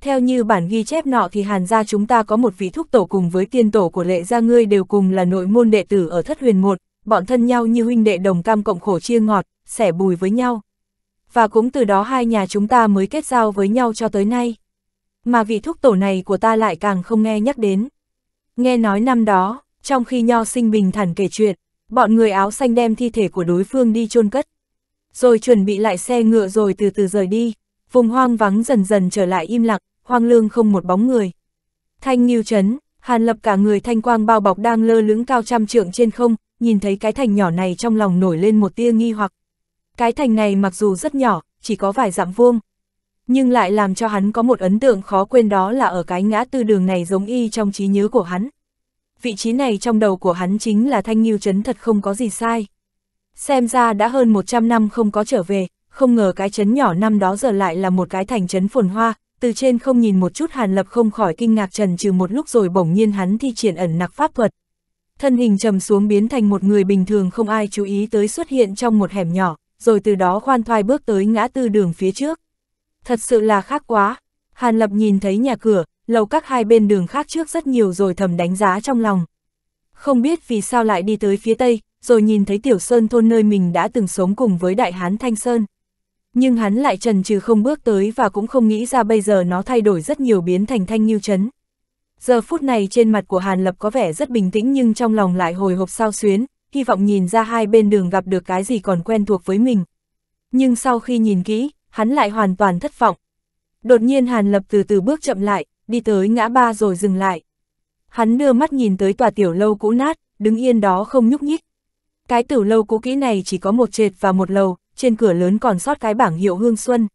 Theo như bản ghi chép nọ thì hàn gia chúng ta có một vị thúc tổ cùng với tiên tổ của lệ gia ngươi đều cùng là nội môn đệ tử ở thất huyền một, bọn thân nhau như huynh đệ đồng cam cộng khổ chia ngọt, sẻ bùi với nhau. Và cũng từ đó hai nhà chúng ta mới kết giao với nhau cho tới nay. Mà vị thúc tổ này của ta lại càng không nghe nhắc đến. Nghe nói năm đó, trong khi nho sinh bình thản kể chuyện, bọn người áo xanh đem thi thể của đối phương đi chôn cất. Rồi chuẩn bị lại xe ngựa rồi từ từ rời đi, vùng hoang vắng dần dần trở lại im lặng, hoang lương không một bóng người. Thanh Nghiêu Trấn, Hàn Lập cả người thanh quang bao bọc đang lơ lửng cao trăm trượng trên không, nhìn thấy cái thành nhỏ này trong lòng nổi lên một tia nghi hoặc. Cái thành này mặc dù rất nhỏ, chỉ có vài dặm vuông, nhưng lại làm cho hắn có một ấn tượng khó quên đó là ở cái ngã tư đường này giống y trong trí nhớ của hắn. Vị trí này trong đầu của hắn chính là Thanh Nghiêu Trấn thật không có gì sai. Xem ra đã hơn 100 năm không có trở về, không ngờ cái chấn nhỏ năm đó giờ lại là một cái thành trấn phồn hoa, từ trên không nhìn một chút Hàn Lập không khỏi kinh ngạc trần trừ một lúc rồi bỗng nhiên hắn thi triển ẩn nặc pháp thuật. Thân hình trầm xuống biến thành một người bình thường không ai chú ý tới xuất hiện trong một hẻm nhỏ, rồi từ đó khoan thoai bước tới ngã tư đường phía trước. Thật sự là khác quá. Hàn Lập nhìn thấy nhà cửa, lầu các hai bên đường khác trước rất nhiều rồi thầm đánh giá trong lòng. Không biết vì sao lại đi tới phía tây, rồi nhìn thấy tiểu sơn thôn nơi mình đã từng sống cùng với đại hán Thanh Sơn. Nhưng hắn lại trần trừ không bước tới và cũng không nghĩ ra bây giờ nó thay đổi rất nhiều biến thành thanh nghiêu chấn. Giờ phút này trên mặt của Hàn Lập có vẻ rất bình tĩnh nhưng trong lòng lại hồi hộp sao xuyến, hy vọng nhìn ra hai bên đường gặp được cái gì còn quen thuộc với mình. Nhưng sau khi nhìn kỹ, hắn lại hoàn toàn thất vọng. Đột nhiên Hàn Lập từ từ bước chậm lại, đi tới ngã ba rồi dừng lại. Hắn đưa mắt nhìn tới tòa tiểu lâu cũ nát, đứng yên đó không nhúc nhích. Cái tử lâu cũ kỹ này chỉ có một trệt và một lầu, trên cửa lớn còn sót cái bảng hiệu Hương Xuân.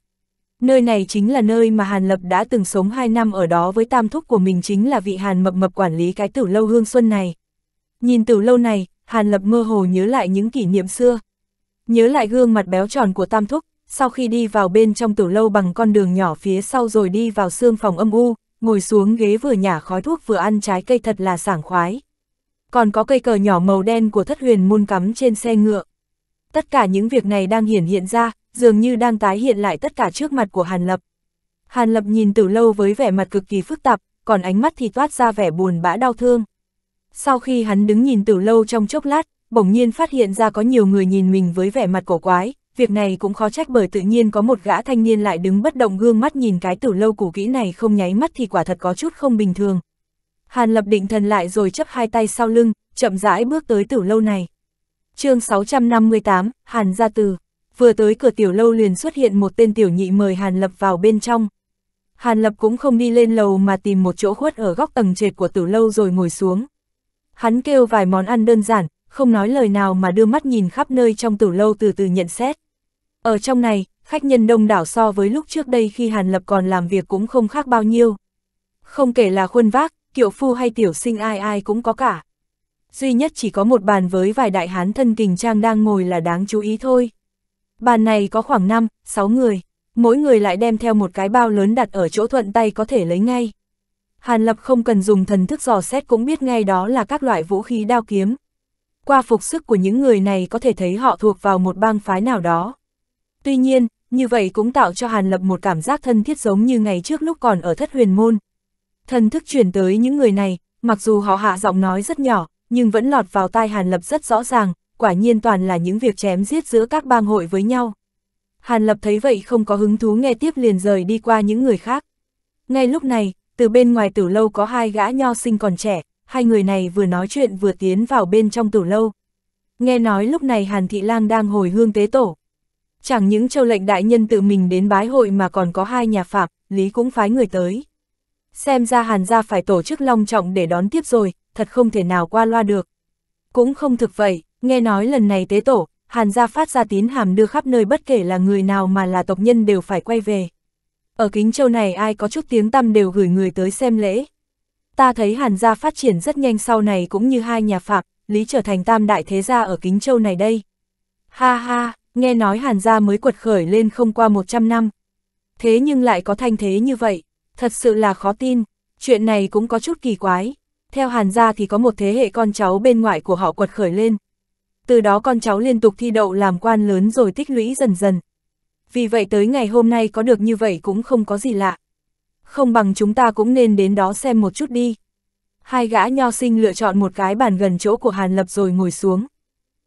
Nơi này chính là nơi mà Hàn Lập đã từng sống 2 năm ở đó với tam thúc của mình chính là vị Hàn mập mập quản lý cái tử lâu Hương Xuân này. Nhìn tử lâu này, Hàn Lập mơ hồ nhớ lại những kỷ niệm xưa. Nhớ lại gương mặt béo tròn của tam thúc, sau khi đi vào bên trong tử lâu bằng con đường nhỏ phía sau rồi đi vào xương phòng âm u, ngồi xuống ghế vừa nhả khói thuốc vừa ăn trái cây thật là sảng khoái. Còn có cây cờ nhỏ màu đen của thất huyền môn cắm trên xe ngựa. Tất cả những việc này đang hiển hiện ra, dường như đang tái hiện lại tất cả trước mặt của Hàn Lập. Hàn Lập nhìn từ lâu với vẻ mặt cực kỳ phức tạp, còn ánh mắt thì toát ra vẻ buồn bã đau thương. Sau khi hắn đứng nhìn từ lâu trong chốc lát, bỗng nhiên phát hiện ra có nhiều người nhìn mình với vẻ mặt cổ quái, việc này cũng khó trách bởi tự nhiên có một gã thanh niên lại đứng bất động gương mắt nhìn cái tử lâu củ kỹ này không nháy mắt thì quả thật có chút không bình thường. Hàn lập định thần lại rồi chấp hai tay sau lưng, chậm rãi bước tới tiểu lâu này. chương 658, Hàn gia từ. Vừa tới cửa tiểu lâu liền xuất hiện một tên tiểu nhị mời Hàn lập vào bên trong. Hàn lập cũng không đi lên lầu mà tìm một chỗ khuất ở góc tầng trệt của tiểu lâu rồi ngồi xuống. Hắn kêu vài món ăn đơn giản, không nói lời nào mà đưa mắt nhìn khắp nơi trong tiểu lâu từ từ nhận xét. Ở trong này, khách nhân đông đảo so với lúc trước đây khi Hàn Lập còn làm việc cũng không khác bao nhiêu. Không kể là khuôn vác, kiệu phu hay tiểu sinh ai ai cũng có cả. Duy nhất chỉ có một bàn với vài đại hán thân kình trang đang ngồi là đáng chú ý thôi. Bàn này có khoảng 5, 6 người, mỗi người lại đem theo một cái bao lớn đặt ở chỗ thuận tay có thể lấy ngay. Hàn Lập không cần dùng thần thức dò xét cũng biết ngay đó là các loại vũ khí đao kiếm. Qua phục sức của những người này có thể thấy họ thuộc vào một bang phái nào đó. Tuy nhiên, như vậy cũng tạo cho Hàn Lập một cảm giác thân thiết giống như ngày trước lúc còn ở thất huyền môn. Thần thức chuyển tới những người này, mặc dù họ hạ giọng nói rất nhỏ, nhưng vẫn lọt vào tai Hàn Lập rất rõ ràng, quả nhiên toàn là những việc chém giết giữa các bang hội với nhau. Hàn Lập thấy vậy không có hứng thú nghe tiếp liền rời đi qua những người khác. Ngay lúc này, từ bên ngoài tử lâu có hai gã nho sinh còn trẻ, hai người này vừa nói chuyện vừa tiến vào bên trong tử lâu. Nghe nói lúc này Hàn Thị Lang đang hồi hương tế tổ. Chẳng những châu lệnh đại nhân tự mình đến bái hội mà còn có hai nhà phạm, Lý cũng phái người tới. Xem ra Hàn gia phải tổ chức long trọng để đón tiếp rồi, thật không thể nào qua loa được. Cũng không thực vậy, nghe nói lần này tế tổ, Hàn gia phát ra tín hàm đưa khắp nơi bất kể là người nào mà là tộc nhân đều phải quay về. Ở Kính Châu này ai có chút tiếng tăm đều gửi người tới xem lễ. Ta thấy Hàn gia phát triển rất nhanh sau này cũng như hai nhà phạm, Lý trở thành tam đại thế gia ở Kính Châu này đây. Ha ha, nghe nói Hàn gia mới quật khởi lên không qua 100 năm. Thế nhưng lại có thanh thế như vậy, thật sự là khó tin, chuyện này cũng có chút kỳ quái. Theo Hàn gia thì có một thế hệ con cháu bên ngoại của họ quật khởi lên. Từ đó con cháu liên tục thi đậu làm quan lớn rồi tích lũy dần dần. Vì vậy tới ngày hôm nay có được như vậy cũng không có gì lạ. Không bằng chúng ta cũng nên đến đó xem một chút đi. Hai gã nho sinh lựa chọn một cái bàn gần chỗ của Hàn Lập rồi ngồi xuống.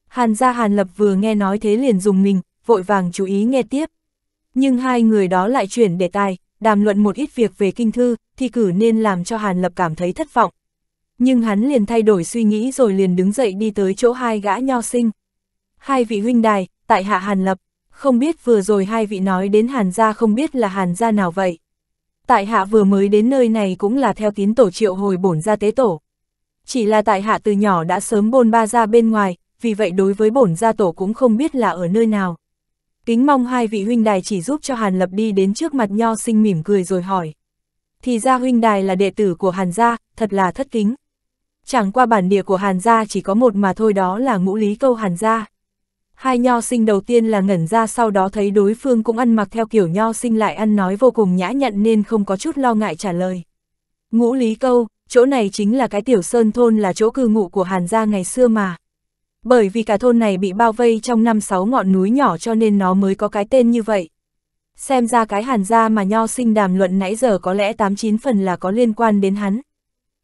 Hàn gia Hàn Lập vừa nghe nói thế liền dùng mình, vội vàng chú ý nghe tiếp. Nhưng hai người đó lại chuyển đề tài, đàm luận một ít việc về kinh thư, thì cử nên làm cho Hàn Lập cảm thấy thất vọng. Nhưng hắn liền thay đổi suy nghĩ rồi liền đứng dậy đi tới chỗ hai gã nho sinh. Hai vị huynh đài, tại hạ Hàn Lập, không biết vừa rồi hai vị nói đến Hàn gia không biết là Hàn gia nào vậy. Tại hạ vừa mới đến nơi này cũng là theo tín tổ triệu hồi bổn gia tế tổ. Chỉ là tại hạ từ nhỏ đã sớm bôn ba ra bên ngoài, vì vậy đối với bổn gia tổ cũng không biết là ở nơi nào. Kính mong hai vị huynh đài chỉ giúp cho Hàn Lập đi đến trước mặt nho sinh mỉm cười rồi hỏi. Thì ra huynh đài là đệ tử của Hàn gia, thật là thất kính. Chẳng qua bản địa của Hàn gia chỉ có một mà thôi đó là ngũ lý câu Hàn gia. Hai nho sinh đầu tiên là ngẩn ra sau đó thấy đối phương cũng ăn mặc theo kiểu nho sinh lại ăn nói vô cùng nhã nhặn nên không có chút lo ngại trả lời. Ngũ lý câu, chỗ này chính là cái tiểu sơn thôn là chỗ cư ngụ của Hàn gia ngày xưa mà. Bởi vì cả thôn này bị bao vây trong năm sáu ngọn núi nhỏ cho nên nó mới có cái tên như vậy. Xem ra cái hàn gia mà nho sinh đàm luận nãy giờ có lẽ 89 phần là có liên quan đến hắn.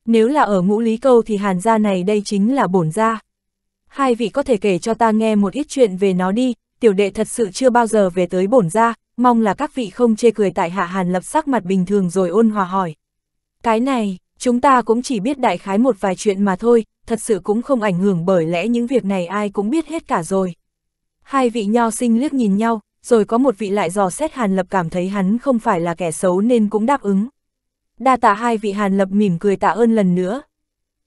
Nếu là ở ngũ lý câu thì hàn gia này đây chính là bổn gia. Hai vị có thể kể cho ta nghe một ít chuyện về nó đi, tiểu đệ thật sự chưa bao giờ về tới bổn gia, mong là các vị không chê cười tại hạ hàn lập sắc mặt bình thường rồi ôn hòa hỏi. Cái này, chúng ta cũng chỉ biết đại khái một vài chuyện mà thôi, thật sự cũng không ảnh hưởng bởi lẽ những việc này ai cũng biết hết cả rồi. Hai vị nho sinh liếc nhìn nhau, rồi có một vị lại dò xét Hàn Lập cảm thấy hắn không phải là kẻ xấu nên cũng đáp ứng. Đa tạ hai vị Hàn Lập mỉm cười tạ ơn lần nữa.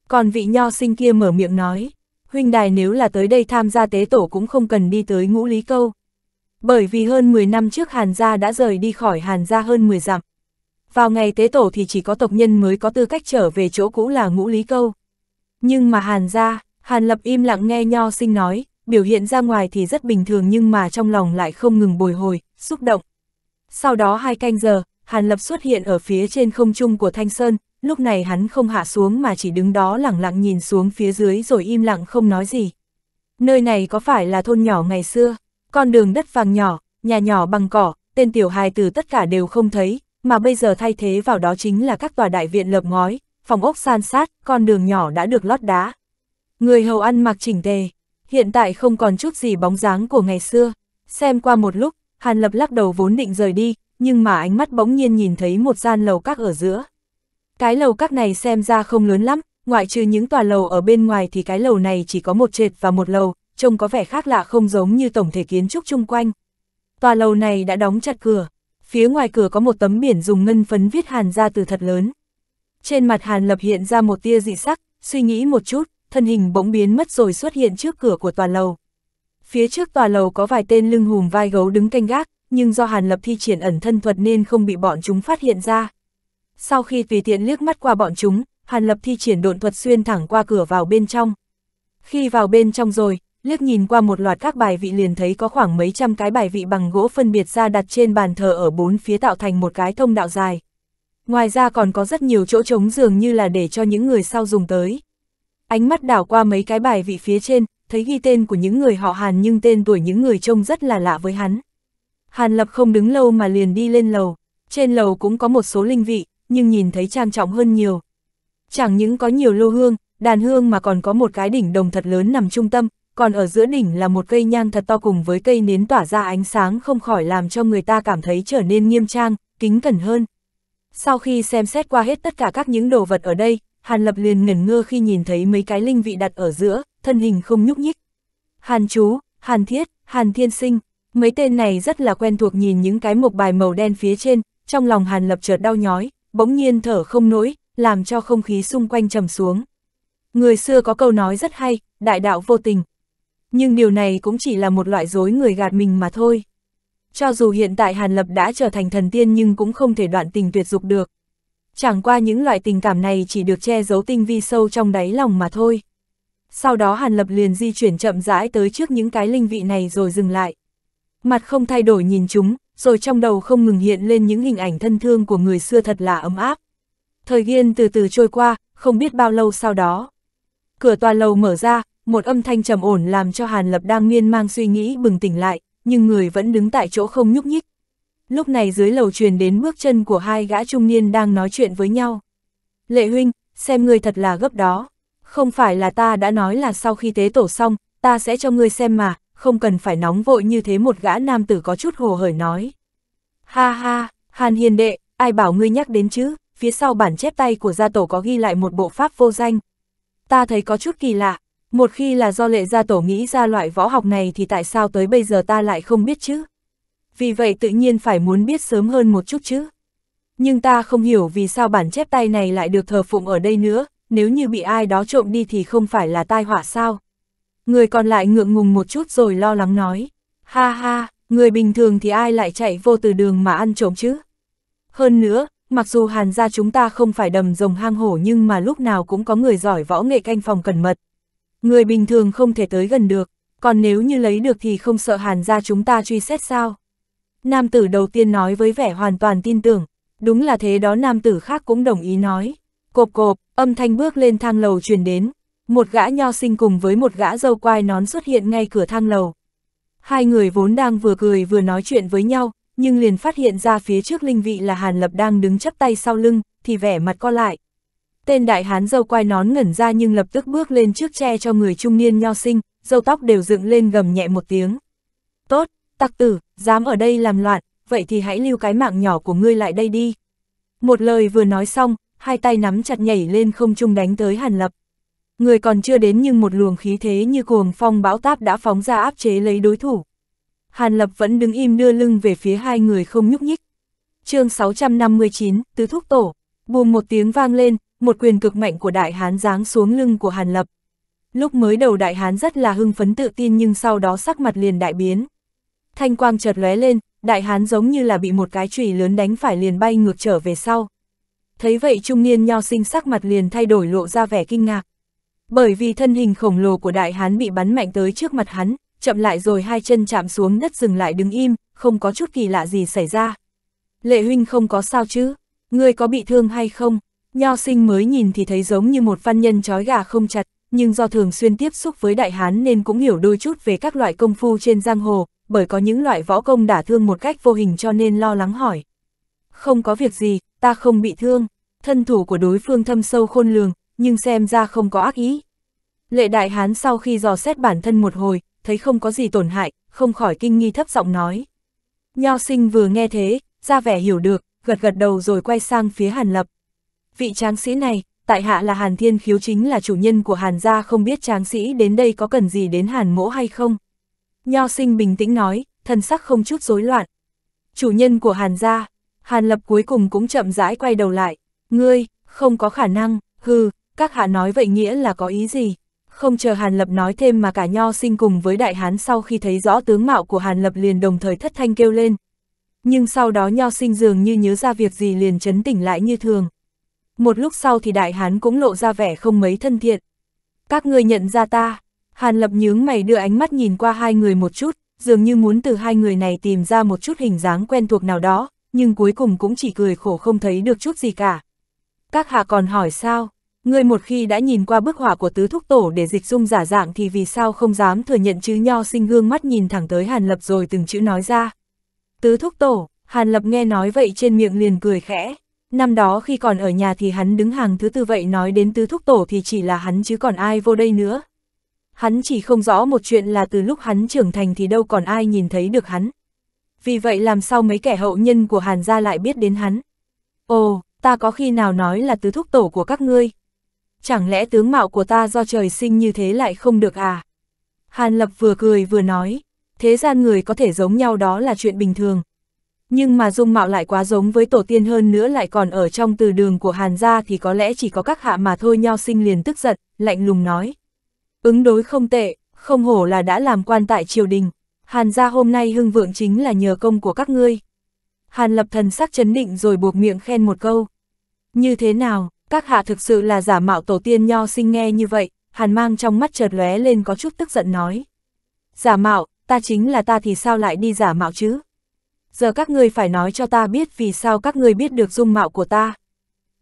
Còn vị nho sinh kia mở miệng nói, huynh đài nếu là tới đây tham gia tế tổ cũng không cần đi tới ngũ lý câu. Bởi vì hơn 10 năm trước Hàn gia đã rời đi khỏi Hàn gia hơn 10 dặm. Vào ngày tế tổ thì chỉ có tộc nhân mới có tư cách trở về chỗ cũ là ngũ lý câu. Nhưng mà Hàn ra, Hàn Lập im lặng nghe Nho sinh nói, biểu hiện ra ngoài thì rất bình thường nhưng mà trong lòng lại không ngừng bồi hồi, xúc động. Sau đó hai canh giờ, Hàn Lập xuất hiện ở phía trên không trung của Thanh Sơn, lúc này hắn không hạ xuống mà chỉ đứng đó lặng lặng nhìn xuống phía dưới rồi im lặng không nói gì. Nơi này có phải là thôn nhỏ ngày xưa, con đường đất vàng nhỏ, nhà nhỏ bằng cỏ, tên tiểu hài từ tất cả đều không thấy, mà bây giờ thay thế vào đó chính là các tòa đại viện lợp ngói, phòng ốc san sát, con đường nhỏ đã được lót đá. Người hầu ăn mặc chỉnh tề, hiện tại không còn chút gì bóng dáng của ngày xưa. Xem qua một lúc, Hàn Lập lắc đầu vốn định rời đi, nhưng mà ánh mắt bỗng nhiên nhìn thấy một gian lầu các ở giữa. Cái lầu các này xem ra không lớn lắm, ngoại trừ những tòa lầu ở bên ngoài thì cái lầu này chỉ có một trệt và một lầu, trông có vẻ khác lạ không giống như tổng thể kiến trúc chung quanh. Tòa lầu này đã đóng chặt cửa, phía ngoài cửa có một tấm biển dùng ngân phấn viết hàn ra từ thật lớn. Trên mặt Hàn Lập hiện ra một tia dị sắc, suy nghĩ một chút, thân hình bỗng biến mất rồi xuất hiện trước cửa của tòa lầu. Phía trước tòa lầu có vài tên lưng hùm vai gấu đứng canh gác, nhưng do Hàn Lập thi triển ẩn thân thuật nên không bị bọn chúng phát hiện ra. Sau khi tùy tiện liếc mắt qua bọn chúng, Hàn Lập thi triển độn thuật xuyên thẳng qua cửa vào bên trong. Khi vào bên trong rồi, liếc nhìn qua một loạt các bài vị liền thấy có khoảng mấy trăm cái bài vị bằng gỗ phân biệt ra đặt trên bàn thờ ở bốn phía tạo thành một cái thông đạo dài. ngoài ra còn có rất nhiều chỗ trống dường như là để cho những người sau dùng tới. Ánh mắt đảo qua mấy cái bài vị phía trên, thấy ghi tên của những người họ Hàn nhưng tên tuổi những người trông rất là lạ với hắn. Hàn Lập không đứng lâu mà liền đi lên lầu, trên lầu cũng có một số linh vị, nhưng nhìn thấy trang trọng hơn nhiều. Chẳng những có nhiều lô hương, đàn hương mà còn có một cái đỉnh đồng thật lớn nằm trung tâm, còn ở giữa đỉnh là một cây nhang thật to cùng với cây nến tỏa ra ánh sáng không khỏi làm cho người ta cảm thấy trở nên nghiêm trang, kính cẩn hơn. Sau khi xem xét qua hết tất cả các những đồ vật ở đây, Hàn Lập liền ngẩn ngơ khi nhìn thấy mấy cái linh vị đặt ở giữa, thân hình không nhúc nhích. Hàn Chú, Hàn Thiết, Hàn Thiên Sinh, mấy tên này rất là quen thuộc nhìn những cái mộc bài màu đen phía trên, trong lòng Hàn Lập chợt đau nhói, bỗng nhiên thở không nổi, làm cho không khí xung quanh trầm xuống. Người xưa có câu nói rất hay, đại đạo vô tình. Nhưng điều này cũng chỉ là một loại dối người gạt mình mà thôi. Cho dù hiện tại Hàn Lập đã trở thành thần tiên nhưng cũng không thể đoạn tình tuyệt dục được. Chẳng qua những loại tình cảm này chỉ được che giấu tinh vi sâu trong đáy lòng mà thôi. Sau đó Hàn Lập liền di chuyển chậm rãi tới trước những cái linh vị này rồi dừng lại. Mặt không thay đổi nhìn chúng, rồi trong đầu không ngừng hiện lên những hình ảnh thân thương của người xưa thật là ấm áp. Thời gian từ từ trôi qua, không biết bao lâu sau đó. Cửa tòa lầu mở ra, một âm thanh trầm ổn làm cho Hàn Lập đang miên mang suy nghĩ bừng tỉnh lại, nhưng người vẫn đứng tại chỗ không nhúc nhích. Lúc này dưới lầu truyền đến bước chân của hai gã trung niên đang nói chuyện với nhau. Lệ huynh, xem ngươi thật là gấp đó. Không phải là ta đã nói là sau khi tế tổ xong, ta sẽ cho ngươi xem mà, không cần phải nóng vội như thế một gã nam tử có chút hồ hởi nói. Ha ha, Hàn hiền đệ, ai bảo ngươi nhắc đến chứ, phía sau bản chép tay của gia tổ có ghi lại một bộ pháp vô danh. Ta thấy có chút kỳ lạ, một khi là do lệ gia tổ nghĩ ra loại võ học này thì tại sao tới bây giờ ta lại không biết chứ? Vì vậy tự nhiên phải muốn biết sớm hơn một chút chứ. Nhưng ta không hiểu vì sao bản chép tay này lại được thờ phụng ở đây nữa, nếu như bị ai đó trộm đi thì không phải là tai họa sao? Người còn lại ngượng ngùng một chút rồi lo lắng nói. Ha ha, người bình thường thì ai lại chạy vô từ đường mà ăn trộm chứ? Hơn nữa, mặc dù hàn gia chúng ta không phải đầm rồng hang hổ nhưng mà lúc nào cũng có người giỏi võ nghệ canh phòng cẩn mật. Người bình thường không thể tới gần được, còn nếu như lấy được thì không sợ hàn gia chúng ta truy xét sao? Nam tử đầu tiên nói với vẻ hoàn toàn tin tưởng, đúng là thế đó nam tử khác cũng đồng ý nói. Cộp cộp, âm thanh bước lên thang lầu truyền đến, một gã nho sinh cùng với một gã dâu quai nón xuất hiện ngay cửa thang lầu. Hai người vốn đang vừa cười vừa nói chuyện với nhau, nhưng liền phát hiện ra phía trước linh vị là Hàn Lập đang đứng chắp tay sau lưng, thì vẻ mặt co lại. Tên đại hán dâu quai nón ngẩn ra nhưng lập tức bước lên trước che cho người trung niên nho sinh, dâu tóc đều dựng lên gầm nhẹ một tiếng. Tốt, tặc tử, dám ở đây làm loạn, vậy thì hãy lưu cái mạng nhỏ của ngươi lại đây đi. Một lời vừa nói xong, hai tay nắm chặt nhảy lên không trung đánh tới Hàn Lập. Người còn chưa đến nhưng một luồng khí thế như cuồng phong bão táp đã phóng ra áp chế lấy đối thủ. Hàn Lập vẫn đứng im đưa lưng về phía hai người không nhúc nhích. chương 659, Tứ Thúc Tổ, bùm một tiếng vang lên, một quyền cực mạnh của Đại Hán giáng xuống lưng của Hàn Lập. Lúc mới đầu Đại Hán rất là hưng phấn tự tin nhưng sau đó sắc mặt liền đại biến. Thanh quang chợt lóe lên, Đại Hán giống như là bị một cái chùy lớn đánh phải liền bay ngược trở về sau. Thấy vậy trung niên nho sinh sắc mặt liền thay đổi lộ ra vẻ kinh ngạc. Bởi vì thân hình khổng lồ của đại hán bị bắn mạnh tới trước mặt hắn, chậm lại rồi hai chân chạm xuống đất dừng lại đứng im, không có chút kỳ lạ gì xảy ra. Lệ huynh không có sao chứ, ngươi có bị thương hay không? Nho sinh mới nhìn thì thấy giống như một văn nhân trói gà không chặt, nhưng do thường xuyên tiếp xúc với đại hán nên cũng hiểu đôi chút về các loại công phu trên giang hồ, bởi có những loại võ công đả thương một cách vô hình cho nên lo lắng hỏi. Không có việc gì, ta không bị thương, thân thủ của đối phương thâm sâu khôn lường, nhưng xem ra không có ác ý. Lệ đại hán sau khi dò xét bản thân một hồi, thấy không có gì tổn hại, không khỏi kinh nghi thấp giọng nói. Nho sinh vừa nghe thế, ra vẻ hiểu được, gật gật đầu rồi quay sang phía Hàn Lập. Vị tráng sĩ này, tại hạ là Hàn Thiên Khiếu chính là chủ nhân của Hàn gia không biết tráng sĩ đến đây có cần gì đến Hàn mỗ hay không. Nho sinh bình tĩnh nói, thần sắc không chút rối loạn. Chủ nhân của Hàn gia, Hàn Lập cuối cùng cũng chậm rãi quay đầu lại, ngươi, không có khả năng, hừ, các hạ nói vậy nghĩa là có ý gì? Không chờ Hàn Lập nói thêm mà cả nho sinh cùng với đại hán sau khi thấy rõ tướng mạo của Hàn Lập liền đồng thời thất thanh kêu lên. Nhưng sau đó nho sinh dường như nhớ ra việc gì liền chấn tỉnh lại như thường. Một lúc sau thì đại hán cũng lộ ra vẻ không mấy thân thiện. Các người nhận ra ta, Hàn Lập nhướng mày đưa ánh mắt nhìn qua hai người một chút, dường như muốn từ hai người này tìm ra một chút hình dáng quen thuộc nào đó, nhưng cuối cùng cũng chỉ cười khổ không thấy được chút gì cả. Các hạ còn hỏi sao? Ngươi một khi đã nhìn qua bức họa của tứ thúc tổ để dịch dung giả dạng thì vì sao không dám thừa nhận chứ nho sinh gương mắt nhìn thẳng tới Hàn Lập rồi từng chữ nói ra. Tứ thúc tổ, Hàn Lập nghe nói vậy trên miệng liền cười khẽ. Năm đó khi còn ở nhà thì hắn đứng hàng thứ tư vậy nói đến tứ thúc tổ thì chỉ là hắn chứ còn ai vô đây nữa. Hắn chỉ không rõ một chuyện là từ lúc hắn trưởng thành thì đâu còn ai nhìn thấy được hắn. Vì vậy làm sao mấy kẻ hậu nhân của Hàn gia lại biết đến hắn. Ồ, ta có khi nào nói là tứ thúc tổ của các ngươi? Chẳng lẽ tướng mạo của ta do trời sinh như thế lại không được à? Hàn Lập vừa cười vừa nói, thế gian người có thể giống nhau đó là chuyện bình thường. Nhưng mà dung mạo lại quá giống với tổ tiên hơn nữa lại còn ở trong từ đường của Hàn gia thì có lẽ chỉ có các hạ mà thôi nho sinh liền tức giận, lạnh lùng nói. Ứng đối không tệ, không hổ là đã làm quan tại triều đình, Hàn gia hôm nay hưng vượng chính là nhờ công của các ngươi. Hàn lập thần sắc chấn định rồi buộc miệng khen một câu. Như thế nào, các hạ thực sự là giả mạo tổ tiên nho sinh nghe như vậy, hàn mang trong mắt chợt lóe lên có chút tức giận nói. Giả mạo, ta chính là ta thì sao lại đi giả mạo chứ? Giờ các ngươi phải nói cho ta biết vì sao các ngươi biết được dung mạo của ta.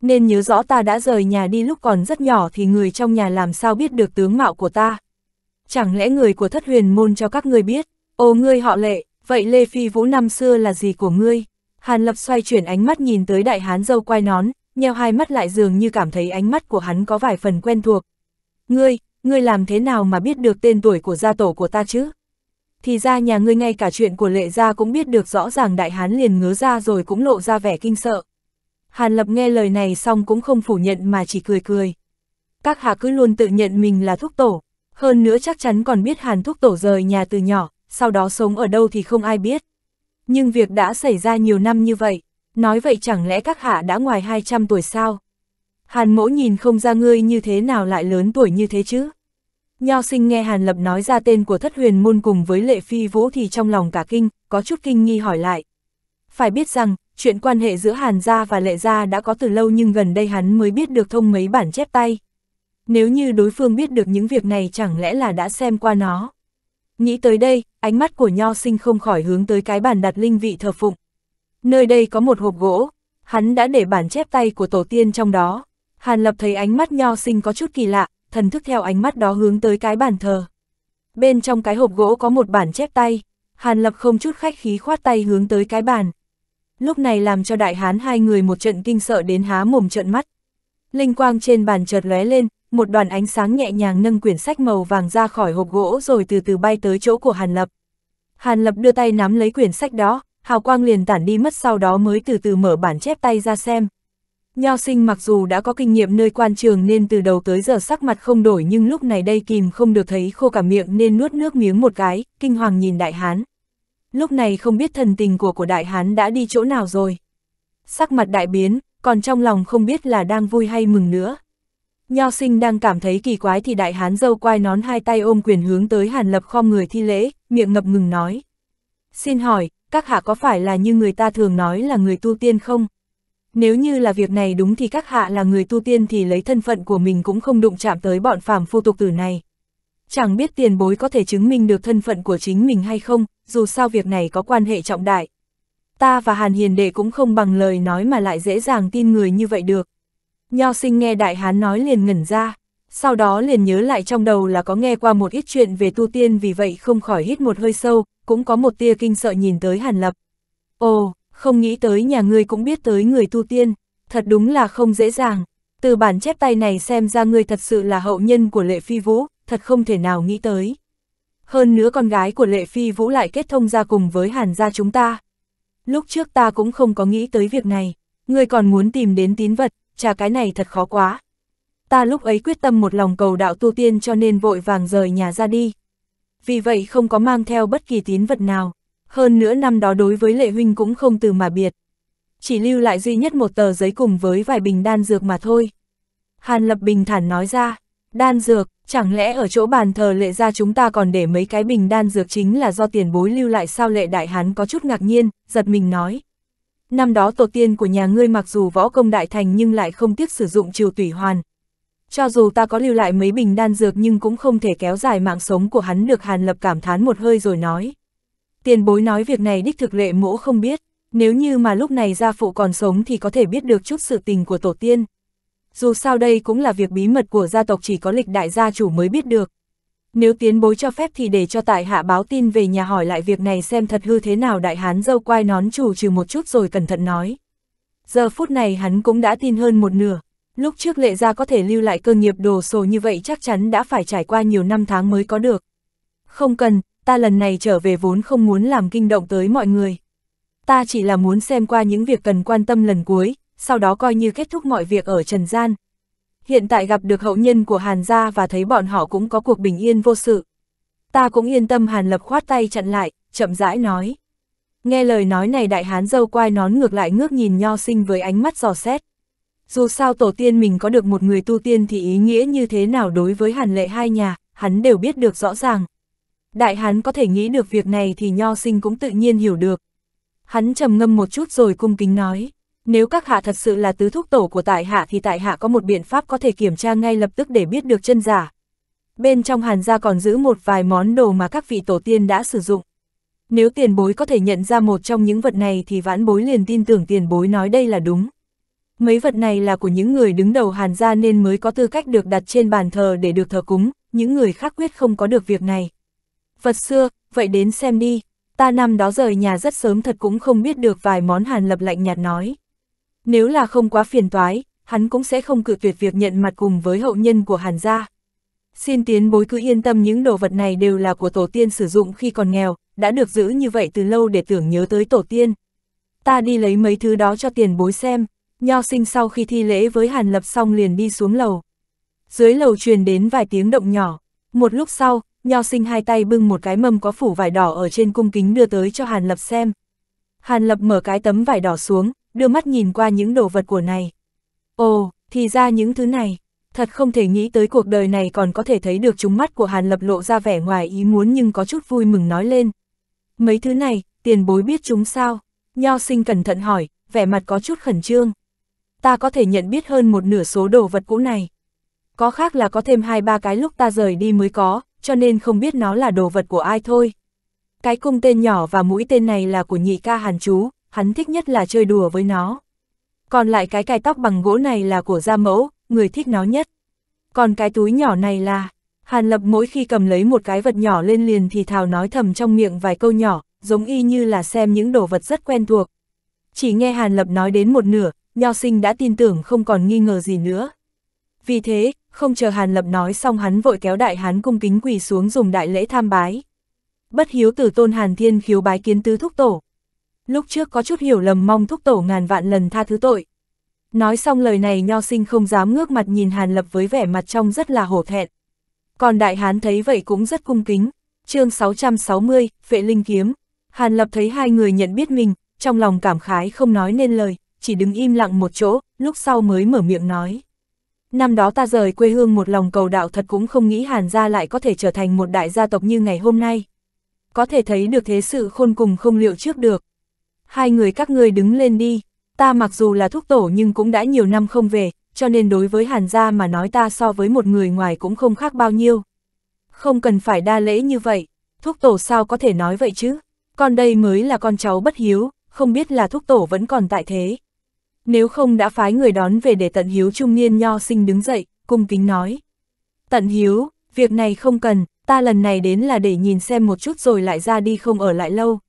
Nên nhớ rõ ta đã rời nhà đi lúc còn rất nhỏ thì người trong nhà làm sao biết được tướng mạo của ta. Chẳng lẽ người của thất huyền môn cho các ngươi biết, ô ngươi họ lệ, vậy Lê Phi Vũ năm xưa là gì của ngươi? Hàn Lập xoay chuyển ánh mắt nhìn tới đại hán dâu quai nón, nheo hai mắt lại dường như cảm thấy ánh mắt của hắn có vài phần quen thuộc. Ngươi, ngươi làm thế nào mà biết được tên tuổi của gia tổ của ta chứ? Thì ra nhà ngươi ngay cả chuyện của lệ gia cũng biết được rõ ràng đại hán liền ngớ ra rồi cũng lộ ra vẻ kinh sợ. Hàn Lập nghe lời này xong cũng không phủ nhận mà chỉ cười cười. Các hạ cứ luôn tự nhận mình là thúc tổ, hơn nữa chắc chắn còn biết Hàn thúc tổ rời nhà từ nhỏ, sau đó sống ở đâu thì không ai biết. Nhưng việc đã xảy ra nhiều năm như vậy, nói vậy chẳng lẽ các hạ đã ngoài 200 tuổi sao? Hàn mỗ nhìn không ra ngươi như thế nào lại lớn tuổi như thế chứ? Nho sinh nghe Hàn Lập nói ra tên của thất huyền môn cùng với lệ phi vũ thì trong lòng cả kinh, có chút kinh nghi hỏi lại. Phải biết rằng, chuyện quan hệ giữa Hàn gia và lệ gia đã có từ lâu nhưng gần đây hắn mới biết được thông mấy bản chép tay. Nếu như đối phương biết được những việc này chẳng lẽ là đã xem qua nó. Nghĩ tới đây, ánh mắt của nho sinh không khỏi hướng tới cái bàn đặt linh vị thờ phụng. Nơi đây có một hộp gỗ, hắn đã để bản chép tay của tổ tiên trong đó. Hàn lập thấy ánh mắt nho sinh có chút kỳ lạ, thần thức theo ánh mắt đó hướng tới cái bàn thờ. Bên trong cái hộp gỗ có một bản chép tay, Hàn lập không chút khách khí khoát tay hướng tới cái bàn. Lúc này làm cho đại hán hai người một trận kinh sợ đến há mồm trợn mắt. Linh quang trên bàn chợt lóe lên, một đoàn ánh sáng nhẹ nhàng nâng quyển sách màu vàng ra khỏi hộp gỗ rồi từ từ bay tới chỗ của Hàn Lập. Hàn Lập đưa tay nắm lấy quyển sách đó, hào quang liền tản đi mất sau đó mới từ từ mở bản chép tay ra xem. Nho sinh mặc dù đã có kinh nghiệm nơi quan trường nên từ đầu tới giờ sắc mặt không đổi nhưng lúc này đây kìm không được thấy khô cả miệng nên nuốt nước miếng một cái, kinh hoàng nhìn đại hán. Lúc này không biết thần tình của của đại hán đã đi chỗ nào rồi. Sắc mặt đại biến, còn trong lòng không biết là đang vui hay mừng nữa. Nho sinh đang cảm thấy kỳ quái thì đại hán dâu quai nón hai tay ôm quyền hướng tới hàn lập khom người thi lễ, miệng ngập ngừng nói. Xin hỏi, các hạ có phải là như người ta thường nói là người tu tiên không? Nếu như là việc này đúng thì các hạ là người tu tiên thì lấy thân phận của mình cũng không đụng chạm tới bọn phàm phu tục tử này. Chẳng biết tiền bối có thể chứng minh được thân phận của chính mình hay không, dù sao việc này có quan hệ trọng đại. Ta và Hàn Hiền Đệ cũng không bằng lời nói mà lại dễ dàng tin người như vậy được. Nho sinh nghe đại hán nói liền ngẩn ra, sau đó liền nhớ lại trong đầu là có nghe qua một ít chuyện về tu tiên vì vậy không khỏi hít một hơi sâu, cũng có một tia kinh sợ nhìn tới Hàn Lập. Ồ, không nghĩ tới nhà ngươi cũng biết tới người tu tiên, thật đúng là không dễ dàng. Từ bản chép tay này xem ra ngươi thật sự là hậu nhân của Lệ Phi Vũ, thật không thể nào nghĩ tới. Hơn nữa con gái của Lệ Phi Vũ lại kết thông ra cùng với Hàn gia chúng ta. Lúc trước ta cũng không có nghĩ tới việc này, ngươi còn muốn tìm đến tín vật, chà cái này thật khó quá. Ta lúc ấy quyết tâm một lòng cầu đạo tu tiên cho nên vội vàng rời nhà ra đi. Vì vậy không có mang theo bất kỳ tín vật nào, hơn nữa năm đó đối với lệ huynh cũng không từ mà biệt. Chỉ lưu lại duy nhất một tờ giấy cùng với vài bình đan dược mà thôi. Hàn Lập bình thản nói ra, đan dược, chẳng lẽ ở chỗ bàn thờ lệ ra chúng ta còn để mấy cái bình đan dược chính là do tiền bối lưu lại sao lệ đại hán có chút ngạc nhiên, giật mình nói. Năm đó tổ tiên của nhà ngươi mặc dù võ công đại thành nhưng lại không tiếc sử dụng triều tùy hoàn. Cho dù ta có lưu lại mấy bình đan dược nhưng cũng không thể kéo dài mạng sống của hắn được Hàn Lập cảm thán một hơi rồi nói. Tiền bối nói việc này đích thực lệ mỗ không biết, Nếu như mà lúc này gia phụ còn sống thì có thể biết được chút sự tình của tổ tiên. Dù sao đây cũng là việc bí mật của gia tộc chỉ có lịch đại gia chủ mới biết được. Nếu tiến bối cho phép thì để cho tại hạ báo tin về nhà hỏi lại việc này xem thật hư thế nào đại hán dâu quai nón chủ trừ một chút rồi cẩn thận nói. Giờ phút này hắn cũng đã tin hơn một nửa. Lúc trước lệ gia có thể lưu lại cơ nghiệp đồ sổ như vậy chắc chắn đã phải trải qua nhiều năm tháng mới có được. Không cần, ta lần này trở về vốn không muốn làm kinh động tới mọi người. Ta chỉ là muốn xem qua những việc cần quan tâm lần cuối, sau đó coi như kết thúc mọi việc ở Trần Gian. Hiện tại gặp được hậu nhân của Hàn gia và thấy bọn họ cũng có cuộc bình yên vô sự. Ta cũng yên tâm Hàn Lập khoát tay chặn lại, chậm rãi nói. Nghe lời nói này đại hán dâu quai nón ngược lại ngước nhìn nho sinh với ánh mắt giò xét. Dù sao tổ tiên mình có được một người tu tiên thì ý nghĩa như thế nào đối với hàn lệ hai nhà, hắn đều biết được rõ ràng. Đại hán có thể nghĩ được việc này thì nho sinh cũng tự nhiên hiểu được. Hắn trầm ngâm một chút rồi cung kính nói, nếu các hạ thật sự là tứ thúc tổ của tại hạ thì tại hạ có một biện pháp có thể kiểm tra ngay lập tức để biết được chân giả. Bên trong hàn gia còn giữ một vài món đồ mà các vị tổ tiên đã sử dụng. Nếu tiền bối có thể nhận ra một trong những vật này thì vãn bối liền tin tưởng tiền bối nói đây là đúng. Mấy vật này là của những người đứng đầu hàn gia nên mới có tư cách được đặt trên bàn thờ để được thờ cúng, những người khác quyết không có được việc này. Vật xưa, vậy đến xem đi, ta năm đó rời nhà rất sớm thật cũng không biết được vài món hàn lập lạnh nhạt nói. Nếu là không quá phiền toái, hắn cũng sẽ không cự tuyệt việc nhận mặt cùng với hậu nhân của hàn gia. Xin tiến bối cứ yên tâm những đồ vật này đều là của tổ tiên sử dụng khi còn nghèo, đã được giữ như vậy từ lâu để tưởng nhớ tới tổ tiên. Ta đi lấy mấy thứ đó cho tiền bối xem, nho sinh sau khi thi lễ với Hàn Lập xong liền đi xuống lầu. Dưới lầu truyền đến vài tiếng động nhỏ, một lúc sau, nho sinh hai tay bưng một cái mâm có phủ vải đỏ ở trên cung kính đưa tới cho Hàn Lập xem. Hàn Lập mở cái tấm vải đỏ xuống, đưa mắt nhìn qua những đồ vật của này. Ồ, thì ra những thứ này, thật không thể nghĩ tới cuộc đời này còn có thể thấy được chúng mắt của Hàn Lập lộ ra vẻ ngoài ý muốn nhưng có chút vui mừng nói lên. Mấy thứ này, tiền bối biết chúng sao? Nho sinh cẩn thận hỏi, vẻ mặt có chút khẩn trương. Ta có thể nhận biết hơn một nửa số đồ vật cũ này. Có khác là có thêm hai ba cái lúc ta rời đi mới có, cho nên không biết nó là đồ vật của ai thôi. Cái cung tên nhỏ và mũi tên này là của nhị ca hàn chú, hắn thích nhất là chơi đùa với nó. Còn lại cái cài tóc bằng gỗ này là của gia mẫu, người thích nó nhất. Còn cái túi nhỏ này là, Hàn Lập mỗi khi cầm lấy một cái vật nhỏ lên liền thì thào nói thầm trong miệng vài câu nhỏ, giống y như là xem những đồ vật rất quen thuộc. Chỉ nghe Hàn Lập nói đến một nửa, Nho sinh đã tin tưởng không còn nghi ngờ gì nữa. Vì thế, không chờ Hàn Lập nói xong hắn vội kéo đại hán cung kính quỳ xuống dùng đại lễ tham bái. Bất hiếu tử tôn Hàn Thiên khiếu bái kiến tứ thúc tổ. Lúc trước có chút hiểu lầm mong thúc tổ ngàn vạn lần tha thứ tội. Nói xong lời này nho sinh không dám ngước mặt nhìn Hàn Lập với vẻ mặt trong rất là hổ thẹn. Còn đại hán thấy vậy cũng rất cung kính. chương 660, Vệ Linh Kiếm. Hàn Lập thấy hai người nhận biết mình, trong lòng cảm khái không nói nên lời, chỉ đứng im lặng một chỗ, lúc sau mới mở miệng nói. Năm đó ta rời quê hương một lòng cầu đạo thật cũng không nghĩ Hàn gia lại có thể trở thành một đại gia tộc như ngày hôm nay. Có thể thấy được thế sự khôn cùng không liệu trước được. Hai người các ngươi đứng lên đi, ta mặc dù là thúc tổ nhưng cũng đã nhiều năm không về, cho nên đối với Hàn gia mà nói ta so với một người ngoài cũng không khác bao nhiêu. Không cần phải đa lễ như vậy, thúc tổ sao có thể nói vậy chứ, con đây mới là con cháu bất hiếu, không biết là thúc tổ vẫn còn tại thế. Nếu không đã phái người đón về để tận hiếu trung niên nho sinh đứng dậy, cung kính nói. Tận hiếu, việc này không cần, ta lần này đến là để nhìn xem một chút rồi lại ra đi không ở lại lâu.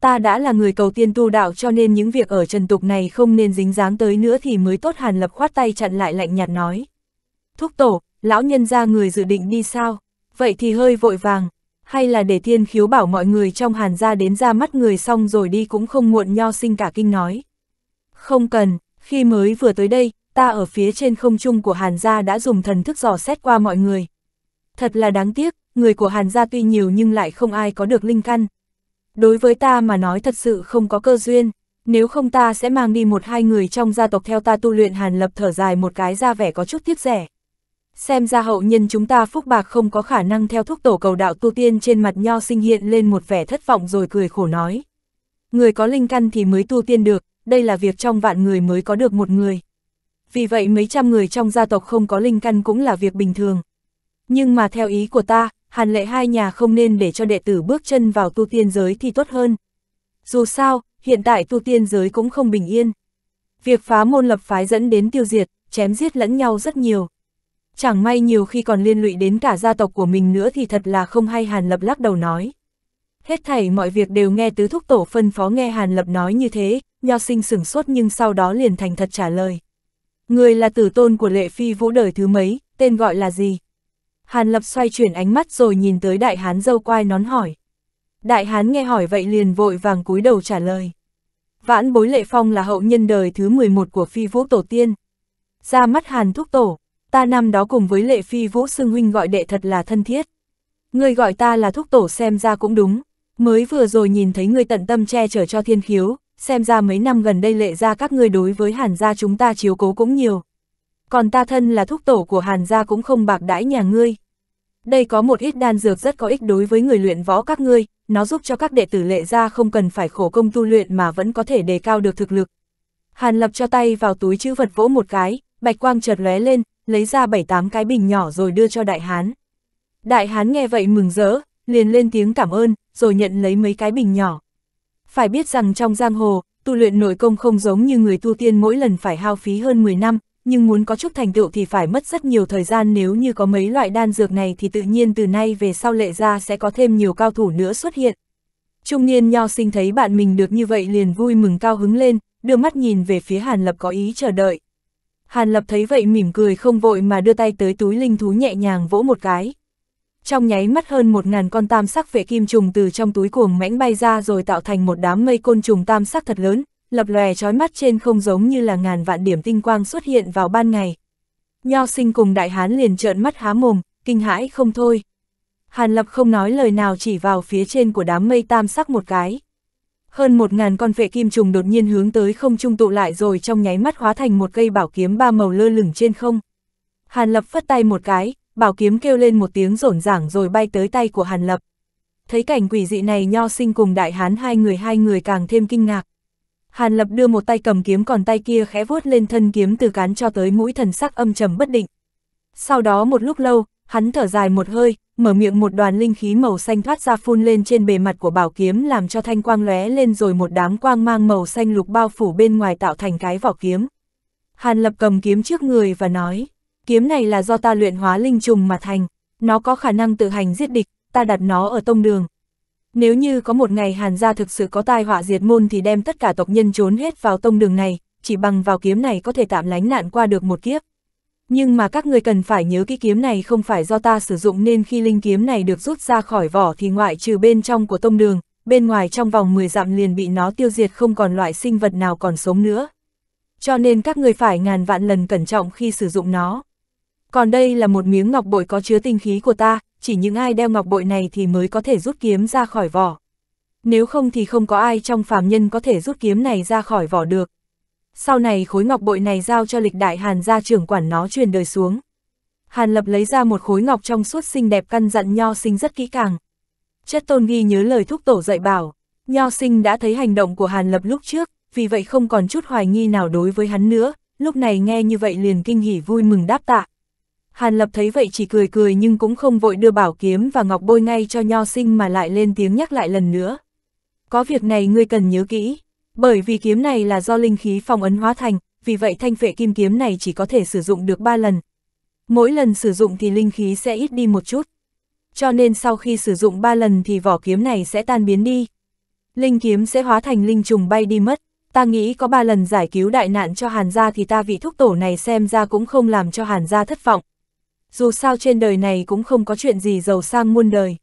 Ta đã là người cầu tiên tu đạo cho nên những việc ở trần tục này không nên dính dáng tới nữa thì mới tốt hàn lập khoát tay chặn lại lạnh nhạt nói. Thúc tổ, lão nhân ra người dự định đi sao? Vậy thì hơi vội vàng, hay là để thiên khiếu bảo mọi người trong hàn gia đến ra mắt người xong rồi đi cũng không muộn nho sinh cả kinh nói. Không cần, khi mới vừa tới đây, ta ở phía trên không trung của Hàn gia đã dùng thần thức dò xét qua mọi người. Thật là đáng tiếc, người của Hàn gia tuy nhiều nhưng lại không ai có được linh căn. Đối với ta mà nói thật sự không có cơ duyên, nếu không ta sẽ mang đi một hai người trong gia tộc theo ta tu luyện Hàn lập thở dài một cái ra vẻ có chút tiếc rẻ. Xem ra hậu nhân chúng ta phúc bạc không có khả năng theo thúc tổ cầu đạo tu tiên trên mặt nho sinh hiện lên một vẻ thất vọng rồi cười khổ nói. Người có linh căn thì mới tu tiên được, đây là việc trong vạn người mới có được một người. Vì vậy mấy trăm người trong gia tộc không có linh căn cũng là việc bình thường. Nhưng mà theo ý của ta, hàn lệ hai nhà không nên để cho đệ tử bước chân vào tu tiên giới thì tốt hơn. Dù sao, hiện tại tu tiên giới cũng không bình yên. Việc phá môn lập phái dẫn đến tiêu diệt, chém giết lẫn nhau rất nhiều. Chẳng may nhiều khi còn liên lụy đến cả gia tộc của mình nữa thì thật là không hay Hàn Lập lắc đầu nói. Hết thảy mọi việc đều nghe tứ thúc tổ phân phó nghe Hàn Lập nói như thế, nho sinh sửng sốt nhưng sau đó liền thành thật trả lời. Người là tử tôn của lệ phi vũ đời thứ mấy, tên gọi là gì? Hàn Lập xoay chuyển ánh mắt rồi nhìn tới đại hán dâu quai nón hỏi. Đại hán nghe hỏi vậy liền vội vàng cúi đầu trả lời. Vãn bối lệ phong là hậu nhân đời thứ 11 của phi vũ tổ tiên. Ra mắt Hàn thúc tổ, ta năm đó cùng với lệ phi vũ xưng huynh gọi đệ thật là thân thiết. Người gọi ta là thúc tổ xem ra cũng đúng, mới vừa rồi nhìn thấy người tận tâm che chở cho thiên khiếu, xem ra mấy năm gần đây lệ ra các ngươi đối với hàn gia chúng ta chiếu cố cũng nhiều. Còn ta thân là thúc tổ của hàn gia cũng không bạc đãi nhà ngươi. Đây có một ít đan dược rất có ích đối với người luyện võ các ngươi, nó giúp cho các đệ tử lệ gia không cần phải khổ công tu luyện mà vẫn có thể đề cao được thực lực. Hàn lập cho tay vào túi chữ vật vỗ một cái, bạch quang chợt lóe lên, lấy ra bảy tám cái bình nhỏ rồi đưa cho đại hán. Đại hán nghe vậy mừng rỡ, liền lên tiếng cảm ơn, rồi nhận lấy mấy cái bình nhỏ. Phải biết rằng trong giang hồ, tu luyện nội công không giống như người tu tiên mỗi lần phải hao phí hơn 10 năm, nhưng muốn có chút thành tựu thì phải mất rất nhiều thời gian nếu như có mấy loại đan dược này thì tự nhiên từ nay về sau lệ ra sẽ có thêm nhiều cao thủ nữa xuất hiện. Trung niên nho sinh thấy bạn mình được như vậy liền vui mừng cao hứng lên, đưa mắt nhìn về phía Hàn Lập có ý chờ đợi. Hàn Lập thấy vậy mỉm cười không vội mà đưa tay tới túi linh thú nhẹ nhàng vỗ một cái. Trong nháy mắt hơn một ngàn con tam sắc vệ kim trùng từ trong túi cuồng mãnh bay ra rồi tạo thành một đám mây côn trùng tam sắc thật lớn, lập lòe trói mắt trên không giống như là ngàn vạn điểm tinh quang xuất hiện vào ban ngày. Nho sinh cùng đại hán liền trợn mắt há mồm, kinh hãi không thôi. Hàn Lập không nói lời nào chỉ vào phía trên của đám mây tam sắc một cái. Hơn một ngàn con vệ kim trùng đột nhiên hướng tới không trung tụ lại rồi trong nháy mắt hóa thành một cây bảo kiếm ba màu lơ lửng trên không. Hàn Lập phất tay một cái, bảo kiếm kêu lên một tiếng rổn rảng rồi bay tới tay của Hàn Lập. Thấy cảnh quỷ dị này nho sinh cùng đại hán hai người hai người càng thêm kinh ngạc. Hàn Lập đưa một tay cầm kiếm còn tay kia khẽ vuốt lên thân kiếm từ cán cho tới mũi thần sắc âm trầm bất định. Sau đó một lúc lâu, hắn thở dài một hơi, mở miệng một đoàn linh khí màu xanh thoát ra phun lên trên bề mặt của bảo kiếm làm cho thanh quang lóe lên rồi một đám quang mang màu xanh lục bao phủ bên ngoài tạo thành cái vỏ kiếm. Hàn Lập cầm kiếm trước người và nói, kiếm này là do ta luyện hóa linh trùng mà thành, nó có khả năng tự hành giết địch, ta đặt nó ở tông đường. Nếu như có một ngày Hàn gia thực sự có tai họa diệt môn thì đem tất cả tộc nhân trốn hết vào tông đường này, chỉ bằng vào kiếm này có thể tạm lánh nạn qua được một kiếp. Nhưng mà các người cần phải nhớ cái kiếm này không phải do ta sử dụng nên khi linh kiếm này được rút ra khỏi vỏ thì ngoại trừ bên trong của tông đường, bên ngoài trong vòng 10 dặm liền bị nó tiêu diệt không còn loại sinh vật nào còn sống nữa. Cho nên các người phải ngàn vạn lần cẩn trọng khi sử dụng nó. Còn đây là một miếng ngọc bội có chứa tinh khí của ta, chỉ những ai đeo ngọc bội này thì mới có thể rút kiếm ra khỏi vỏ. Nếu không thì không có ai trong phàm nhân có thể rút kiếm này ra khỏi vỏ được. Sau này khối ngọc bội này giao cho lịch đại Hàn gia trưởng quản nó truyền đời xuống. Hàn Lập lấy ra một khối ngọc trong suốt xinh đẹp căn dặn Nho Sinh rất kỹ càng. Chất tôn ghi nhớ lời thúc tổ dạy bảo, Nho Sinh đã thấy hành động của Hàn Lập lúc trước, vì vậy không còn chút hoài nghi nào đối với hắn nữa, lúc này nghe như vậy liền kinh hỉ vui mừng đáp tạ. Hàn Lập thấy vậy chỉ cười cười nhưng cũng không vội đưa bảo kiếm và ngọc bôi ngay cho nho sinh mà lại lên tiếng nhắc lại lần nữa. Có việc này ngươi cần nhớ kỹ, bởi vì kiếm này là do linh khí phong ấn hóa thành, vì vậy thanh phệ kim kiếm này chỉ có thể sử dụng được 3 lần. Mỗi lần sử dụng thì linh khí sẽ ít đi một chút. Cho nên sau khi sử dụng 3 lần thì vỏ kiếm này sẽ tan biến đi. Linh kiếm sẽ hóa thành linh trùng bay đi mất. Ta nghĩ có 3 lần giải cứu đại nạn cho Hàn gia thì ta vị thúc tổ này xem ra cũng không làm cho Hàn gia thất vọng dù sao trên đời này cũng không có chuyện gì giàu sang muôn đời.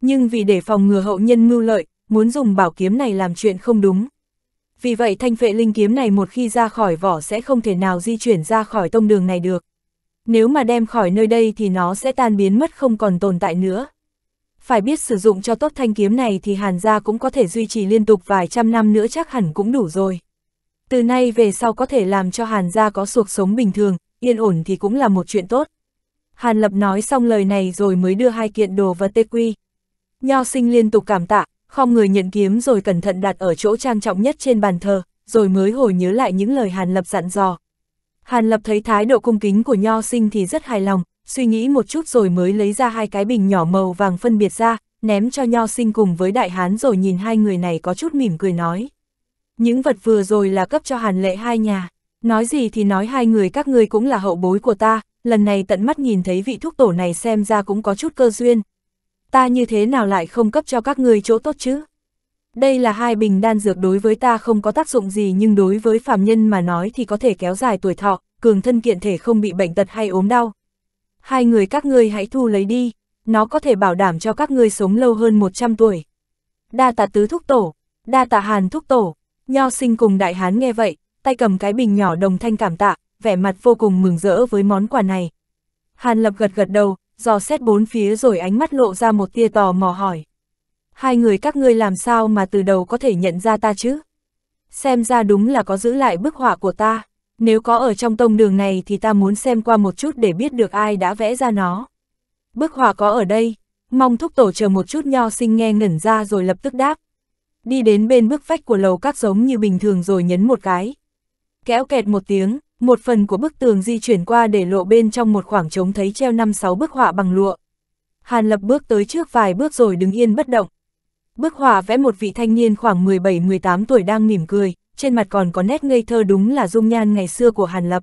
Nhưng vì để phòng ngừa hậu nhân mưu lợi, muốn dùng bảo kiếm này làm chuyện không đúng. Vì vậy thanh phệ linh kiếm này một khi ra khỏi vỏ sẽ không thể nào di chuyển ra khỏi tông đường này được. Nếu mà đem khỏi nơi đây thì nó sẽ tan biến mất không còn tồn tại nữa. Phải biết sử dụng cho tốt thanh kiếm này thì hàn gia cũng có thể duy trì liên tục vài trăm năm nữa chắc hẳn cũng đủ rồi. Từ nay về sau có thể làm cho hàn gia có cuộc sống bình thường, yên ổn thì cũng là một chuyện tốt. Hàn Lập nói xong lời này rồi mới đưa hai kiện đồ và tê quy. Nho sinh liên tục cảm tạ, không người nhận kiếm rồi cẩn thận đặt ở chỗ trang trọng nhất trên bàn thờ, rồi mới hồi nhớ lại những lời Hàn Lập dặn dò. Hàn Lập thấy thái độ cung kính của nho sinh thì rất hài lòng, suy nghĩ một chút rồi mới lấy ra hai cái bình nhỏ màu vàng phân biệt ra, ném cho nho sinh cùng với đại hán rồi nhìn hai người này có chút mỉm cười nói. những vật vừa rồi là cấp cho Hàn Lệ hai nhà. Nói gì thì nói hai người các ngươi cũng là hậu bối của ta, lần này tận mắt nhìn thấy vị thuốc tổ này xem ra cũng có chút cơ duyên. Ta như thế nào lại không cấp cho các ngươi chỗ tốt chứ? Đây là hai bình đan dược đối với ta không có tác dụng gì nhưng đối với phàm nhân mà nói thì có thể kéo dài tuổi thọ, cường thân kiện thể không bị bệnh tật hay ốm đau. Hai người các ngươi hãy thu lấy đi, nó có thể bảo đảm cho các ngươi sống lâu hơn 100 tuổi. Đa tạ tứ thúc tổ, đa tạ hàn thúc tổ, nho sinh cùng đại hán nghe vậy, tay cầm cái bình nhỏ đồng thanh cảm tạ, vẻ mặt vô cùng mừng rỡ với món quà này. Hàn lập gật gật đầu, dò xét bốn phía rồi ánh mắt lộ ra một tia tò mò hỏi. Hai người các ngươi làm sao mà từ đầu có thể nhận ra ta chứ? Xem ra đúng là có giữ lại bức họa của ta. Nếu có ở trong tông đường này thì ta muốn xem qua một chút để biết được ai đã vẽ ra nó. Bức họa có ở đây, mong thúc tổ chờ một chút nho sinh nghe ngẩn ra rồi lập tức đáp. Đi đến bên bức vách của lầu các giống như bình thường rồi nhấn một cái. Kéo kẹt một tiếng, một phần của bức tường di chuyển qua để lộ bên trong một khoảng trống thấy treo năm sáu bức họa bằng lụa. Hàn lập bước tới trước vài bước rồi đứng yên bất động. Bức họa vẽ một vị thanh niên khoảng 17-18 tuổi đang mỉm cười, trên mặt còn có nét ngây thơ đúng là dung nhan ngày xưa của Hàn Lập.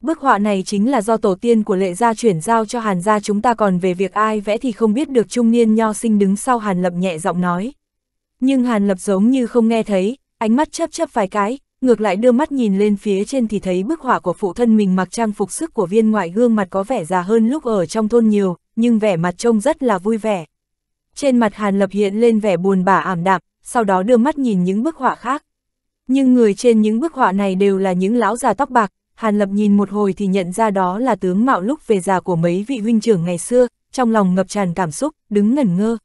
Bức họa này chính là do tổ tiên của lệ gia chuyển giao cho Hàn gia chúng ta còn về việc ai vẽ thì không biết được trung niên nho sinh đứng sau Hàn Lập nhẹ giọng nói. Nhưng Hàn Lập giống như không nghe thấy, ánh mắt chớp chớp vài cái, ngược lại đưa mắt nhìn lên phía trên thì thấy bức họa của phụ thân mình mặc trang phục sức của viên ngoại gương mặt có vẻ già hơn lúc ở trong thôn nhiều, nhưng vẻ mặt trông rất là vui vẻ. Trên mặt Hàn Lập hiện lên vẻ buồn bã ảm đạm, sau đó đưa mắt nhìn những bức họa khác. Nhưng người trên những bức họa này đều là những lão già tóc bạc, Hàn Lập nhìn một hồi thì nhận ra đó là tướng mạo lúc về già của mấy vị huynh trưởng ngày xưa, trong lòng ngập tràn cảm xúc, đứng ngẩn ngơ.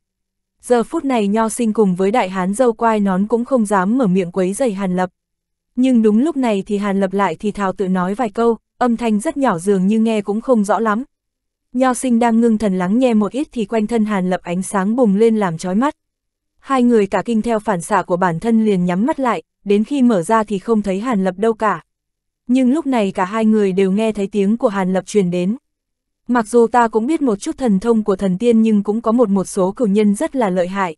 Giờ phút này nho sinh cùng với đại hán dâu quai nón cũng không dám mở miệng quấy giày Hàn Lập. Nhưng đúng lúc này thì Hàn Lập lại thì thào tự nói vài câu, âm thanh rất nhỏ dường như nghe cũng không rõ lắm. Nho sinh đang ngưng thần lắng nghe một ít thì quanh thân Hàn Lập ánh sáng bùng lên làm chói mắt. Hai người cả kinh theo phản xạ của bản thân liền nhắm mắt lại, đến khi mở ra thì không thấy Hàn Lập đâu cả. Nhưng lúc này cả hai người đều nghe thấy tiếng của Hàn Lập truyền đến. Mặc dù ta cũng biết một chút thần thông của thần tiên nhưng cũng có một một số cửu nhân rất là lợi hại.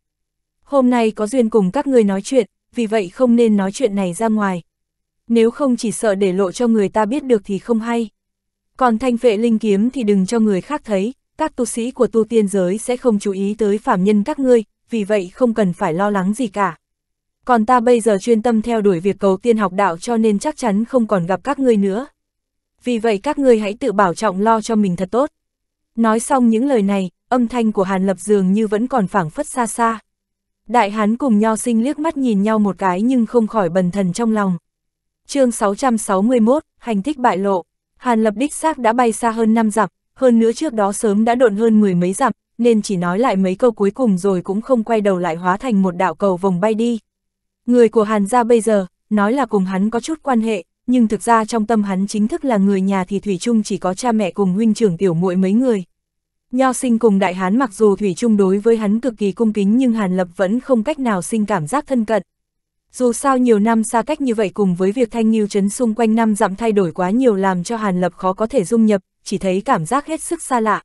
Hôm nay có duyên cùng các người nói chuyện, vì vậy không nên nói chuyện này ra ngoài. Nếu không chỉ sợ để lộ cho người ta biết được thì không hay. Còn thanh phệ linh kiếm thì đừng cho người khác thấy, các tu sĩ của tu tiên giới sẽ không chú ý tới phạm nhân các ngươi, vì vậy không cần phải lo lắng gì cả. Còn ta bây giờ chuyên tâm theo đuổi việc cầu tiên học đạo cho nên chắc chắn không còn gặp các ngươi nữa. Vì vậy các ngươi hãy tự bảo trọng lo cho mình thật tốt. Nói xong những lời này, âm thanh của Hàn Lập dường như vẫn còn phảng phất xa xa. Đại hán cùng nho sinh liếc mắt nhìn nhau một cái nhưng không khỏi bần thần trong lòng. chương 661, hành thích bại lộ. Hàn Lập đích xác đã bay xa hơn 5 dặm, hơn nữa trước đó sớm đã độn hơn mười mấy dặm, nên chỉ nói lại mấy câu cuối cùng rồi cũng không quay đầu lại hóa thành một đạo cầu vòng bay đi. Người của Hàn gia bây giờ, nói là cùng hắn có chút quan hệ, nhưng thực ra trong tâm hắn chính thức là người nhà thì Thủy Trung chỉ có cha mẹ cùng huynh trưởng tiểu muội mấy người. Nho sinh cùng đại hán mặc dù Thủy Trung đối với hắn cực kỳ cung kính nhưng Hàn Lập vẫn không cách nào sinh cảm giác thân cận. Dù sao nhiều năm xa cách như vậy cùng với việc thanh nghiêu chấn xung quanh năm dặm thay đổi quá nhiều làm cho Hàn Lập khó có thể dung nhập, chỉ thấy cảm giác hết sức xa lạ.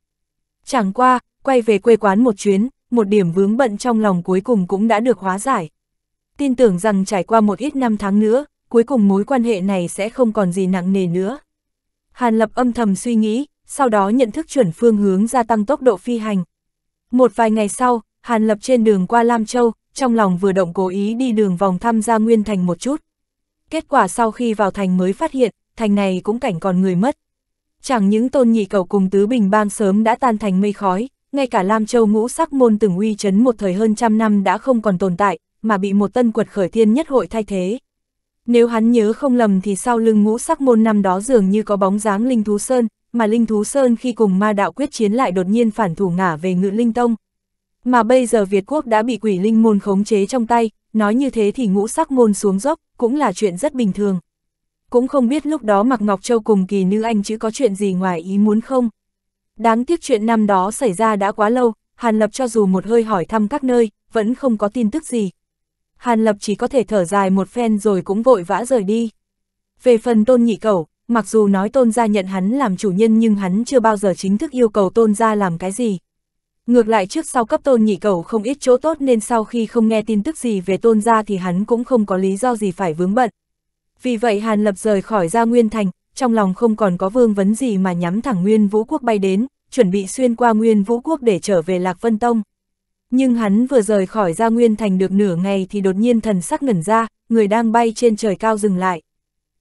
Chẳng qua, quay về quê quán một chuyến, một điểm vướng bận trong lòng cuối cùng cũng đã được hóa giải. Tin tưởng rằng trải qua một ít năm tháng nữa, cuối cùng mối quan hệ này sẽ không còn gì nặng nề nữa. Hàn Lập âm thầm suy nghĩ, sau đó nhận thức chuẩn phương hướng gia tăng tốc độ phi hành. Một vài ngày sau, Hàn Lập trên đường qua Lam Châu, trong lòng vừa động cố ý đi đường vòng thăm ra Nguyên Thành một chút. Kết quả sau khi vào thành mới phát hiện, thành này cũng cảnh còn người mất. Chẳng những tôn nhị cầu cùng tứ bình bang sớm đã tan thành mây khói, ngay cả Lam Châu ngũ sắc môn từng uy chấn một thời hơn trăm năm đã không còn tồn tại, mà bị một tân quật khởi thiên nhất hội thay thế. Nếu hắn nhớ không lầm thì sau lưng ngũ sắc môn năm đó dường như có bóng dáng Linh Thú Sơn, mà Linh Thú Sơn khi cùng ma đạo quyết chiến lại đột nhiên phản thủ ngả về ngự Linh Tông. Mà bây giờ Việt Quốc đã bị quỷ Linh môn khống chế trong tay, nói như thế thì ngũ sắc môn xuống dốc, cũng là chuyện rất bình thường. Cũng không biết lúc đó Mạc Ngọc Châu cùng kỳ nữ anh chứ có chuyện gì ngoài ý muốn không. Đáng tiếc chuyện năm đó xảy ra đã quá lâu, Hàn Lập cho dù một hơi hỏi thăm các nơi, vẫn không có tin tức gì. Hàn Lập chỉ có thể thở dài một phen rồi cũng vội vã rời đi. Về phần tôn nhị cẩu mặc dù nói tôn gia nhận hắn làm chủ nhân nhưng hắn chưa bao giờ chính thức yêu cầu tôn gia làm cái gì. Ngược lại trước sau cấp tôn nhị cầu không ít chỗ tốt nên sau khi không nghe tin tức gì về tôn gia thì hắn cũng không có lý do gì phải vướng bận. Vì vậy Hàn Lập rời khỏi gia Nguyên Thành, trong lòng không còn có vương vấn gì mà nhắm thẳng Nguyên Vũ Quốc bay đến, chuẩn bị xuyên qua Nguyên Vũ Quốc để trở về Lạc Vân Tông. Nhưng hắn vừa rời khỏi gia Nguyên Thành được nửa ngày thì đột nhiên thần sắc ngẩn ra, người đang bay trên trời cao dừng lại.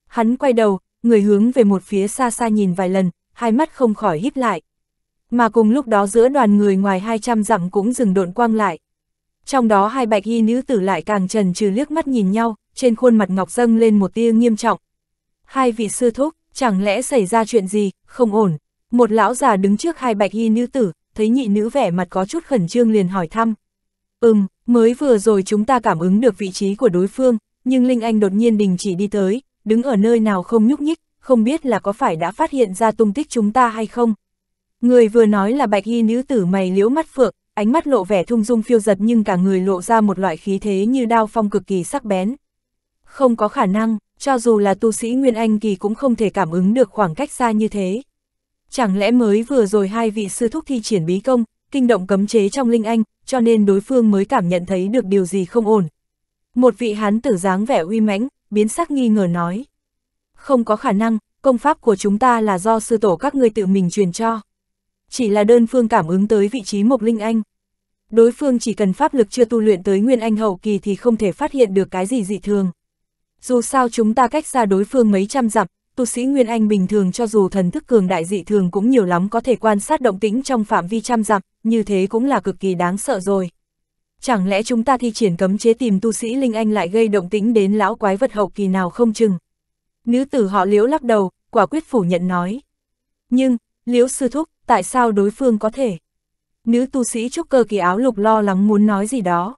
Hắn quay đầu, người hướng về một phía xa xa nhìn vài lần, hai mắt không khỏi híp lại. Mà cùng lúc đó giữa đoàn người ngoài 200 dặm cũng dừng độn quang lại. Trong đó hai bạch y nữ tử lại càng trần trừ liếc mắt nhìn nhau, trên khuôn mặt ngọc dâng lên một tia nghiêm trọng. Hai vị sư thúc, chẳng lẽ xảy ra chuyện gì, không ổn. Một lão già đứng trước hai bạch y nữ tử, thấy nhị nữ vẻ mặt có chút khẩn trương liền hỏi thăm. Ừm, mới vừa rồi chúng ta cảm ứng được vị trí của đối phương, nhưng Linh Anh đột nhiên đình chỉ đi tới, đứng ở nơi nào không nhúc nhích, không biết là có phải đã phát hiện ra tung tích chúng ta hay không. Người vừa nói là bạch y nữ tử mày liễu mắt phượng, ánh mắt lộ vẻ thung dung phiêu giật nhưng cả người lộ ra một loại khí thế như đao phong cực kỳ sắc bén. Không có khả năng, cho dù là tu sĩ Nguyên Anh kỳ cũng không thể cảm ứng được khoảng cách xa như thế. Chẳng lẽ mới vừa rồi hai vị sư thúc thi triển bí công, kinh động cấm chế trong Linh Anh, cho nên đối phương mới cảm nhận thấy được điều gì không ổn. Một vị hán tử dáng vẻ uy mãnh, biến sắc nghi ngờ nói. Không có khả năng, công pháp của chúng ta là do sư tổ các ngươi tự mình truyền cho. Chỉ là đơn phương cảm ứng tới vị trí Mộc Linh Anh. Đối phương chỉ cần pháp lực chưa tu luyện tới Nguyên Anh hậu kỳ thì không thể phát hiện được cái gì dị thường. Dù sao chúng ta cách xa đối phương mấy trăm dặm, tu sĩ Nguyên Anh bình thường cho dù thần thức cường đại dị thường cũng nhiều lắm có thể quan sát động tĩnh trong phạm vi trăm dặm, như thế cũng là cực kỳ đáng sợ rồi. Chẳng lẽ chúng ta thi triển cấm chế tìm tu sĩ Linh Anh lại gây động tĩnh đến lão quái vật hậu kỳ nào không chừng? Nữ tử họ liễu lắc đầu, quả quyết phủ nhận nói. Nhưng, liễu sư thúc, tại sao đối phương có thể? Nữ tu sĩ trúc cơ kỳ áo lục lo lắng muốn nói gì đó.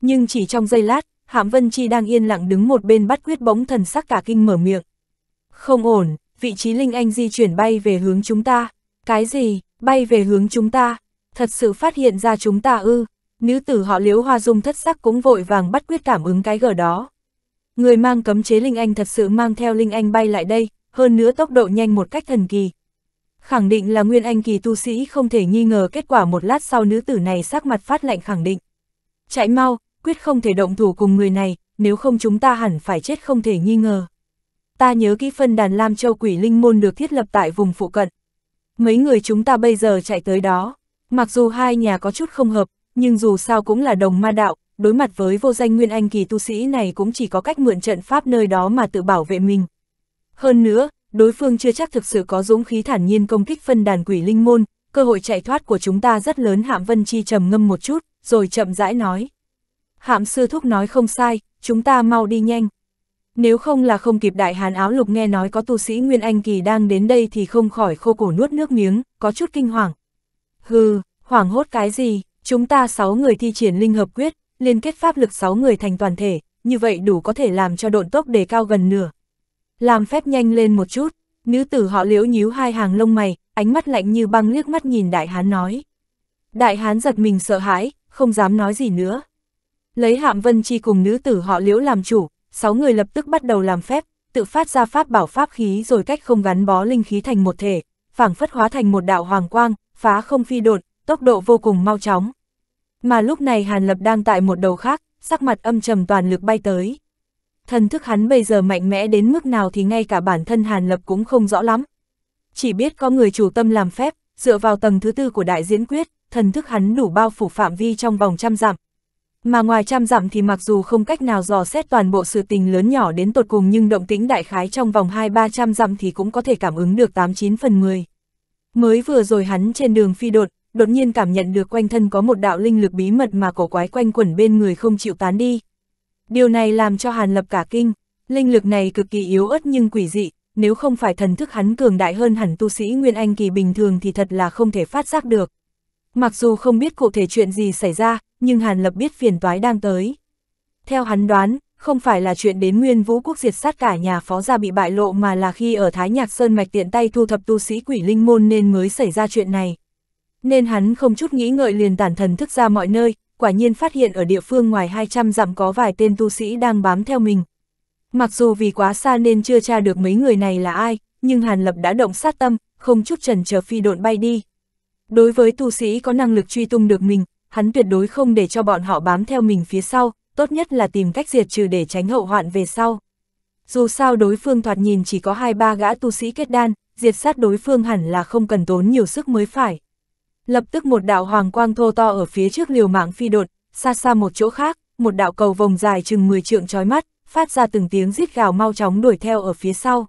Nhưng chỉ trong giây lát, Hạm Vân Chi đang yên lặng đứng một bên bắt quyết bỗng thần sắc cả kinh mở miệng. Không ổn, vị trí Linh Anh di chuyển bay về hướng chúng ta. Cái gì, bay về hướng chúng ta? Thật sự phát hiện ra chúng ta ư? Nữ tử họ liễu hoa dung thất sắc cũng vội vàng bắt quyết cảm ứng cái gở đó. Người mang cấm chế Linh Anh thật sự mang theo Linh Anh bay lại đây, hơn nữa tốc độ nhanh một cách thần kỳ. Khẳng định là Nguyên Anh kỳ tu sĩ không thể nghi ngờ kết quả một lát sau nữ tử này sắc mặt phát lạnh khẳng định. Chạy mau, quyết không thể động thủ cùng người này, nếu không chúng ta hẳn phải chết không thể nghi ngờ. Ta nhớ kỹ phân đàn Lam Châu Quỷ Linh Môn được thiết lập tại vùng phụ cận. Mấy người chúng ta bây giờ chạy tới đó, mặc dù hai nhà có chút không hợp, nhưng dù sao cũng là đồng ma đạo, đối mặt với vô danh Nguyên Anh kỳ tu sĩ này cũng chỉ có cách mượn trận pháp nơi đó mà tự bảo vệ mình. Hơn nữa, đối phương chưa chắc thực sự có dũng khí thản nhiên công kích phân đàn quỷ linh môn, cơ hội chạy thoát của chúng ta rất lớn Hạm Vân Chi trầm ngâm một chút, rồi chậm rãi nói. Hạm sư thúc nói không sai, chúng ta mau đi nhanh. Nếu không là không kịp đại hàn áo lục nghe nói có tu sĩ Nguyên Anh Kỳ đang đến đây thì không khỏi khô cổ nuốt nước miếng, có chút kinh hoàng. Hừ, hoảng hốt cái gì, chúng ta sáu người thi triển linh hợp quyết, liên kết pháp lực sáu người thành toàn thể, như vậy đủ có thể làm cho độn tốc đề cao gần nửa. Làm phép nhanh lên một chút, nữ tử họ liễu nhíu hai hàng lông mày, ánh mắt lạnh như băng liếc mắt nhìn đại hán nói. Đại hán giật mình sợ hãi, không dám nói gì nữa. Lấy hạm vân chi cùng nữ tử họ liễu làm chủ, sáu người lập tức bắt đầu làm phép, tự phát ra pháp bảo pháp khí rồi cách không gắn bó linh khí thành một thể, phảng phất hóa thành một đạo hoàng quang, phá không phi đột, tốc độ vô cùng mau chóng. Mà lúc này Hàn Lập đang tại một đầu khác, sắc mặt âm trầm toàn lực bay tới. Thần thức hắn bây giờ mạnh mẽ đến mức nào thì ngay cả bản thân Hàn Lập cũng không rõ lắm. Chỉ biết có người chủ tâm làm phép, dựa vào tầng thứ tư của đại diễn quyết, thần thức hắn đủ bao phủ phạm vi trong vòng trăm dặm. Mà ngoài trăm dặm thì mặc dù không cách nào dò xét toàn bộ sự tình lớn nhỏ đến tột cùng nhưng động tĩnh đại khái trong vòng 2-300 dặm thì cũng có thể cảm ứng được 8-9 phần 10. Mới vừa rồi hắn trên đường phi đột, đột nhiên cảm nhận được quanh thân có một đạo linh lực bí mật mà cổ quái quanh quẩn bên người không chịu tán đi. Điều này làm cho Hàn Lập cả kinh, linh lực này cực kỳ yếu ớt nhưng quỷ dị, nếu không phải thần thức hắn cường đại hơn hẳn tu sĩ Nguyên Anh kỳ bình thường thì thật là không thể phát giác được. Mặc dù không biết cụ thể chuyện gì xảy ra, nhưng Hàn Lập biết phiền toái đang tới. Theo hắn đoán, không phải là chuyện đến nguyên vũ quốc diệt sát cả nhà phó gia bị bại lộ mà là khi ở Thái Nhạc Sơn Mạch tiện tay thu thập tu sĩ quỷ linh môn nên mới xảy ra chuyện này. Nên hắn không chút nghĩ ngợi liền tản thần thức ra mọi nơi, quả nhiên phát hiện ở địa phương ngoài 200 dặm có vài tên tu sĩ đang bám theo mình. Mặc dù vì quá xa nên chưa tra được mấy người này là ai, nhưng Hàn Lập đã động sát tâm, không chút trần chờ phi độn bay đi. Đối với tu sĩ có năng lực truy tung được mình, hắn tuyệt đối không để cho bọn họ bám theo mình phía sau, tốt nhất là tìm cách diệt trừ để tránh hậu hoạn về sau. Dù sao đối phương thoạt nhìn chỉ có hai ba gã tu sĩ kết đan, diệt sát đối phương hẳn là không cần tốn nhiều sức mới phải. Lập tức một đạo hoàng quang thô to ở phía trước liều mạng phi đột, xa xa một chỗ khác, một đạo cầu vòng dài chừng 10 trượng chói mắt, phát ra từng tiếng rít gào mau chóng đuổi theo ở phía sau.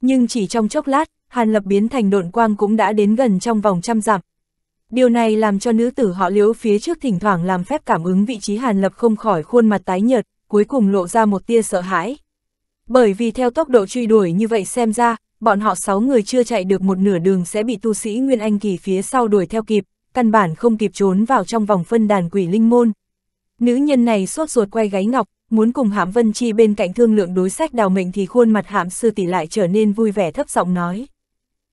Nhưng chỉ trong chốc lát, Hàn Lập biến thành độn quang cũng đã đến gần trong vòng trăm dặm. Điều này làm cho nữ tử họ liếu phía trước thỉnh thoảng làm phép cảm ứng vị trí Hàn Lập không khỏi khuôn mặt tái nhợt, cuối cùng lộ ra một tia sợ hãi. Bởi vì theo tốc độ truy đuổi như vậy xem ra, bọn họ sáu người chưa chạy được một nửa đường sẽ bị tu sĩ Nguyên Anh Kỳ phía sau đuổi theo kịp, căn bản không kịp trốn vào trong vòng phân đàn quỷ linh môn. Nữ nhân này sốt ruột quay gáy ngọc, muốn cùng Hãm Vân Chi bên cạnh thương lượng đối sách đào mệnh thì khuôn mặt Hãm sư tỷ lại trở nên vui vẻ thấp giọng nói.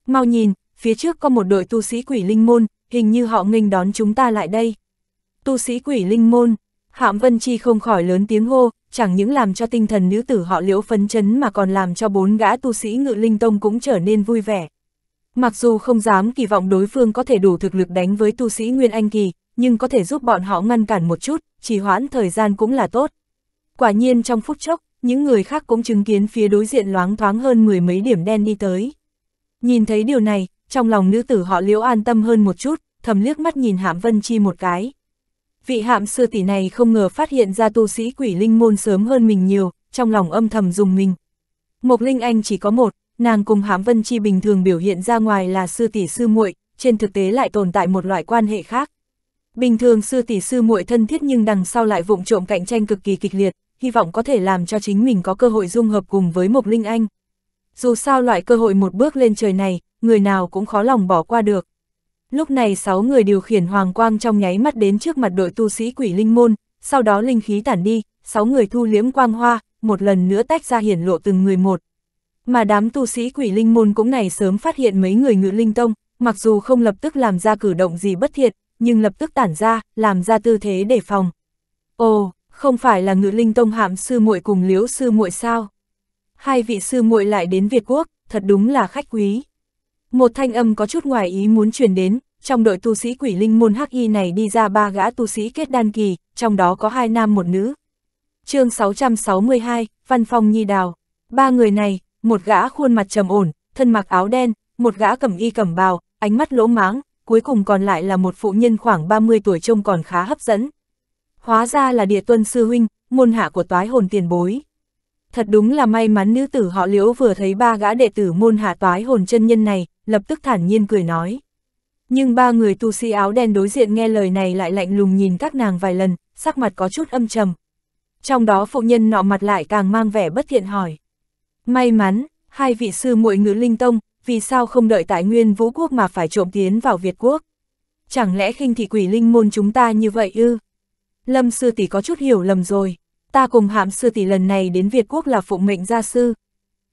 Mau nhìn, phía trước có một đội tu sĩ quỷ linh môn, hình như họ nghênh đón chúng ta lại đây. Tu sĩ quỷ linh môn, Hãm Vân Chi không khỏi lớn tiếng hô, chẳng những làm cho tinh thần nữ tử họ liễu phấn chấn mà còn làm cho bốn gã tu sĩ ngự linh tông cũng trở nên vui vẻ. Mặc dù không dám kỳ vọng đối phương có thể đủ thực lực đánh với tu sĩ Nguyên Anh Kỳ, nhưng có thể giúp bọn họ ngăn cản một chút, trì hoãn thời gian cũng là tốt. Quả nhiên trong phút chốc, những người khác cũng chứng kiến phía đối diện loáng thoáng hơn mười mấy điểm đen đi tới. Nhìn thấy điều này, trong lòng nữ tử họ liễu an tâm hơn một chút, thầm liếc mắt nhìn Hạm Vân Chi một cái. Vị hạm sư tỷ này không ngờ phát hiện ra tu sĩ quỷ linh môn sớm hơn mình nhiều, trong lòng âm thầm dùng mình. Mộc Linh Anh chỉ có một, nàng cùng Hám Vân Chi bình thường biểu hiện ra ngoài là sư tỷ sư muội, trên thực tế lại tồn tại một loại quan hệ khác. Bình thường sư tỷ sư muội thân thiết nhưng đằng sau lại vụng trộm cạnh tranh cực kỳ kịch liệt, hy vọng có thể làm cho chính mình có cơ hội dung hợp cùng với Mộc Linh Anh. Dù sao loại cơ hội một bước lên trời này, người nào cũng khó lòng bỏ qua được. Lúc này sáu người điều khiển hoàng quang trong nháy mắt đến trước mặt đội tu sĩ quỷ linh môn, sau đó linh khí tản đi, sáu người thu liếm quang hoa, một lần nữa tách ra hiển lộ từng người một. Mà đám tu sĩ quỷ linh môn cũng này sớm phát hiện mấy người ngự linh tông, mặc dù không lập tức làm ra cử động gì bất thiện, nhưng lập tức tản ra, làm ra tư thế để phòng. Ồ, không phải là ngự linh tông hạm sư muội cùng liễu sư muội sao? Hai vị sư muội lại đến Việt Quốc, thật đúng là khách quý. Một thanh âm có chút ngoài ý muốn truyền đến, trong đội tu sĩ quỷ linh môn hắc y này đi ra ba gã tu sĩ kết đan kỳ, trong đó có hai nam một nữ. chương 662, Văn Phong Nhi Đào. Ba người này, một gã khuôn mặt trầm ổn, thân mặc áo đen, một gã cầm y cầm bào, ánh mắt lỗ máng, cuối cùng còn lại là một phụ nhân khoảng 30 tuổi trông còn khá hấp dẫn. Hóa ra là địa tuân sư huynh, môn hạ của toái hồn tiền bối. Thật đúng là may mắn nữ tử họ liễu vừa thấy ba gã đệ tử môn hạ toái hồn chân nhân này, lập tức thản nhiên cười nói. Nhưng ba người tu sĩ áo đen đối diện nghe lời này lại lạnh lùng nhìn các nàng vài lần, sắc mặt có chút âm trầm. Trong đó phụ nhân nọ mặt lại càng mang vẻ bất thiện hỏi. May mắn, hai vị sư muội ngữ linh tông, vì sao không đợi tại nguyên vũ quốc mà phải trộm tiến vào Việt quốc? Chẳng lẽ khinh thị quỷ linh môn chúng ta như vậy ư? Lâm sư tỷ có chút hiểu lầm rồi, ta cùng hạm sư tỷ lần này đến Việt quốc là phụng mệnh gia sư.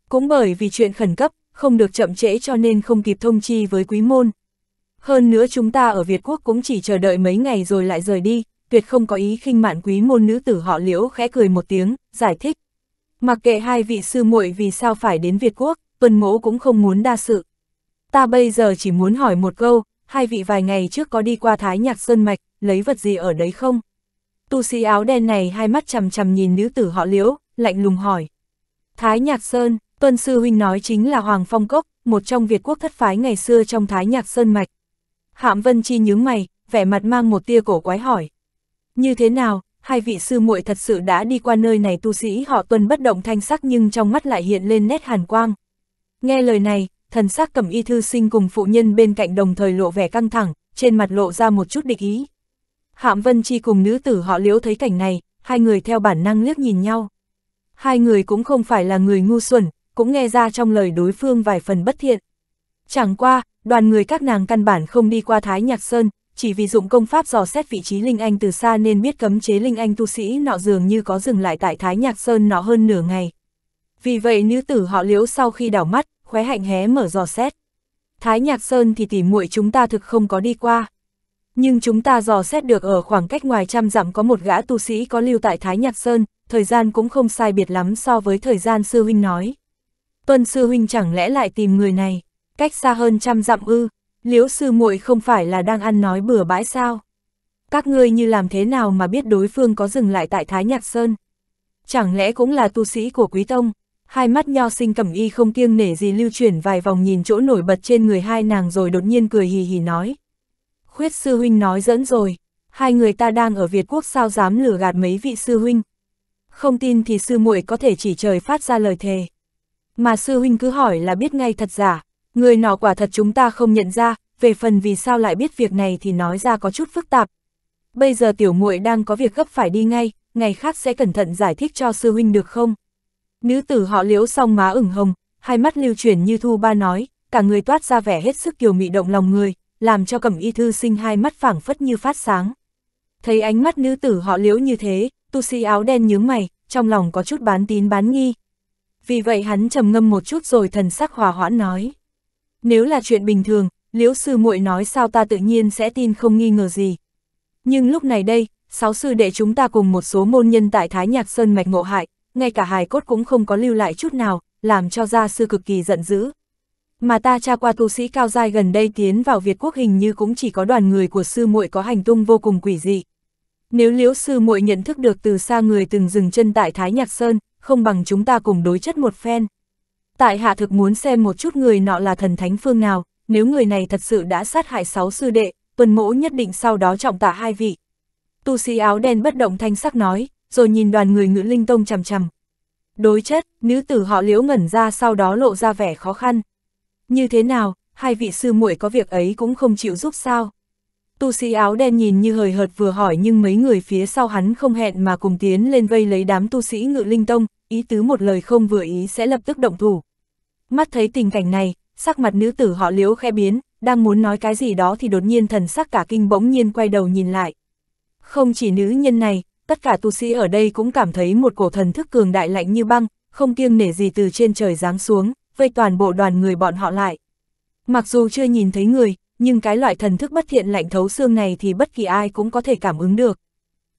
Cũng bởi vì chuyện khẩn cấp, không được chậm trễ cho nên không kịp thông chi với quý môn. Hơn nữa chúng ta ở Việt Quốc cũng chỉ chờ đợi mấy ngày rồi lại rời đi, tuyệt không có ý khinh mạn quý môn nữ tử họ liễu khẽ cười một tiếng, giải thích. Mặc kệ hai vị sư muội vì sao phải đến Việt Quốc, tuần mỗ cũng không muốn đa sự. Ta bây giờ chỉ muốn hỏi một câu, hai vị vài ngày trước có đi qua Thái Nhạc Sơn Mạch, lấy vật gì ở đấy không? Tu sĩ áo đen này hai mắt chằm chằm nhìn nữ tử họ liễu, lạnh lùng hỏi. Thái Nhạc Sơn, tuân sư huynh nói chính là Hoàng Phong Cốc, một trong Việt quốc thất phái ngày xưa trong Thái Nhạc Sơn Mạch. Hạm Vân Chi nhướng mày, vẻ mặt mang một tia cổ quái hỏi. Như thế nào, hai vị sư muội thật sự đã đi qua nơi này tu sĩ họ tuân bất động thanh sắc nhưng trong mắt lại hiện lên nét hàn quang. Nghe lời này, thần sắc cầm y thư sinh cùng phụ nhân bên cạnh đồng thời lộ vẻ căng thẳng, trên mặt lộ ra một chút địch ý. Hạm Vân Chi cùng nữ tử họ liễu thấy cảnh này, hai người theo bản năng liếc nhìn nhau. Hai người cũng không phải là người ngu xuẩn, cũng nghe ra trong lời đối phương vài phần bất thiện. Chẳng qua, đoàn người các nàng căn bản không đi qua Thái Nhạc Sơn, chỉ vì dụng công pháp dò xét vị trí Linh Anh từ xa nên biết cấm chế Linh Anh tu sĩ nọ dường như có dừng lại tại Thái Nhạc Sơn nọ hơn nửa ngày. Vì vậy nữ tử họ liễu sau khi đảo mắt, khóe hạnh hé mở dò xét. Thái Nhạc Sơn thì tỉ muội chúng ta thực không có đi qua. Nhưng chúng ta dò xét được ở khoảng cách ngoài trăm dặm có một gã tu sĩ có lưu tại Thái Nhạc Sơn, thời gian cũng không sai biệt lắm so với thời gian sư huynh nói. Tuân sư huynh chẳng lẽ lại tìm người này, cách xa hơn trăm dặm ư, Liễu sư muội không phải là đang ăn nói bừa bãi sao? Các ngươi như làm thế nào mà biết đối phương có dừng lại tại Thái Nhạc Sơn? Chẳng lẽ cũng là tu sĩ của Quý Tông? Hai mắt nho sinh cẩm y không kiêng nể gì lưu chuyển vài vòng nhìn chỗ nổi bật trên người hai nàng rồi đột nhiên cười hì hì nói. Khuyết sư huynh nói dẫn rồi, hai người ta đang ở Việt Quốc sao dám lừa gạt mấy vị sư huynh. Không tin thì sư muội có thể chỉ trời phát ra lời thề. Mà sư huynh cứ hỏi là biết ngay thật giả, người nọ quả thật chúng ta không nhận ra, về phần vì sao lại biết việc này thì nói ra có chút phức tạp. Bây giờ tiểu muội đang có việc gấp phải đi ngay, ngày khác sẽ cẩn thận giải thích cho sư huynh được không? Nữ tử họ liễu xong má ửng hồng, hai mắt lưu chuyển như thu ba nói, cả người toát ra vẻ hết sức kiều mị động lòng người, làm cho cẩm y thư sinh hai mắt phảng phất như phát sáng. Thấy ánh mắt nữ tử họ liễu như thế, tu sĩ áo đen nhướng mày, trong lòng có chút bán tín bán nghi. Vì vậy hắn trầm ngâm một chút rồi thần sắc hòa hoãn nói. Nếu là chuyện bình thường, liễu sư muội nói sao ta tự nhiên sẽ tin không nghi ngờ gì. Nhưng lúc này đây, sáu sư đệ chúng ta cùng một số môn nhân tại Thái Nhạc Sơn mạch ngộ hại, ngay cả hài cốt cũng không có lưu lại chút nào, làm cho gia sư cực kỳ giận dữ. Mà ta tra qua tu sĩ cao giai gần đây tiến vào Việt quốc hình như cũng chỉ có đoàn người của sư muội có hành tung vô cùng quỷ dị. Nếu liễu sư muội nhận thức được từ xa người từng dừng chân tại Thái Nhạc Sơn, không bằng chúng ta cùng đối chất một phen. Tại hạ thực muốn xem một chút người nọ là thần thánh phương nào, nếu người này thật sự đã sát hại sáu sư đệ, tuần mỗ nhất định sau đó trọng tạ hai vị. Tu sĩ áo đen bất động thanh sắc nói, rồi nhìn đoàn người ngữ linh tông chằm chằm. Đối chất, nữ tử họ liễu ngẩn ra sau đó lộ ra vẻ khó khăn. Như thế nào, hai vị sư muội có việc ấy cũng không chịu giúp sao? Tu sĩ áo đen nhìn như hời hợt vừa hỏi nhưng mấy người phía sau hắn không hẹn mà cùng tiến lên vây lấy đám tu sĩ ngự linh tông, ý tứ một lời không vừa ý sẽ lập tức động thủ. Mắt thấy tình cảnh này, sắc mặt nữ tử họ liễu khẽ biến, đang muốn nói cái gì đó thì đột nhiên thần sắc cả kinh bỗng nhiên quay đầu nhìn lại. Không chỉ nữ nhân này, tất cả tu sĩ ở đây cũng cảm thấy một cổ thần thức cường đại lạnh như băng, không kiêng nể gì từ trên trời giáng xuống, vây toàn bộ đoàn người bọn họ lại. Mặc dù chưa nhìn thấy người, nhưng cái loại thần thức bất thiện lạnh thấu xương này thì bất kỳ ai cũng có thể cảm ứng được.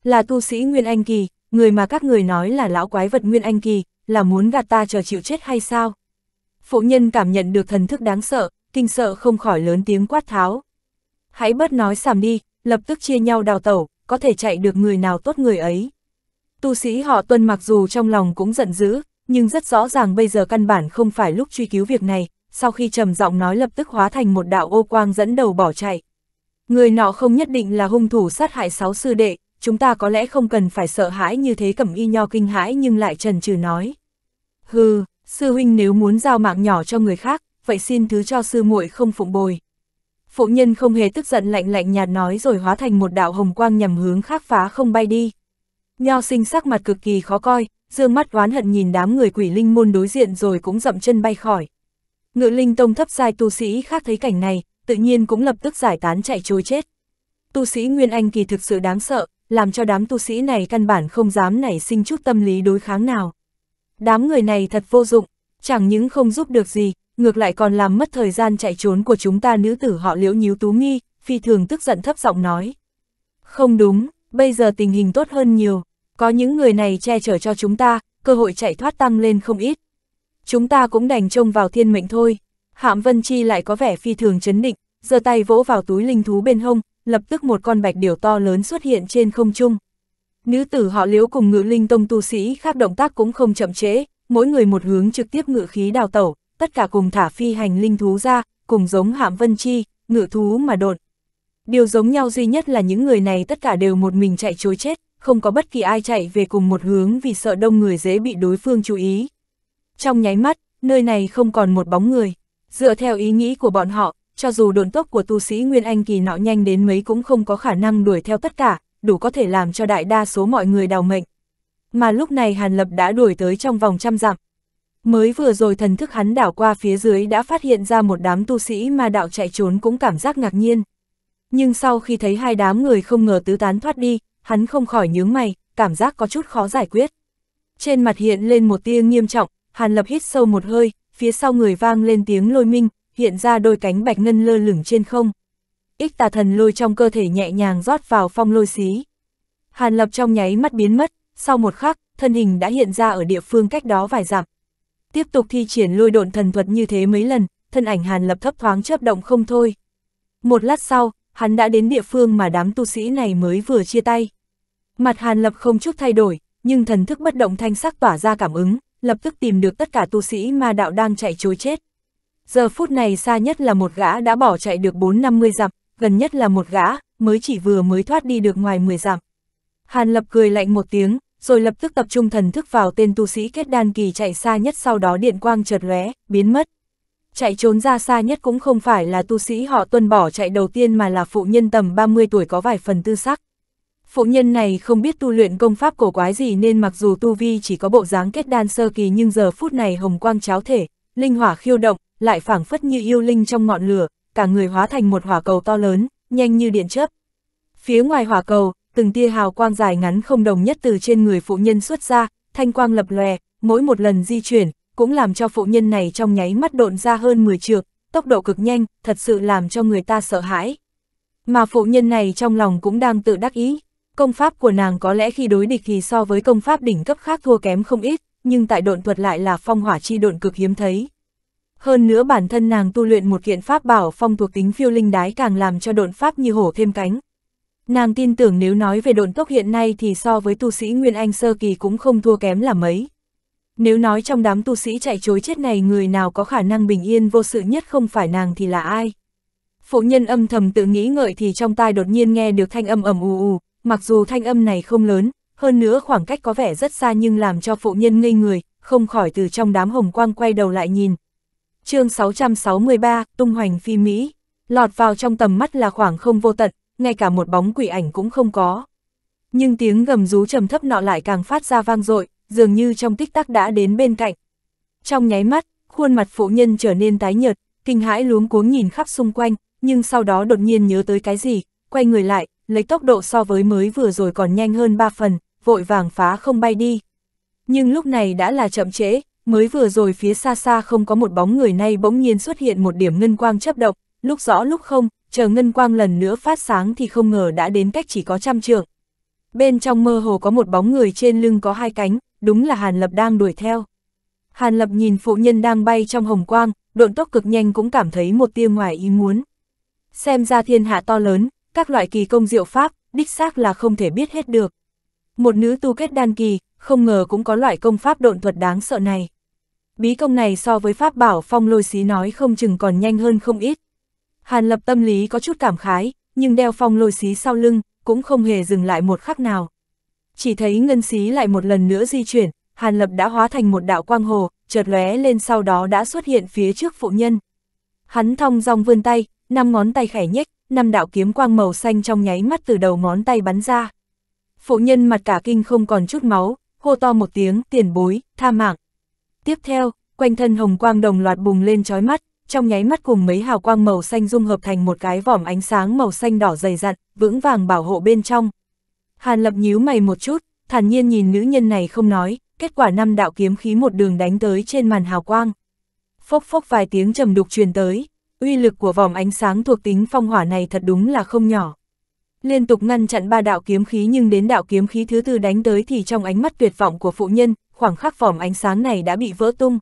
Là tu sĩ Nguyên Anh Kỳ, người mà các người nói là lão quái vật Nguyên Anh Kỳ, là muốn gạt ta chờ chịu chết hay sao? Phụ nhân cảm nhận được thần thức đáng sợ, kinh sợ không khỏi lớn tiếng quát tháo. Hãy bớt nói sàm đi, lập tức chia nhau đào tẩu, có thể chạy được người nào tốt người ấy. Tu sĩ họ tuân mặc dù trong lòng cũng giận dữ, nhưng rất rõ ràng bây giờ căn bản không phải lúc truy cứu việc này, sau khi trầm giọng nói lập tức hóa thành một đạo ô quang dẫn đầu bỏ chạy. Người nọ không nhất định là hung thủ sát hại sáu sư đệ, chúng ta có lẽ không cần phải sợ hãi như thế cẩm y nho kinh hãi nhưng lại trần trừ nói. Hừ, sư huynh nếu muốn giao mạng nhỏ cho người khác, vậy xin thứ cho sư muội không phụng bồi. Phụ nhân không hề tức giận lạnh lạnh nhạt nói rồi hóa thành một đạo hồng quang nhằm hướng khác phá không bay đi. Nho sinh sắc mặt cực kỳ khó coi, dương mắt oán hận nhìn đám người quỷ linh môn đối diện rồi cũng dậm chân bay khỏi. Ngự linh tông thấp giai tu sĩ khác thấy cảnh này, tự nhiên cũng lập tức giải tán chạy trôi chết. Tu sĩ Nguyên Anh kỳ thực sự đáng sợ, làm cho đám tu sĩ này căn bản không dám nảy sinh chút tâm lý đối kháng nào. Đám người này thật vô dụng, chẳng những không giúp được gì, ngược lại còn làm mất thời gian chạy trốn của chúng ta nữ tử họ liễu nhíu tú nghi, phi thường tức giận thấp giọng nói. Không đúng, bây giờ tình hình tốt hơn nhiều, có những người này che chở cho chúng ta, cơ hội chạy thoát tăng lên không ít. Chúng ta cũng đành trông vào thiên mệnh thôi. Hạm Vân Chi lại có vẻ phi thường chấn định, giơ tay vỗ vào túi linh thú bên hông, lập tức một con bạch điểu to lớn xuất hiện trên không trung. Nữ tử họ liễu cùng ngự linh tông tu sĩ khác động tác cũng không chậm trễ, mỗi người một hướng trực tiếp ngự khí đào tẩu, tất cả cùng thả phi hành linh thú ra, cùng giống hạm vân chi, ngự thú mà đột. Điều giống nhau duy nhất là những người này tất cả đều một mình chạy chối chết, không có bất kỳ ai chạy về cùng một hướng vì sợ đông người dễ bị đối phương chú ý. Trong nháy mắt, nơi này không còn một bóng người. Dựa theo ý nghĩ của bọn họ, cho dù đồn tốc của tu sĩ Nguyên Anh kỳ nọ nhanh đến mấy cũng không có khả năng đuổi theo tất cả, đủ có thể làm cho đại đa số mọi người đào mệnh. Mà lúc này Hàn Lập đã đuổi tới trong vòng trăm dặm. Mới vừa rồi thần thức hắn đảo qua phía dưới đã phát hiện ra một đám tu sĩ mà đạo chạy trốn cũng cảm giác ngạc nhiên. Nhưng sau khi thấy hai đám người không ngờ tứ tán thoát đi, hắn không khỏi nhướng mày, cảm giác có chút khó giải quyết. Trên mặt hiện lên một tia nghiêm trọng, Hàn Lập hít sâu một hơi, phía sau người vang lên tiếng lôi minh, hiện ra đôi cánh bạch ngân lơ lửng trên không. Ích tà thần lôi trong cơ thể nhẹ nhàng rót vào phong lôi xí. Hàn Lập trong nháy mắt biến mất, sau một khắc, thân hình đã hiện ra ở địa phương cách đó vài dặm. Tiếp tục thi triển lôi độn thần thuật như thế mấy lần, thân ảnh Hàn Lập thấp thoáng chớp động không thôi. Một lát sau, hắn đã đến địa phương mà đám tu sĩ này mới vừa chia tay. Mặt Hàn Lập không chút thay đổi, nhưng thần thức bất động thanh sắc tỏa ra cảm ứng, lập tức tìm được tất cả tu sĩ ma đạo đang chạy trối chết. Giờ phút này xa nhất là một gã đã bỏ chạy được 4-50 dặm, gần nhất là một gã, mới chỉ vừa mới thoát đi được ngoài 10 dặm. Hàn Lập cười lạnh một tiếng, rồi lập tức tập trung thần thức vào tên tu sĩ kết đan kỳ chạy xa nhất sau đó điện quang chợt lóe, biến mất. Chạy trốn ra xa nhất cũng không phải là tu sĩ họ tuân bỏ chạy đầu tiên mà là phụ nhân tầm 30 tuổi có vài phần tư sắc. Phụ nhân này không biết tu luyện công pháp cổ quái gì nên mặc dù tu vi chỉ có bộ dáng kết đan sơ kỳ nhưng giờ phút này hồng quang cháo thể, linh hỏa khiêu động, lại phảng phất như yêu linh trong ngọn lửa, cả người hóa thành một hỏa cầu to lớn, nhanh như điện chớp. Phía ngoài hỏa cầu, từng tia hào quang dài ngắn không đồng nhất từ trên người phụ nhân xuất ra, thanh quang lập lòe, mỗi một lần di chuyển, cũng làm cho phụ nhân này trong nháy mắt độn ra hơn 10 trượng, tốc độ cực nhanh, thật sự làm cho người ta sợ hãi. Mà phụ nhân này trong lòng cũng đang tự đắc ý, công pháp của nàng có lẽ khi đối địch thì so với công pháp đỉnh cấp khác thua kém không ít, nhưng tại độn thuật lại là phong hỏa chi độn cực hiếm thấy. Hơn nữa bản thân nàng tu luyện một kiện pháp bảo phong thuộc tính phiêu linh đái càng làm cho độn pháp như hổ thêm cánh. Nàng tin tưởng nếu nói về độn tốc hiện nay thì so với tu sĩ Nguyên Anh Sơ Kỳ cũng không thua kém là mấy. Nếu nói trong đám tu sĩ chạy chối chết này người nào có khả năng bình yên vô sự nhất không phải nàng thì là ai? Phụ nhân âm thầm tự nghĩ ngợi thì trong tai đột nhiên nghe được thanh âm ầm ù ù, mặc dù thanh âm này không lớn, hơn nữa khoảng cách có vẻ rất xa nhưng làm cho phụ nhân ngây người, không khỏi từ trong đám hồng quang quay đầu lại nhìn. chương 663, tung hoành phi Mỹ, lọt vào trong tầm mắt là khoảng không vô tận, ngay cả một bóng quỷ ảnh cũng không có. Nhưng tiếng gầm rú trầm thấp nọ lại càng phát ra vang dội, dường như trong tích tắc đã đến bên cạnh. Trong nháy mắt, khuôn mặt phụ nhân trở nên tái nhợt, kinh hãi luống cuống nhìn khắp xung quanh, nhưng sau đó đột nhiên nhớ tới cái gì, quay người lại, lấy tốc độ so với mới vừa rồi còn nhanh hơn ba phần, vội vàng phá không bay đi. Nhưng lúc này đã là chậm trễ, mới vừa rồi phía xa xa không có một bóng người nay bỗng nhiên xuất hiện một điểm ngân quang chấp động, lúc rõ lúc không, chờ ngân quang lần nữa phát sáng thì không ngờ đã đến cách chỉ có trăm trượng. Bên trong mơ hồ có một bóng người trên lưng có hai cánh, đúng là Hàn Lập đang đuổi theo. Hàn Lập nhìn phụ nhân đang bay trong hồng quang, độn tốc cực nhanh cũng cảm thấy một tia ngoài ý muốn. Xem ra thiên hạ to lớn, các loại kỳ công diệu pháp, đích xác là không thể biết hết được. Một nữ tu kết đan kỳ, không ngờ cũng có loại công pháp độn thuật đáng sợ này. Bí công này so với pháp bảo phong lôi xí nói không chừng còn nhanh hơn không ít. Hàn lập tâm lý có chút cảm khái, nhưng đeo phong lôi xí sau lưng, cũng không hề dừng lại một khắc nào. Chỉ thấy ngân xí lại một lần nữa di chuyển, Hàn lập đã hóa thành một đạo quang hồ, chợt lóe lên sau đó đã xuất hiện phía trước phụ nhân. Hắn thong dong vươn tay, năm ngón tay khẽ nhếch, năm đạo kiếm quang màu xanh trong nháy mắt từ đầu ngón tay bắn ra. Phụ nhân mặt cả kinh không còn chút máu, hô to một tiếng, tiền bối, tha mạng. Tiếp theo, quanh thân hồng quang đồng loạt bùng lên chói mắt, trong nháy mắt cùng mấy hào quang màu xanh dung hợp thành một cái vòm ánh sáng màu xanh đỏ dày dặn, vững vàng bảo hộ bên trong. Hàn lập nhíu mày một chút, thản nhiên nhìn nữ nhân này không nói, kết quả năm đạo kiếm khí một đường đánh tới trên màn hào quang. Phốc phốc vài tiếng trầm đục truyền tới, uy lực của vòng ánh sáng thuộc tính phong hỏa này thật đúng là không nhỏ. Liên tục ngăn chặn ba đạo kiếm khí nhưng đến đạo kiếm khí thứ tư đánh tới thì trong ánh mắt tuyệt vọng của phụ nhân, khoảng khắc vòng ánh sáng này đã bị vỡ tung.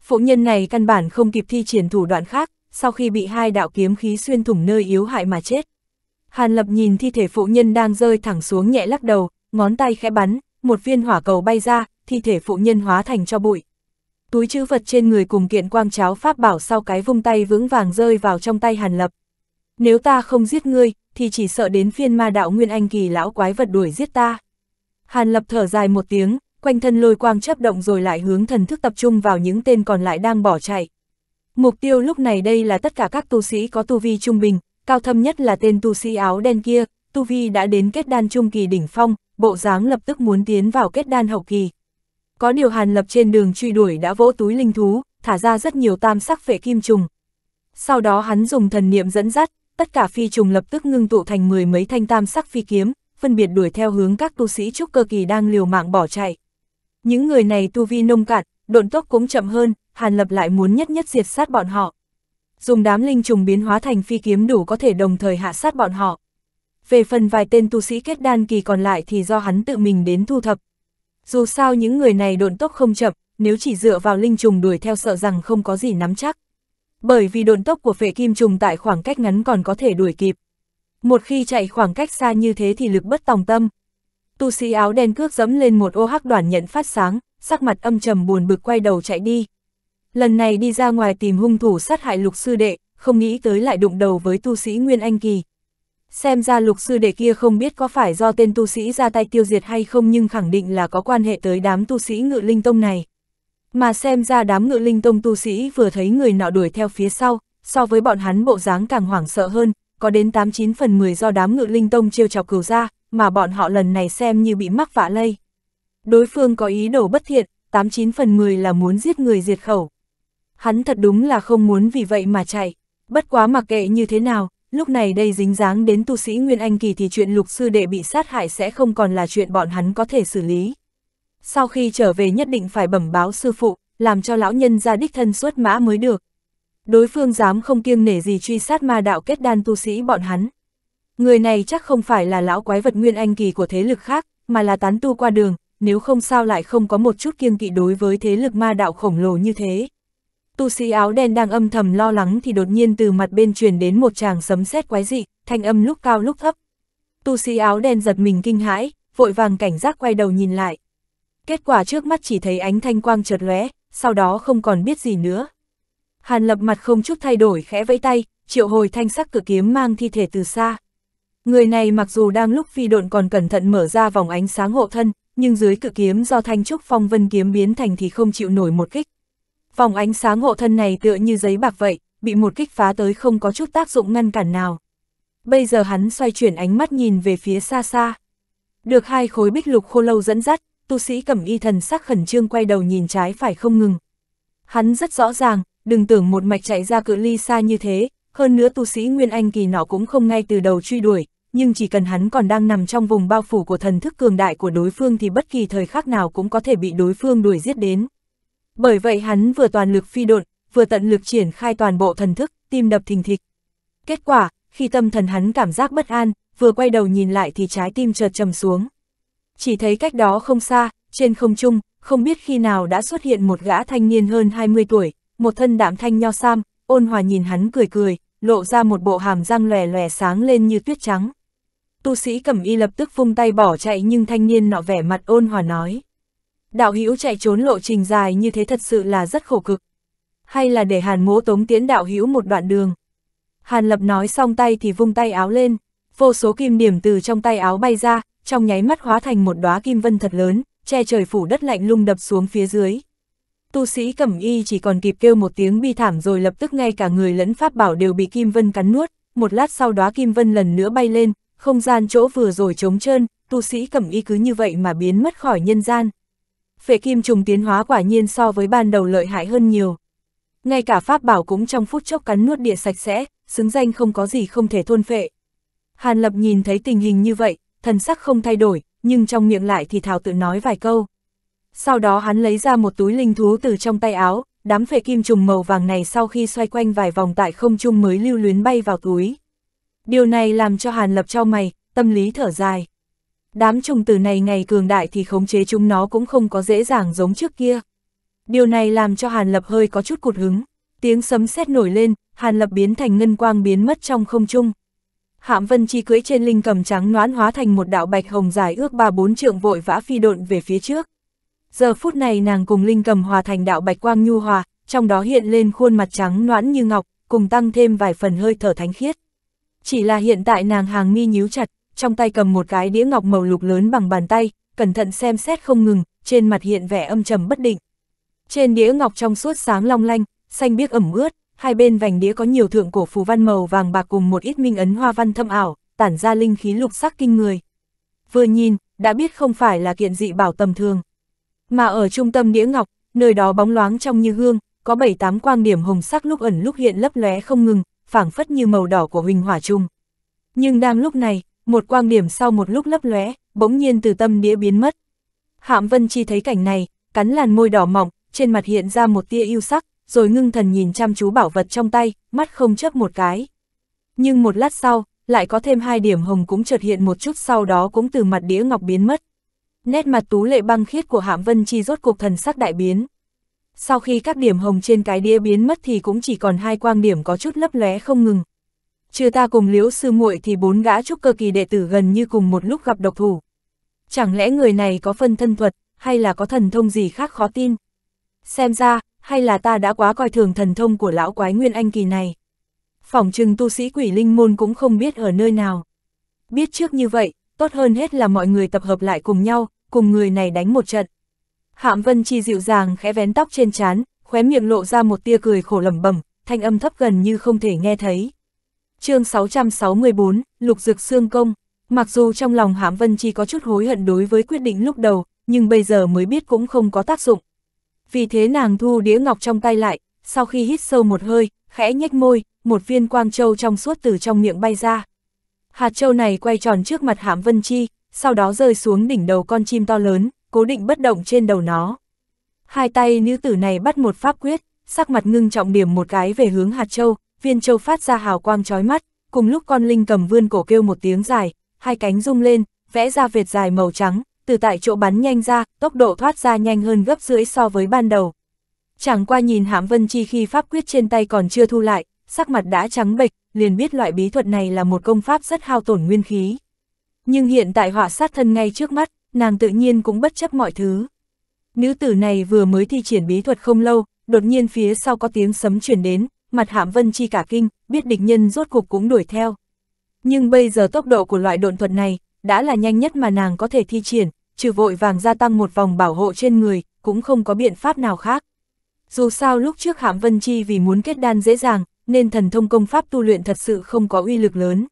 Phụ nhân này căn bản không kịp thi triển thủ đoạn khác, sau khi bị hai đạo kiếm khí xuyên thủng nơi yếu hại mà chết. Hàn Lập nhìn thi thể phụ nhân đang rơi thẳng xuống nhẹ lắc đầu, ngón tay khẽ bắn, một viên hỏa cầu bay ra, thi thể phụ nhân hóa thành cho bụi. Túi chữ vật trên người cùng kiện quang cháo pháp bảo sau cái vung tay vững vàng rơi vào trong tay Hàn Lập. Nếu ta không giết ngươi, thì chỉ sợ đến phiên ma đạo Nguyên Anh kỳ lão quái vật đuổi giết ta. Hàn Lập thở dài một tiếng, quanh thân lôi quang chấp động rồi lại hướng thần thức tập trung vào những tên còn lại đang bỏ chạy. Mục tiêu lúc này đây là tất cả các tu sĩ có tu vi trung bình, cao thâm nhất là tên tu sĩ áo đen kia, tu vi đã đến kết đan trung kỳ đỉnh phong, bộ dáng lập tức muốn tiến vào kết đan hậu kỳ. Có điều Hàn Lập trên đường truy đuổi đã vỗ túi linh thú, thả ra rất nhiều tam sắc phệ kim trùng. Sau đó hắn dùng thần niệm dẫn dắt, tất cả phi trùng lập tức ngưng tụ thành mười mấy thanh tam sắc phi kiếm, phân biệt đuổi theo hướng các tu sĩ trúc cơ kỳ đang liều mạng bỏ chạy. Những người này tu vi nông cạn, độn tốc cũng chậm hơn, Hàn Lập lại muốn nhất nhất diệt sát bọn họ. Dùng đám linh trùng biến hóa thành phi kiếm đủ có thể đồng thời hạ sát bọn họ. Về phần vài tên tu sĩ kết đan kỳ còn lại thì do hắn tự mình đến thu thập. Dù sao những người này độn tốc không chậm, nếu chỉ dựa vào linh trùng đuổi theo sợ rằng không có gì nắm chắc. Bởi vì độn tốc của phệ kim trùng tại khoảng cách ngắn còn có thể đuổi kịp. Một khi chạy khoảng cách xa như thế thì lực bất tòng tâm. Tu sĩ áo đen cước dẫm lên một ô hắc đoàn nhận phát sáng, sắc mặt âm trầm buồn bực quay đầu chạy đi. Lần này đi ra ngoài tìm hung thủ sát hại lục sư đệ, không nghĩ tới lại đụng đầu với tu sĩ Nguyên Anh Kỳ. Xem ra lục sư đệ kia không biết có phải do tên tu sĩ ra tay tiêu diệt hay không nhưng khẳng định là có quan hệ tới đám tu sĩ ngự linh tông này. Mà xem ra đám ngự linh tông tu sĩ vừa thấy người nọ đuổi theo phía sau, so với bọn hắn bộ dáng càng hoảng sợ hơn, có đến 89 phần 10 do đám ngự linh tông trêu chọc cửu ra, mà bọn họ lần này xem như bị mắc vạ lây. Đối phương có ý đồ bất thiện, 89 phần 10 là muốn giết người diệt khẩu. Hắn thật đúng là không muốn vì vậy mà chạy, bất quá mặc kệ như thế nào, lúc này đây dính dáng đến tu sĩ Nguyên Anh Kỳ thì chuyện lục sư đệ bị sát hại sẽ không còn là chuyện bọn hắn có thể xử lý. Sau khi trở về nhất định phải bẩm báo sư phụ, làm cho lão nhân ra đích thân xuất mã mới được. Đối phương dám không kiêng nể gì truy sát ma đạo kết đan tu sĩ bọn hắn. Người này chắc không phải là lão quái vật Nguyên Anh Kỳ của thế lực khác, mà là tán tu qua đường, nếu không sao lại không có một chút kiêng kỵ đối với thế lực ma đạo khổng lồ như thế. Tu sĩ áo đen đang âm thầm lo lắng thì đột nhiên từ mặt bên truyền đến một tràng sấm sét quái dị, thanh âm lúc cao lúc thấp. Tu sĩ áo đen giật mình kinh hãi, vội vàng cảnh giác quay đầu nhìn lại. Kết quả trước mắt chỉ thấy ánh thanh quang chợt lóe, sau đó không còn biết gì nữa. Hàn lập mặt không chút thay đổi khẽ vẫy tay, triệu hồi thanh sắc cử kiếm mang thi thể từ xa. Người này mặc dù đang lúc phi độn còn cẩn thận mở ra vòng ánh sáng hộ thân, nhưng dưới cự kiếm do thanh trúc phong vân kiếm biến thành thì không chịu nổi một kích. Vòng ánh sáng hộ thân này tựa như giấy bạc vậy, bị một kích phá tới không có chút tác dụng ngăn cản nào. Bây giờ hắn xoay chuyển ánh mắt nhìn về phía xa xa. Được hai khối bích lục khô lâu dẫn dắt, tu sĩ cẩm y thần sắc khẩn trương quay đầu nhìn trái phải không ngừng. Hắn rất rõ ràng, đừng tưởng một mạch chạy ra cự ly xa như thế, hơn nữa tu sĩ Nguyên Anh kỳ nọ cũng không ngay từ đầu truy đuổi, nhưng chỉ cần hắn còn đang nằm trong vùng bao phủ của thần thức cường đại của đối phương thì bất kỳ thời khắc nào cũng có thể bị đối phương đuổi giết đến. Bởi vậy hắn vừa toàn lực phi độn, vừa tận lực triển khai toàn bộ thần thức, tim đập thình thịch. Kết quả, khi tâm thần hắn cảm giác bất an, vừa quay đầu nhìn lại thì trái tim chợt trầm xuống. Chỉ thấy cách đó không xa, trên không trung, không biết khi nào đã xuất hiện một gã thanh niên hơn 20 tuổi, một thân đạm thanh nho sam, ôn hòa nhìn hắn cười cười, lộ ra một bộ hàm răng lòe lòe sáng lên như tuyết trắng. Tu sĩ cẩm y lập tức vung tay bỏ chạy nhưng thanh niên nọ vẻ mặt ôn hòa nói. Đạo hữu chạy trốn lộ trình dài như thế thật sự là rất khổ cực. Hay là để hàn mố tống tiến đạo hữu một đoạn đường. Hàn lập nói xong tay thì vung tay áo lên, vô số kim điểm từ trong tay áo bay ra, trong nháy mắt hóa thành một đóa kim vân thật lớn, che trời phủ đất lạnh lung đập xuống phía dưới. Tu sĩ cẩm y chỉ còn kịp kêu một tiếng bi thảm rồi lập tức ngay cả người lẫn pháp bảo đều bị kim vân cắn nuốt, một lát sau đóa kim vân lần nữa bay lên, không gian chỗ vừa rồi trống trơn, tu sĩ cẩm y cứ như vậy mà biến mất khỏi nhân gian. Phệ kim trùng tiến hóa quả nhiên so với ban đầu lợi hại hơn nhiều. Ngay cả pháp bảo cũng trong phút chốc cắn nuốt địa sạch sẽ, xứng danh không có gì không thể thôn phệ. Hàn Lập nhìn thấy tình hình như vậy, thần sắc không thay đổi, nhưng trong miệng lại thì thảo tự nói vài câu. Sau đó hắn lấy ra một túi linh thú từ trong tay áo, đám phệ kim trùng màu vàng này sau khi xoay quanh vài vòng tại không trung mới lưu luyến bay vào túi. Điều này làm cho Hàn Lập cho mày, tâm lý thở dài. Đám trùng tử này ngày cường đại thì khống chế chúng nó cũng không có dễ dàng giống trước kia. Điều này làm cho Hàn Lập hơi có chút cụt hứng. Tiếng sấm sét nổi lên, Hàn Lập biến thành ngân quang biến mất trong không trung. Hạm Vân Chi cưỡi trên linh cầm trắng noãn hóa thành một đạo bạch hồng dài ước ba bốn trượng vội vã phi độn về phía trước. Giờ phút này nàng cùng linh cầm hòa thành đạo bạch quang nhu hòa, trong đó hiện lên khuôn mặt trắng noãn như ngọc, cùng tăng thêm vài phần hơi thở thánh khiết. Chỉ là hiện tại nàng hàng mi nhíu chặt, trong tay cầm một cái đĩa ngọc màu lục lớn bằng bàn tay, cẩn thận xem xét không ngừng, trên mặt hiện vẻ âm trầm bất định. Trên đĩa ngọc trong suốt sáng long lanh, xanh biếc ẩm ướt, hai bên vành đĩa có nhiều thượng cổ phù văn màu vàng bạc cùng một ít minh ấn hoa văn thâm ảo, tản ra linh khí lục sắc kinh người. Vừa nhìn, đã biết không phải là kiện dị bảo tầm thường. Mà ở trung tâm đĩa ngọc, nơi đó bóng loáng trong như gương có bảy tám quang điểm hồng sắc lúc ẩn lúc hiện lấp lóe không ngừng, phảng phất như màu đỏ của huỳnh hỏa trung. Nhưng đang lúc này, một quang điểm sau một lúc lấp lóe, bỗng nhiên từ tâm đĩa biến mất. Hạm Vân Chi thấy cảnh này, cắn làn môi đỏ mỏng, trên mặt hiện ra một tia yêu sắc, rồi ngưng thần nhìn chăm chú bảo vật trong tay, mắt không chấp một cái. Nhưng một lát sau, lại có thêm hai điểm hồng cũng chợt hiện một chút sau đó cũng từ mặt đĩa ngọc biến mất. Nét mặt tú lệ băng khiết của Hạm Vân Chi rốt cuộc thần sắc đại biến. sau khi các điểm hồng trên cái đĩa biến mất thì cũng chỉ còn hai quang điểm có chút lấp lóe không ngừng. Trừ ta cùng liễu sư muội thì bốn gã trúc cơ kỳ đệ tử gần như cùng một lúc gặp độc thủ. Chẳng lẽ người này có phân thân thuật, hay là có thần thông gì khác khó tin? Xem ra, hay là ta đã quá coi thường thần thông của lão quái nguyên anh kỳ này. Phỏng chừng tu sĩ quỷ linh môn cũng không biết ở nơi nào. Biết trước như vậy, tốt hơn hết là mọi người tập hợp lại cùng nhau, cùng người này đánh một trận. Hạm Vân Chi dịu dàng khẽ vén tóc trên trán, khóe miệng lộ ra một tia cười khổ lẩm bẩm, thanh âm thấp gần như không thể nghe thấy. Chương 664, Lục Dực Xương Công. Mặc dù trong lòng Hám Vân Chi có chút hối hận đối với quyết định lúc đầu, nhưng bây giờ mới biết cũng không có tác dụng. Vì thế nàng thu đĩa ngọc trong tay lại, sau khi hít sâu một hơi, khẽ nhếch môi, một viên quang châu trong suốt từ trong miệng bay ra. Hạt châu này quay tròn trước mặt Hám Vân Chi, sau đó rơi xuống đỉnh đầu con chim to lớn, cố định bất động trên đầu nó. Hai tay nữ tử này bắt một pháp quyết, sắc mặt ngưng trọng điểm một cái về hướng hạt châu, viên châu phát ra hào quang chói mắt, cùng lúc con linh cầm vươn cổ kêu một tiếng dài, hai cánh rung lên, vẽ ra vệt dài màu trắng, từ tại chỗ bắn nhanh ra, tốc độ thoát ra nhanh hơn gấp rưỡi so với ban đầu. Chẳng qua nhìn Hãm Vân Chi khi pháp quyết trên tay còn chưa thu lại, sắc mặt đã trắng bệch, liền biết loại bí thuật này là một công pháp rất hao tổn nguyên khí. Nhưng hiện tại họa sát thân ngay trước mắt, nàng tự nhiên cũng bất chấp mọi thứ. Nữ tử này vừa mới thi triển bí thuật không lâu, đột nhiên phía sau có tiếng sấm chuyển đến, mặt hãm vân chi cả kinh, biết địch nhân rốt cục cũng đuổi theo. Nhưng bây giờ tốc độ của loại độn thuật này, đã là nhanh nhất mà nàng có thể thi triển, trừ vội vàng gia tăng một vòng bảo hộ trên người, cũng không có biện pháp nào khác. Dù sao lúc trước hãm vân chi vì muốn kết đan dễ dàng, nên thần thông công pháp tu luyện thật sự không có uy lực lớn.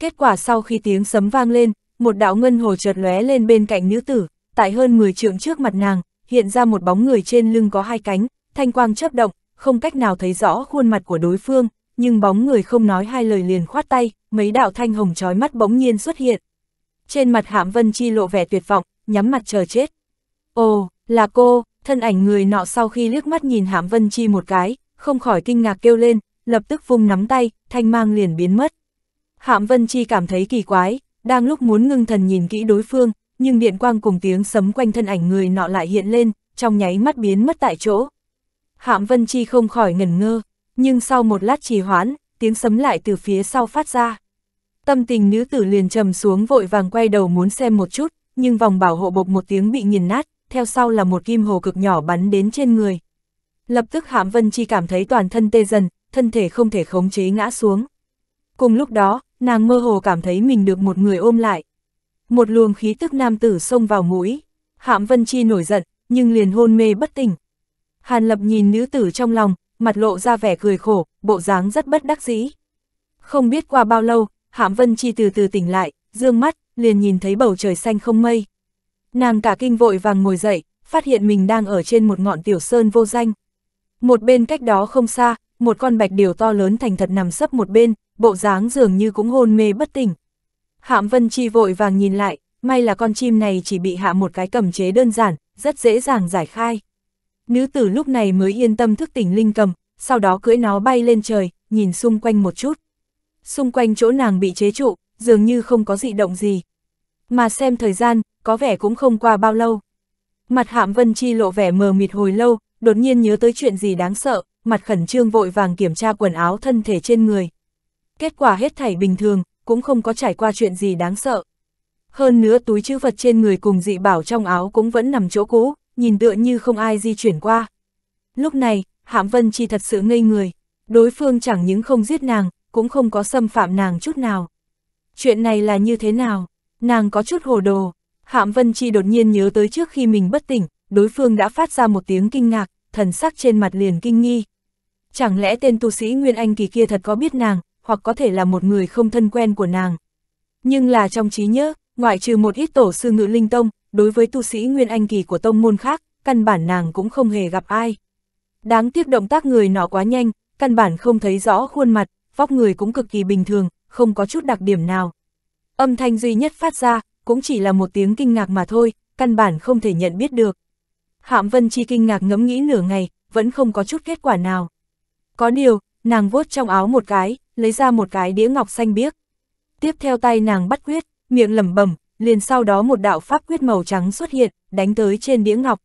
Kết quả sau khi tiếng sấm vang lên, một đạo ngân hồ chợt lóe lên bên cạnh nữ tử, tại hơn 10 trượng trước mặt nàng, hiện ra một bóng người trên lưng có hai cánh, thanh quang chớp động, không cách nào thấy rõ khuôn mặt của đối phương, nhưng bóng người không nói hai lời liền khoát tay, mấy đạo thanh hồng chói mắt bỗng nhiên xuất hiện. Trên mặt Hạm Vân Chi lộ vẻ tuyệt vọng, nhắm mặt chờ chết. Ồ, là cô, thân ảnh người nọ sau khi liếc mắt nhìn Hạm Vân Chi một cái, không khỏi kinh ngạc kêu lên, lập tức vung nắm tay, thanh mang liền biến mất. Hạm Vân Chi cảm thấy kỳ quái, đang lúc muốn ngưng thần nhìn kỹ đối phương, nhưng điện quang cùng tiếng sấm quanh thân ảnh người nọ lại hiện lên, trong nháy mắt biến mất tại chỗ. Hạm Vân Chi không khỏi ngẩn ngơ, nhưng sau một lát trì hoãn, tiếng sấm lại từ phía sau phát ra. Tâm tình nữ tử liền trầm xuống vội vàng quay đầu muốn xem một chút, nhưng vòng bảo hộ bộc một tiếng bị nghiền nát, theo sau là một kim hồ cực nhỏ bắn đến trên người. Lập tức Hạm Vân Chi cảm thấy toàn thân tê dần, thân thể không thể khống chế ngã xuống. Cùng lúc đó, nàng mơ hồ cảm thấy mình được một người ôm lại. Một luồng khí tức nam tử xông vào mũi, Hạm Vân Chi nổi giận, nhưng liền hôn mê bất tỉnh. Hàn Lập nhìn nữ tử trong lòng, mặt lộ ra vẻ cười khổ, bộ dáng rất bất đắc dĩ. Không biết qua bao lâu, Hạm Vân Chi từ từ tỉnh lại, dương mắt, liền nhìn thấy bầu trời xanh không mây. Nàng cả kinh vội vàng ngồi dậy, phát hiện mình đang ở trên một ngọn tiểu sơn vô danh. Một bên cách đó không xa, một con bạch điều to lớn thành thật nằm sấp một bên, bộ dáng dường như cũng hôn mê bất tỉnh. Hạm Vân Chi vội vàng nhìn lại, may là con chim này chỉ bị hạ một cái cầm chế đơn giản, rất dễ dàng giải khai. Nữ tử lúc này mới yên tâm thức tỉnh linh cầm, sau đó cưỡi nó bay lên trời, nhìn xung quanh một chút. Xung quanh chỗ nàng bị chế trụ, dường như không có dị động gì. Mà xem thời gian, có vẻ cũng không qua bao lâu. Mặt hạm Vân Chi lộ vẻ mờ mịt hồi lâu, đột nhiên nhớ tới chuyện gì đáng sợ, mặt khẩn trương vội vàng kiểm tra quần áo thân thể trên người. Kết quả hết thảy bình thường, cũng không có trải qua chuyện gì đáng sợ. Hơn nữa túi chữ vật trên người cùng dị bảo trong áo cũng vẫn nằm chỗ cũ, nhìn tựa như không ai di chuyển qua. Lúc này, Hãm Vân Chi thật sự ngây người, đối phương chẳng những không giết nàng, cũng không có xâm phạm nàng chút nào. Chuyện này là như thế nào? Nàng có chút hồ đồ. Hạm Vân Chi đột nhiên nhớ tới trước khi mình bất tỉnh, đối phương đã phát ra một tiếng kinh ngạc, thần sắc trên mặt liền kinh nghi. Chẳng lẽ tên tu sĩ Nguyên Anh kỳ kia thật có biết nàng, hoặc có thể là một người không thân quen của nàng. Nhưng là trong trí nhớ, ngoại trừ một ít tổ sư ngự linh tông, đối với tu sĩ Nguyên Anh kỳ của tông môn khác, căn bản nàng cũng không hề gặp ai. Đáng tiếc động tác người nọ quá nhanh, căn bản không thấy rõ khuôn mặt, vóc người cũng cực kỳ bình thường, không có chút đặc điểm nào. Âm thanh duy nhất phát ra, cũng chỉ là một tiếng kinh ngạc mà thôi, căn bản không thể nhận biết được. Hạm Vân Chi kinh ngạc ngẫm nghĩ nửa ngày, vẫn không có chút kết quả nào. Có điều, nàng vuốt trong áo một cái, lấy ra một cái đĩa ngọc xanh biếc. Tiếp theo tay nàng bắt quyết, miệng lẩm bẩm, liền sau đó một đạo pháp quyết màu trắng xuất hiện, đánh tới trên đĩa ngọc.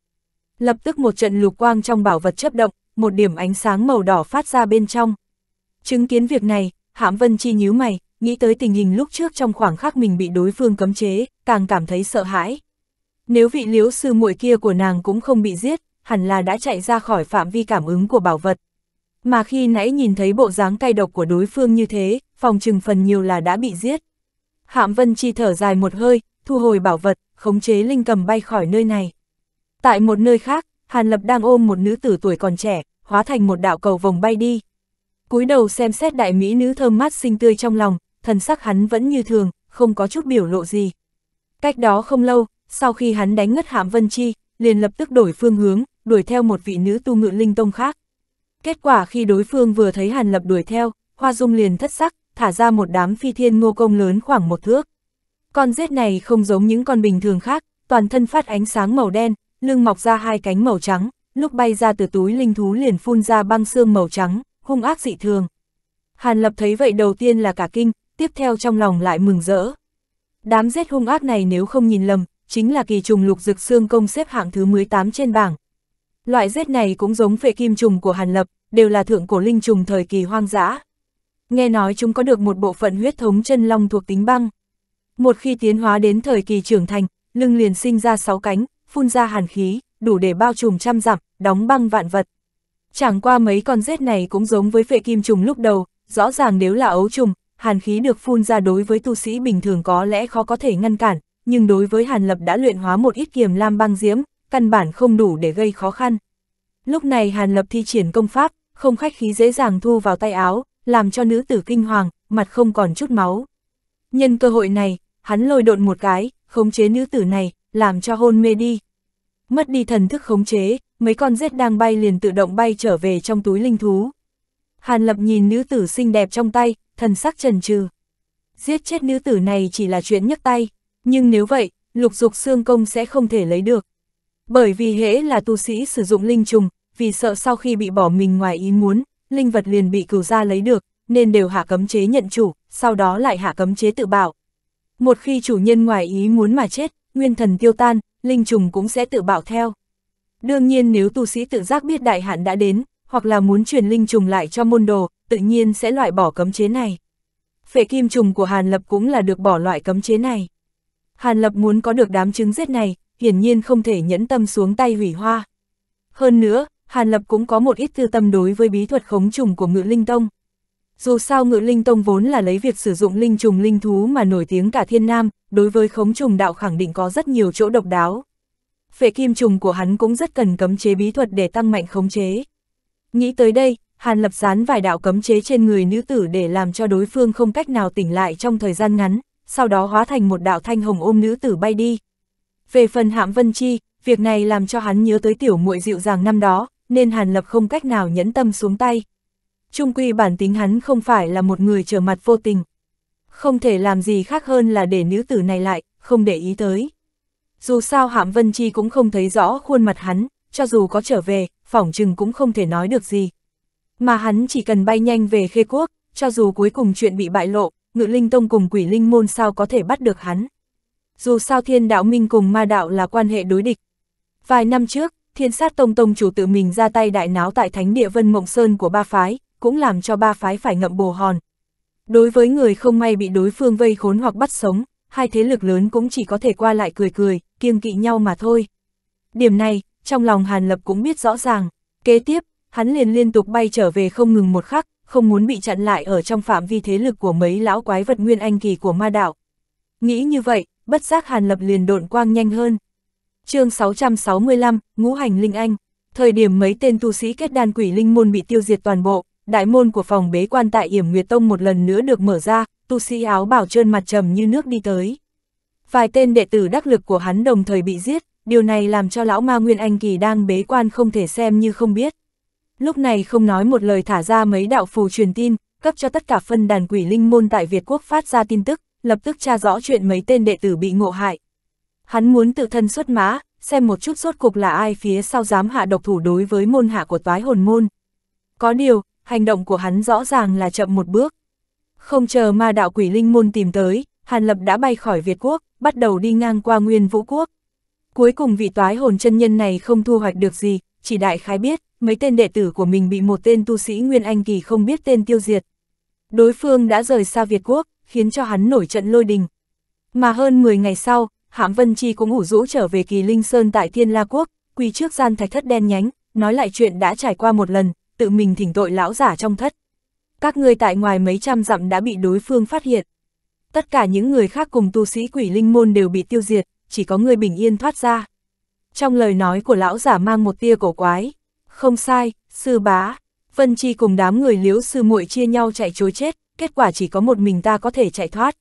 lập tức một trận lục quang trong bảo vật chấp động, một điểm ánh sáng màu đỏ phát ra bên trong. Chứng kiến việc này, Hãm Vân Chi nhíu mày, nghĩ tới tình hình lúc trước trong khoảng khắc mình bị đối phương cấm chế, càng cảm thấy sợ hãi. Nếu vị liếu sư muội kia của nàng cũng không bị giết, hẳn là đã chạy ra khỏi phạm vi cảm ứng của bảo vật. Mà khi nãy nhìn thấy bộ dáng cay độc của đối phương như thế, phòng trừng phần nhiều là đã bị giết. Hạm Vân Chi thở dài một hơi, thu hồi bảo vật, khống chế linh cầm bay khỏi nơi này. Tại một nơi khác, Hàn Lập đang ôm một nữ tử tuổi còn trẻ, hóa thành một đạo cầu vòng bay đi. cúi đầu xem xét đại mỹ nữ thơm mát xinh tươi trong lòng, thần sắc hắn vẫn như thường, không có chút biểu lộ gì. Cách đó không lâu, sau khi hắn đánh ngất Hạm Vân Chi, liền lập tức đổi phương hướng, đuổi theo một vị nữ tu ngự linh tông khác. Kết quả khi đối phương vừa thấy Hàn Lập đuổi theo, Hoa Dung liền thất sắc, thả ra một đám phi thiên ngô công lớn khoảng một thước. Con rết này không giống những con bình thường khác, toàn thân phát ánh sáng màu đen, lưng mọc ra hai cánh màu trắng, lúc bay ra từ túi linh thú liền phun ra băng xương màu trắng, hung ác dị thường. Hàn Lập thấy vậy đầu tiên là cả kinh, tiếp theo trong lòng lại mừng rỡ. Đám rết hung ác này nếu không nhìn lầm, chính là kỳ trùng lục dực xương công xếp hạng thứ 18 trên bảng. Loại rết này cũng giống phệ kim trùng của Hàn Lập, đều là thượng cổ linh trùng thời kỳ hoang dã. Nghe nói chúng có được một bộ phận huyết thống chân long thuộc tính băng. Một khi tiến hóa đến thời kỳ trưởng thành, lưng liền sinh ra sáu cánh, phun ra hàn khí, đủ để bao trùm trăm dặm, đóng băng vạn vật. Chẳng qua mấy con rết này cũng giống với vệ kim trùng lúc đầu, rõ ràng nếu là ấu trùng, hàn khí được phun ra đối với tu sĩ bình thường có lẽ khó có thể ngăn cản, nhưng đối với hàn lập đã luyện hóa một ít kiềm lam băng diễm, căn bản không đủ để gây khó khăn. Lúc này hàn lập thi triển công pháp, không khách khí dễ dàng thu vào tay áo, làm cho nữ tử kinh hoàng, mặt không còn chút máu. Nhân cơ hội này, hắn lôi độn một cái, khống chế nữ tử này, làm cho hôn mê đi. Mất đi thần thức khống chế, mấy con rết đang bay liền tự động bay trở về trong túi linh thú. Hàn Lập nhìn nữ tử xinh đẹp trong tay, thần sắc trần trừ. Giết chết nữ tử này chỉ là chuyện nhấc tay, nhưng nếu vậy, lục dục xương công sẽ không thể lấy được. Bởi vì hễ là tu sĩ sử dụng linh trùng, vì sợ sau khi bị bỏ mình ngoài ý muốn, linh vật liền bị cửu gia lấy được, nên đều hạ cấm chế nhận chủ, sau đó lại hạ cấm chế tự bảo. Một khi chủ nhân ngoài ý muốn mà chết, nguyên thần tiêu tan, linh trùng cũng sẽ tự bảo theo. Đương nhiên nếu tu sĩ tự giác biết đại hạn đã đến, hoặc là muốn truyền linh trùng lại cho môn đồ, tự nhiên sẽ loại bỏ cấm chế này. Phệ kim trùng của Hàn Lập cũng là được bỏ loại cấm chế này. Hàn Lập muốn có được đám trứng rết này, hiển nhiên không thể nhẫn tâm xuống tay hủy hoa. Hơn nữa, Hàn Lập cũng có một ít tư tâm đối với bí thuật khống trùng của ngự linh tông. Dù sao ngự linh tông vốn là lấy việc sử dụng linh trùng linh thú mà nổi tiếng cả thiên nam, đối với khống trùng đạo khẳng định có rất nhiều chỗ độc đáo. Phệ kim trùng của hắn cũng rất cần cấm chế bí thuật để tăng mạnh khống chế. Nghĩ tới đây, Hàn Lập dán vài đạo cấm chế trên người nữ tử để làm cho đối phương không cách nào tỉnh lại trong thời gian ngắn, sau đó hóa thành một đạo thanh hồng ôm nữ tử bay đi. Về phần Hạm Vân Chi, việc này làm cho hắn nhớ tới tiểu muội dịu dàng năm đó, nên Hàn Lập không cách nào nhẫn tâm xuống tay. Trung quy bản tính hắn không phải là một người trở mặt vô tình. Không thể làm gì khác hơn là để nữ tử này lại, không để ý tới. Dù sao Hạm Vân Chi cũng không thấy rõ khuôn mặt hắn, cho dù có trở về, phỏng chừng cũng không thể nói được gì. Mà hắn chỉ cần bay nhanh về khê quốc, cho dù cuối cùng chuyện bị bại lộ, ngự linh tông cùng quỷ linh môn sao có thể bắt được hắn. Dù sao thiên đạo minh cùng ma đạo là quan hệ đối địch. Vài năm trước, thiên sát tông tông chủ tự mình ra tay đại náo tại thánh địa Vân Mộng Sơn của ba phái, cũng làm cho ba phái phải ngậm bồ hòn. Đối với người không may bị đối phương vây khốn hoặc bắt sống, hai thế lực lớn cũng chỉ có thể qua lại cười cười, kiêng kỵ nhau mà thôi. Điểm này, trong lòng Hàn Lập cũng biết rõ ràng. Kế tiếp, hắn liền liên tục bay trở về không ngừng một khắc, không muốn bị chặn lại ở trong phạm vi thế lực của mấy lão quái vật nguyên anh kỳ của ma đạo. Nghĩ như vậy, bất giác Hàn Lập liền độn quang nhanh hơn chương 665, Ngũ Hành Linh Anh, thời điểm mấy tên tu sĩ kết đan quỷ linh môn bị tiêu diệt toàn bộ, đại môn của phòng bế quan tại Yểm Nguyệt Tông một lần nữa được mở ra, tu sĩ áo bảo trơn mặt trầm như nước đi tới. Vài tên đệ tử đắc lực của hắn đồng thời bị giết, điều này làm cho lão ma Nguyên Anh Kỳ đang bế quan không thể xem như không biết. Lúc này không nói một lời thả ra mấy đạo phù truyền tin, cấp cho tất cả phân đàn quỷ linh môn tại Việt Quốc phát ra tin tức, lập tức tra rõ chuyện mấy tên đệ tử bị ngộ hại. Hắn muốn tự thân xuất mã, xem một chút rốt cục là ai phía sau dám hạ độc thủ đối với môn hạ của toái hồn môn. Có điều, hành động của hắn rõ ràng là chậm một bước. Không chờ ma đạo quỷ linh môn tìm tới, Hàn Lập đã bay khỏi Việt Quốc, bắt đầu đi ngang qua Nguyên Vũ Quốc. Cuối cùng vị toái hồn chân nhân này không thu hoạch được gì, chỉ đại khái biết, mấy tên đệ tử của mình bị một tên tu sĩ Nguyên Anh Kỳ không biết tên tiêu diệt. Đối phương đã rời xa Việt Quốc, khiến cho hắn nổi trận lôi đình. Mà hơn 10 ngày sau, Hãm Vân Chi cũng ủ rũ trở về Kỳ Linh Sơn tại Thiên La Quốc, quỳ trước gian thạch thất đen nhánh, nói lại chuyện đã trải qua một lần, tự mình thỉnh tội lão giả trong thất. Các ngươi tại ngoài mấy trăm dặm đã bị đối phương phát hiện. Tất cả những người khác cùng tu sĩ quỷ linh môn đều bị tiêu diệt, chỉ có người bình yên thoát ra. Trong lời nói của lão giả mang một tia cổ quái. Không sai, sư bá. Vân Chi cùng đám người liễu sư muội chia nhau chạy chối chết, kết quả chỉ có một mình ta có thể chạy thoát.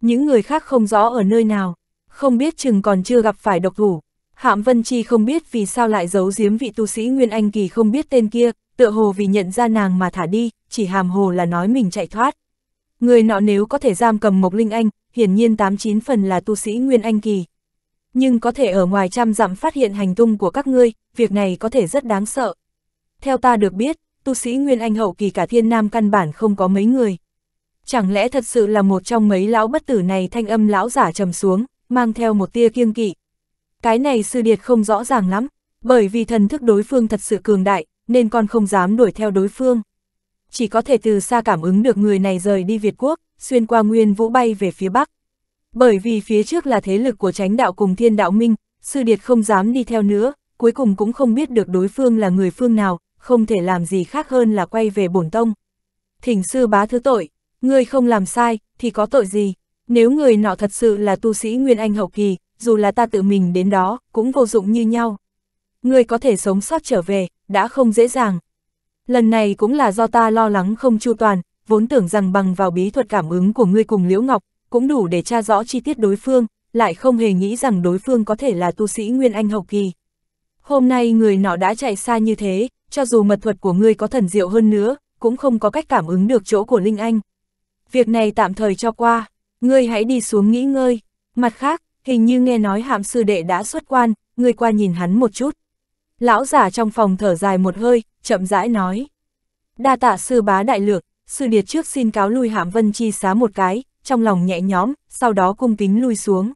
Những người khác không rõ ở nơi nào, không biết chừng còn chưa gặp phải độc thủ. Hạm Vân Chi không biết vì sao lại giấu giếm vị tu sĩ Nguyên Anh Kỳ không biết tên kia, tựa hồ vì nhận ra nàng mà thả đi, chỉ hàm hồ là nói mình chạy thoát. Người nọ nếu có thể giam cầm Mộc Linh Anh, hiển nhiên 89 phần là tu sĩ Nguyên Anh Kỳ. Nhưng có thể ở ngoài trăm dặm phát hiện hành tung của các ngươi, việc này có thể rất đáng sợ. Theo ta được biết, tu sĩ Nguyên Anh hậu kỳ cả thiên nam căn bản không có mấy người. Chẳng lẽ thật sự là một trong mấy lão bất tử này thanh âm lão giả trầm xuống, mang theo một tia kiêng kỵ. Cái này sư điệt không rõ ràng lắm, bởi vì thần thức đối phương thật sự cường đại, nên con không dám đuổi theo đối phương. Chỉ có thể từ xa cảm ứng được người này rời đi Việt Quốc, xuyên qua nguyên vũ bay về phía Bắc. Bởi vì phía trước là thế lực của tránh đạo cùng thiên đạo minh, sư điệt không dám đi theo nữa, cuối cùng cũng không biết được đối phương là người phương nào, không thể làm gì khác hơn là quay về bổn tông. Thỉnh sư bá thứ tội, người không làm sai, thì có tội gì? Nếu người nọ thật sự là tu sĩ Nguyên Anh hậu kỳ, dù là ta tự mình đến đó, cũng vô dụng như nhau. Người có thể sống sót trở về, đã không dễ dàng. Lần này cũng là do ta lo lắng không chu toàn, vốn tưởng rằng bằng vào bí thuật cảm ứng của ngươi cùng Liễu Ngọc, cũng đủ để tra rõ chi tiết đối phương, lại không hề nghĩ rằng đối phương có thể là tu sĩ Nguyên Anh hậu kỳ. Hôm nay người nọ đã chạy xa như thế, cho dù mật thuật của ngươi có thần diệu hơn nữa, cũng không có cách cảm ứng được chỗ của Linh Anh. Việc này tạm thời cho qua, ngươi hãy đi xuống nghỉ ngơi. Mặt khác, hình như nghe nói hạm sư đệ đã xuất quan, ngươi qua nhìn hắn một chút. Lão giả trong phòng thở dài một hơi, chậm rãi nói. Đa tạ sư bá đại lược, sư điệt trước xin cáo lui hạm vân chi xá một cái, trong lòng nhẹ nhõm, sau đó cung kính lui xuống.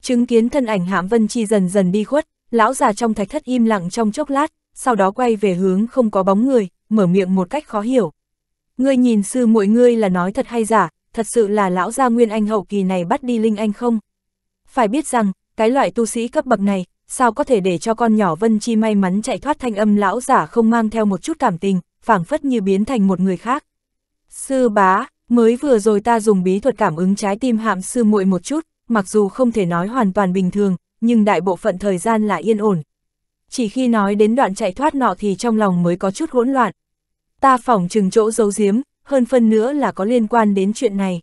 Chứng kiến thân ảnh hạm vân chi dần dần đi khuất, lão già trong thạch thất im lặng trong chốc lát, sau đó quay về hướng không có bóng người, mở miệng một cách khó hiểu. Ngươi nhìn sư muội ngươi là nói thật hay giả, thật sự là lão gia nguyên anh hậu kỳ này bắt đi linh anh không? Phải biết rằng, cái loại tu sĩ cấp bậc này, sao có thể để cho con nhỏ Vân Chi may mắn chạy thoát thanh âm lão giả không mang theo một chút cảm tình, phảng phất như biến thành một người khác. Sư bá, mới vừa rồi ta dùng bí thuật cảm ứng trái tim hạm sư muội một chút, mặc dù không thể nói hoàn toàn bình thường, nhưng đại bộ phận thời gian là yên ổn. Chỉ khi nói đến đoạn chạy thoát nọ thì trong lòng mới có chút hỗn loạn. Ta phỏng chừng chỗ giấu giếm, hơn phân nữa là có liên quan đến chuyện này.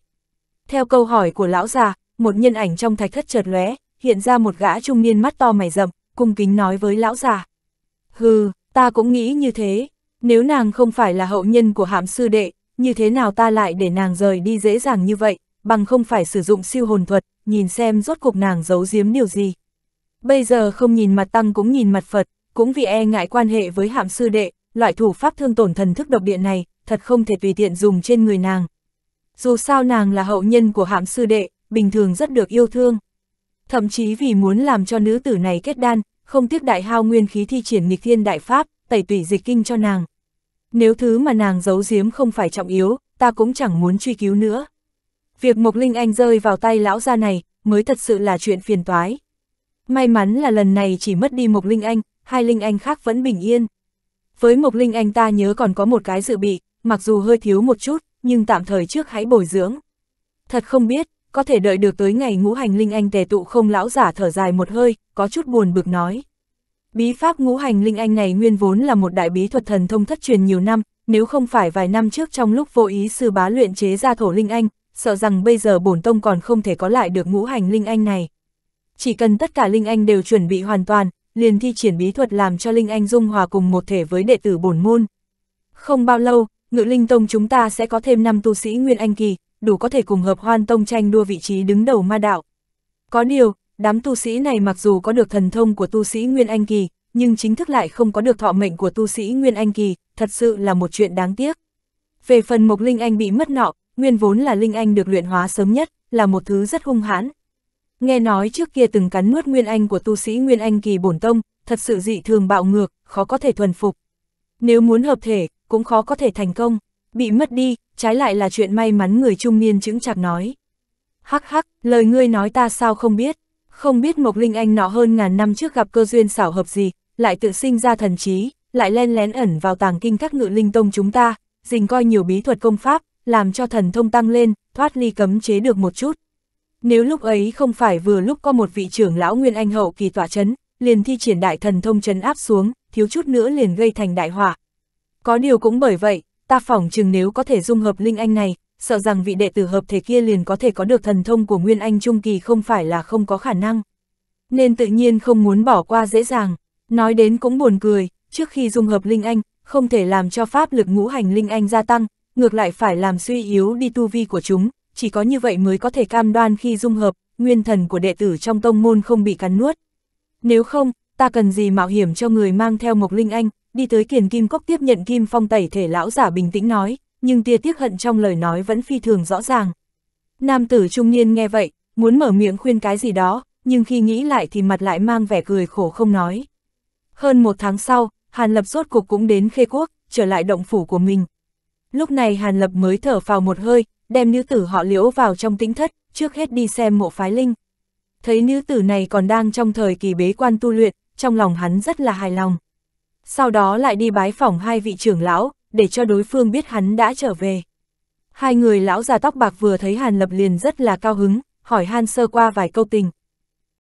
Theo câu hỏi của lão già, một nhân ảnh trong thạch thất chợt lóe, hiện ra một gã trung niên mắt to mày rậm, cung kính nói với lão già. Hừ, ta cũng nghĩ như thế, nếu nàng không phải là hậu nhân của hạm sư đệ, như thế nào ta lại để nàng rời đi dễ dàng như vậy, bằng không phải sử dụng siêu hồn thuật, nhìn xem rốt cục nàng giấu giếm điều gì. Bây giờ không nhìn mặt tăng cũng nhìn mặt Phật, cũng vì e ngại quan hệ với hạm sư đệ, loại thủ pháp thương tổn thần thức độc địa này, thật không thể tùy tiện dùng trên người nàng. Dù sao nàng là hậu nhân của hạm sư đệ, bình thường rất được yêu thương. Thậm chí vì muốn làm cho nữ tử này kết đan, không tiếc đại hao nguyên khí thi triển nghịch thiên đại pháp, tẩy tủy dịch kinh cho nàng. Nếu thứ mà nàng giấu giếm không phải trọng yếu, ta cũng chẳng muốn truy cứu nữa. Việc Mộc Linh Anh rơi vào tay lão gia này, mới thật sự là chuyện phiền toái. May mắn là lần này chỉ mất đi Mộc Linh Anh, hai Linh Anh khác vẫn bình yên. Với Mộc Linh Anh ta nhớ còn có một cái dự bị, mặc dù hơi thiếu một chút, nhưng tạm thời trước hãy bồi dưỡng. Thật không biết, có thể đợi được tới ngày ngũ hành Linh Anh tề tụ không lão giả thở dài một hơi, có chút buồn bực nói. Bí pháp ngũ hành Linh Anh này nguyên vốn là một đại bí thuật thần thông thất truyền nhiều năm, nếu không phải vài năm trước trong lúc vô ý sư bá luyện chế ra thổ Linh Anh, sợ rằng bây giờ bổn tông còn không thể có lại được ngũ hành Linh Anh này. Chỉ cần tất cả Linh Anh đều chuẩn bị hoàn toàn, liền thi triển bí thuật làm cho Linh Anh dung hòa cùng một thể với đệ tử bổn môn. Không bao lâu, ngự Linh Tông chúng ta sẽ có thêm 5 tu sĩ Nguyên Anh Kỳ, đủ có thể cùng hợp hoan tông tranh đua vị trí đứng đầu ma đạo. Có điều, đám tu sĩ này mặc dù có được thần thông của tu sĩ Nguyên Anh Kỳ, nhưng chính thức lại không có được thọ mệnh của tu sĩ Nguyên Anh Kỳ, thật sự là một chuyện đáng tiếc. Về phần Mộc Linh Anh bị mất nọ, nguyên vốn là Linh Anh được luyện hóa sớm nhất, là một thứ rất hung hãn. nghe nói trước kia từng cắn nuốt Nguyên Anh của tu sĩ Nguyên Anh kỳ bổn tông, thật sự dị thường bạo ngược, khó có thể thuần phục. Nếu muốn hợp thể, cũng khó có thể thành công, bị mất đi, trái lại là chuyện may mắn người trung niên chứng chạc nói. Hắc hắc, lời ngươi nói ta sao không biết, không biết Mộc Linh Anh nọ hơn ngàn năm trước gặp cơ duyên xảo hợp gì, lại tự sinh ra thần trí, lại len lén ẩn vào tàng kinh các ngự linh tông chúng ta, dình coi nhiều bí thuật công pháp, làm cho thần thông tăng lên, thoát ly cấm chế được một chút. Nếu lúc ấy không phải vừa lúc có một vị trưởng lão Nguyên Anh hậu kỳ tỏa chấn, liền thi triển đại thần thông chấn áp xuống, thiếu chút nữa liền gây thành đại hỏa. Có điều cũng bởi vậy, ta phỏng chừng nếu có thể dung hợp Linh Anh này, sợ rằng vị đệ tử hợp thể kia liền có thể có được thần thông của Nguyên Anh Trung Kỳ không phải là không có khả năng. Nên tự nhiên không muốn bỏ qua dễ dàng, nói đến cũng buồn cười, trước khi dung hợp Linh Anh, không thể làm cho pháp lực ngũ hành Linh Anh gia tăng, ngược lại phải làm suy yếu đi tu vi của chúng, chỉ có như vậy mới có thể cam đoan khi dung hợp, nguyên thần của đệ tử trong tông môn không bị cắn nuốt. Nếu không, ta cần gì mạo hiểm cho người mang theo Mộc Linh Anh, đi tới kiền kim cốc tiếp nhận kim phong tẩy thể lão giả bình tĩnh nói, nhưng tia tiếc hận trong lời nói vẫn phi thường rõ ràng. Nam tử trung niên nghe vậy, muốn mở miệng khuyên cái gì đó, nhưng khi nghĩ lại thì mặt lại mang vẻ cười khổ không nói. Hơn một tháng sau, Hàn Lập rốt cục cũng đến khê quốc, trở lại động phủ của mình. Lúc này Hàn Lập mới thở vào một hơi, đem nữ tử họ liễu vào trong tĩnh thất, trước hết đi xem mộ phái linh. Thấy nữ tử này còn đang trong thời kỳ bế quan tu luyện, trong lòng hắn rất là hài lòng. Sau đó lại đi bái phỏng hai vị trưởng lão, để cho đối phương biết hắn đã trở về. Hai người lão già tóc bạc vừa thấy Hàn Lập liền rất là cao hứng, hỏi Han sơ qua vài câu tình.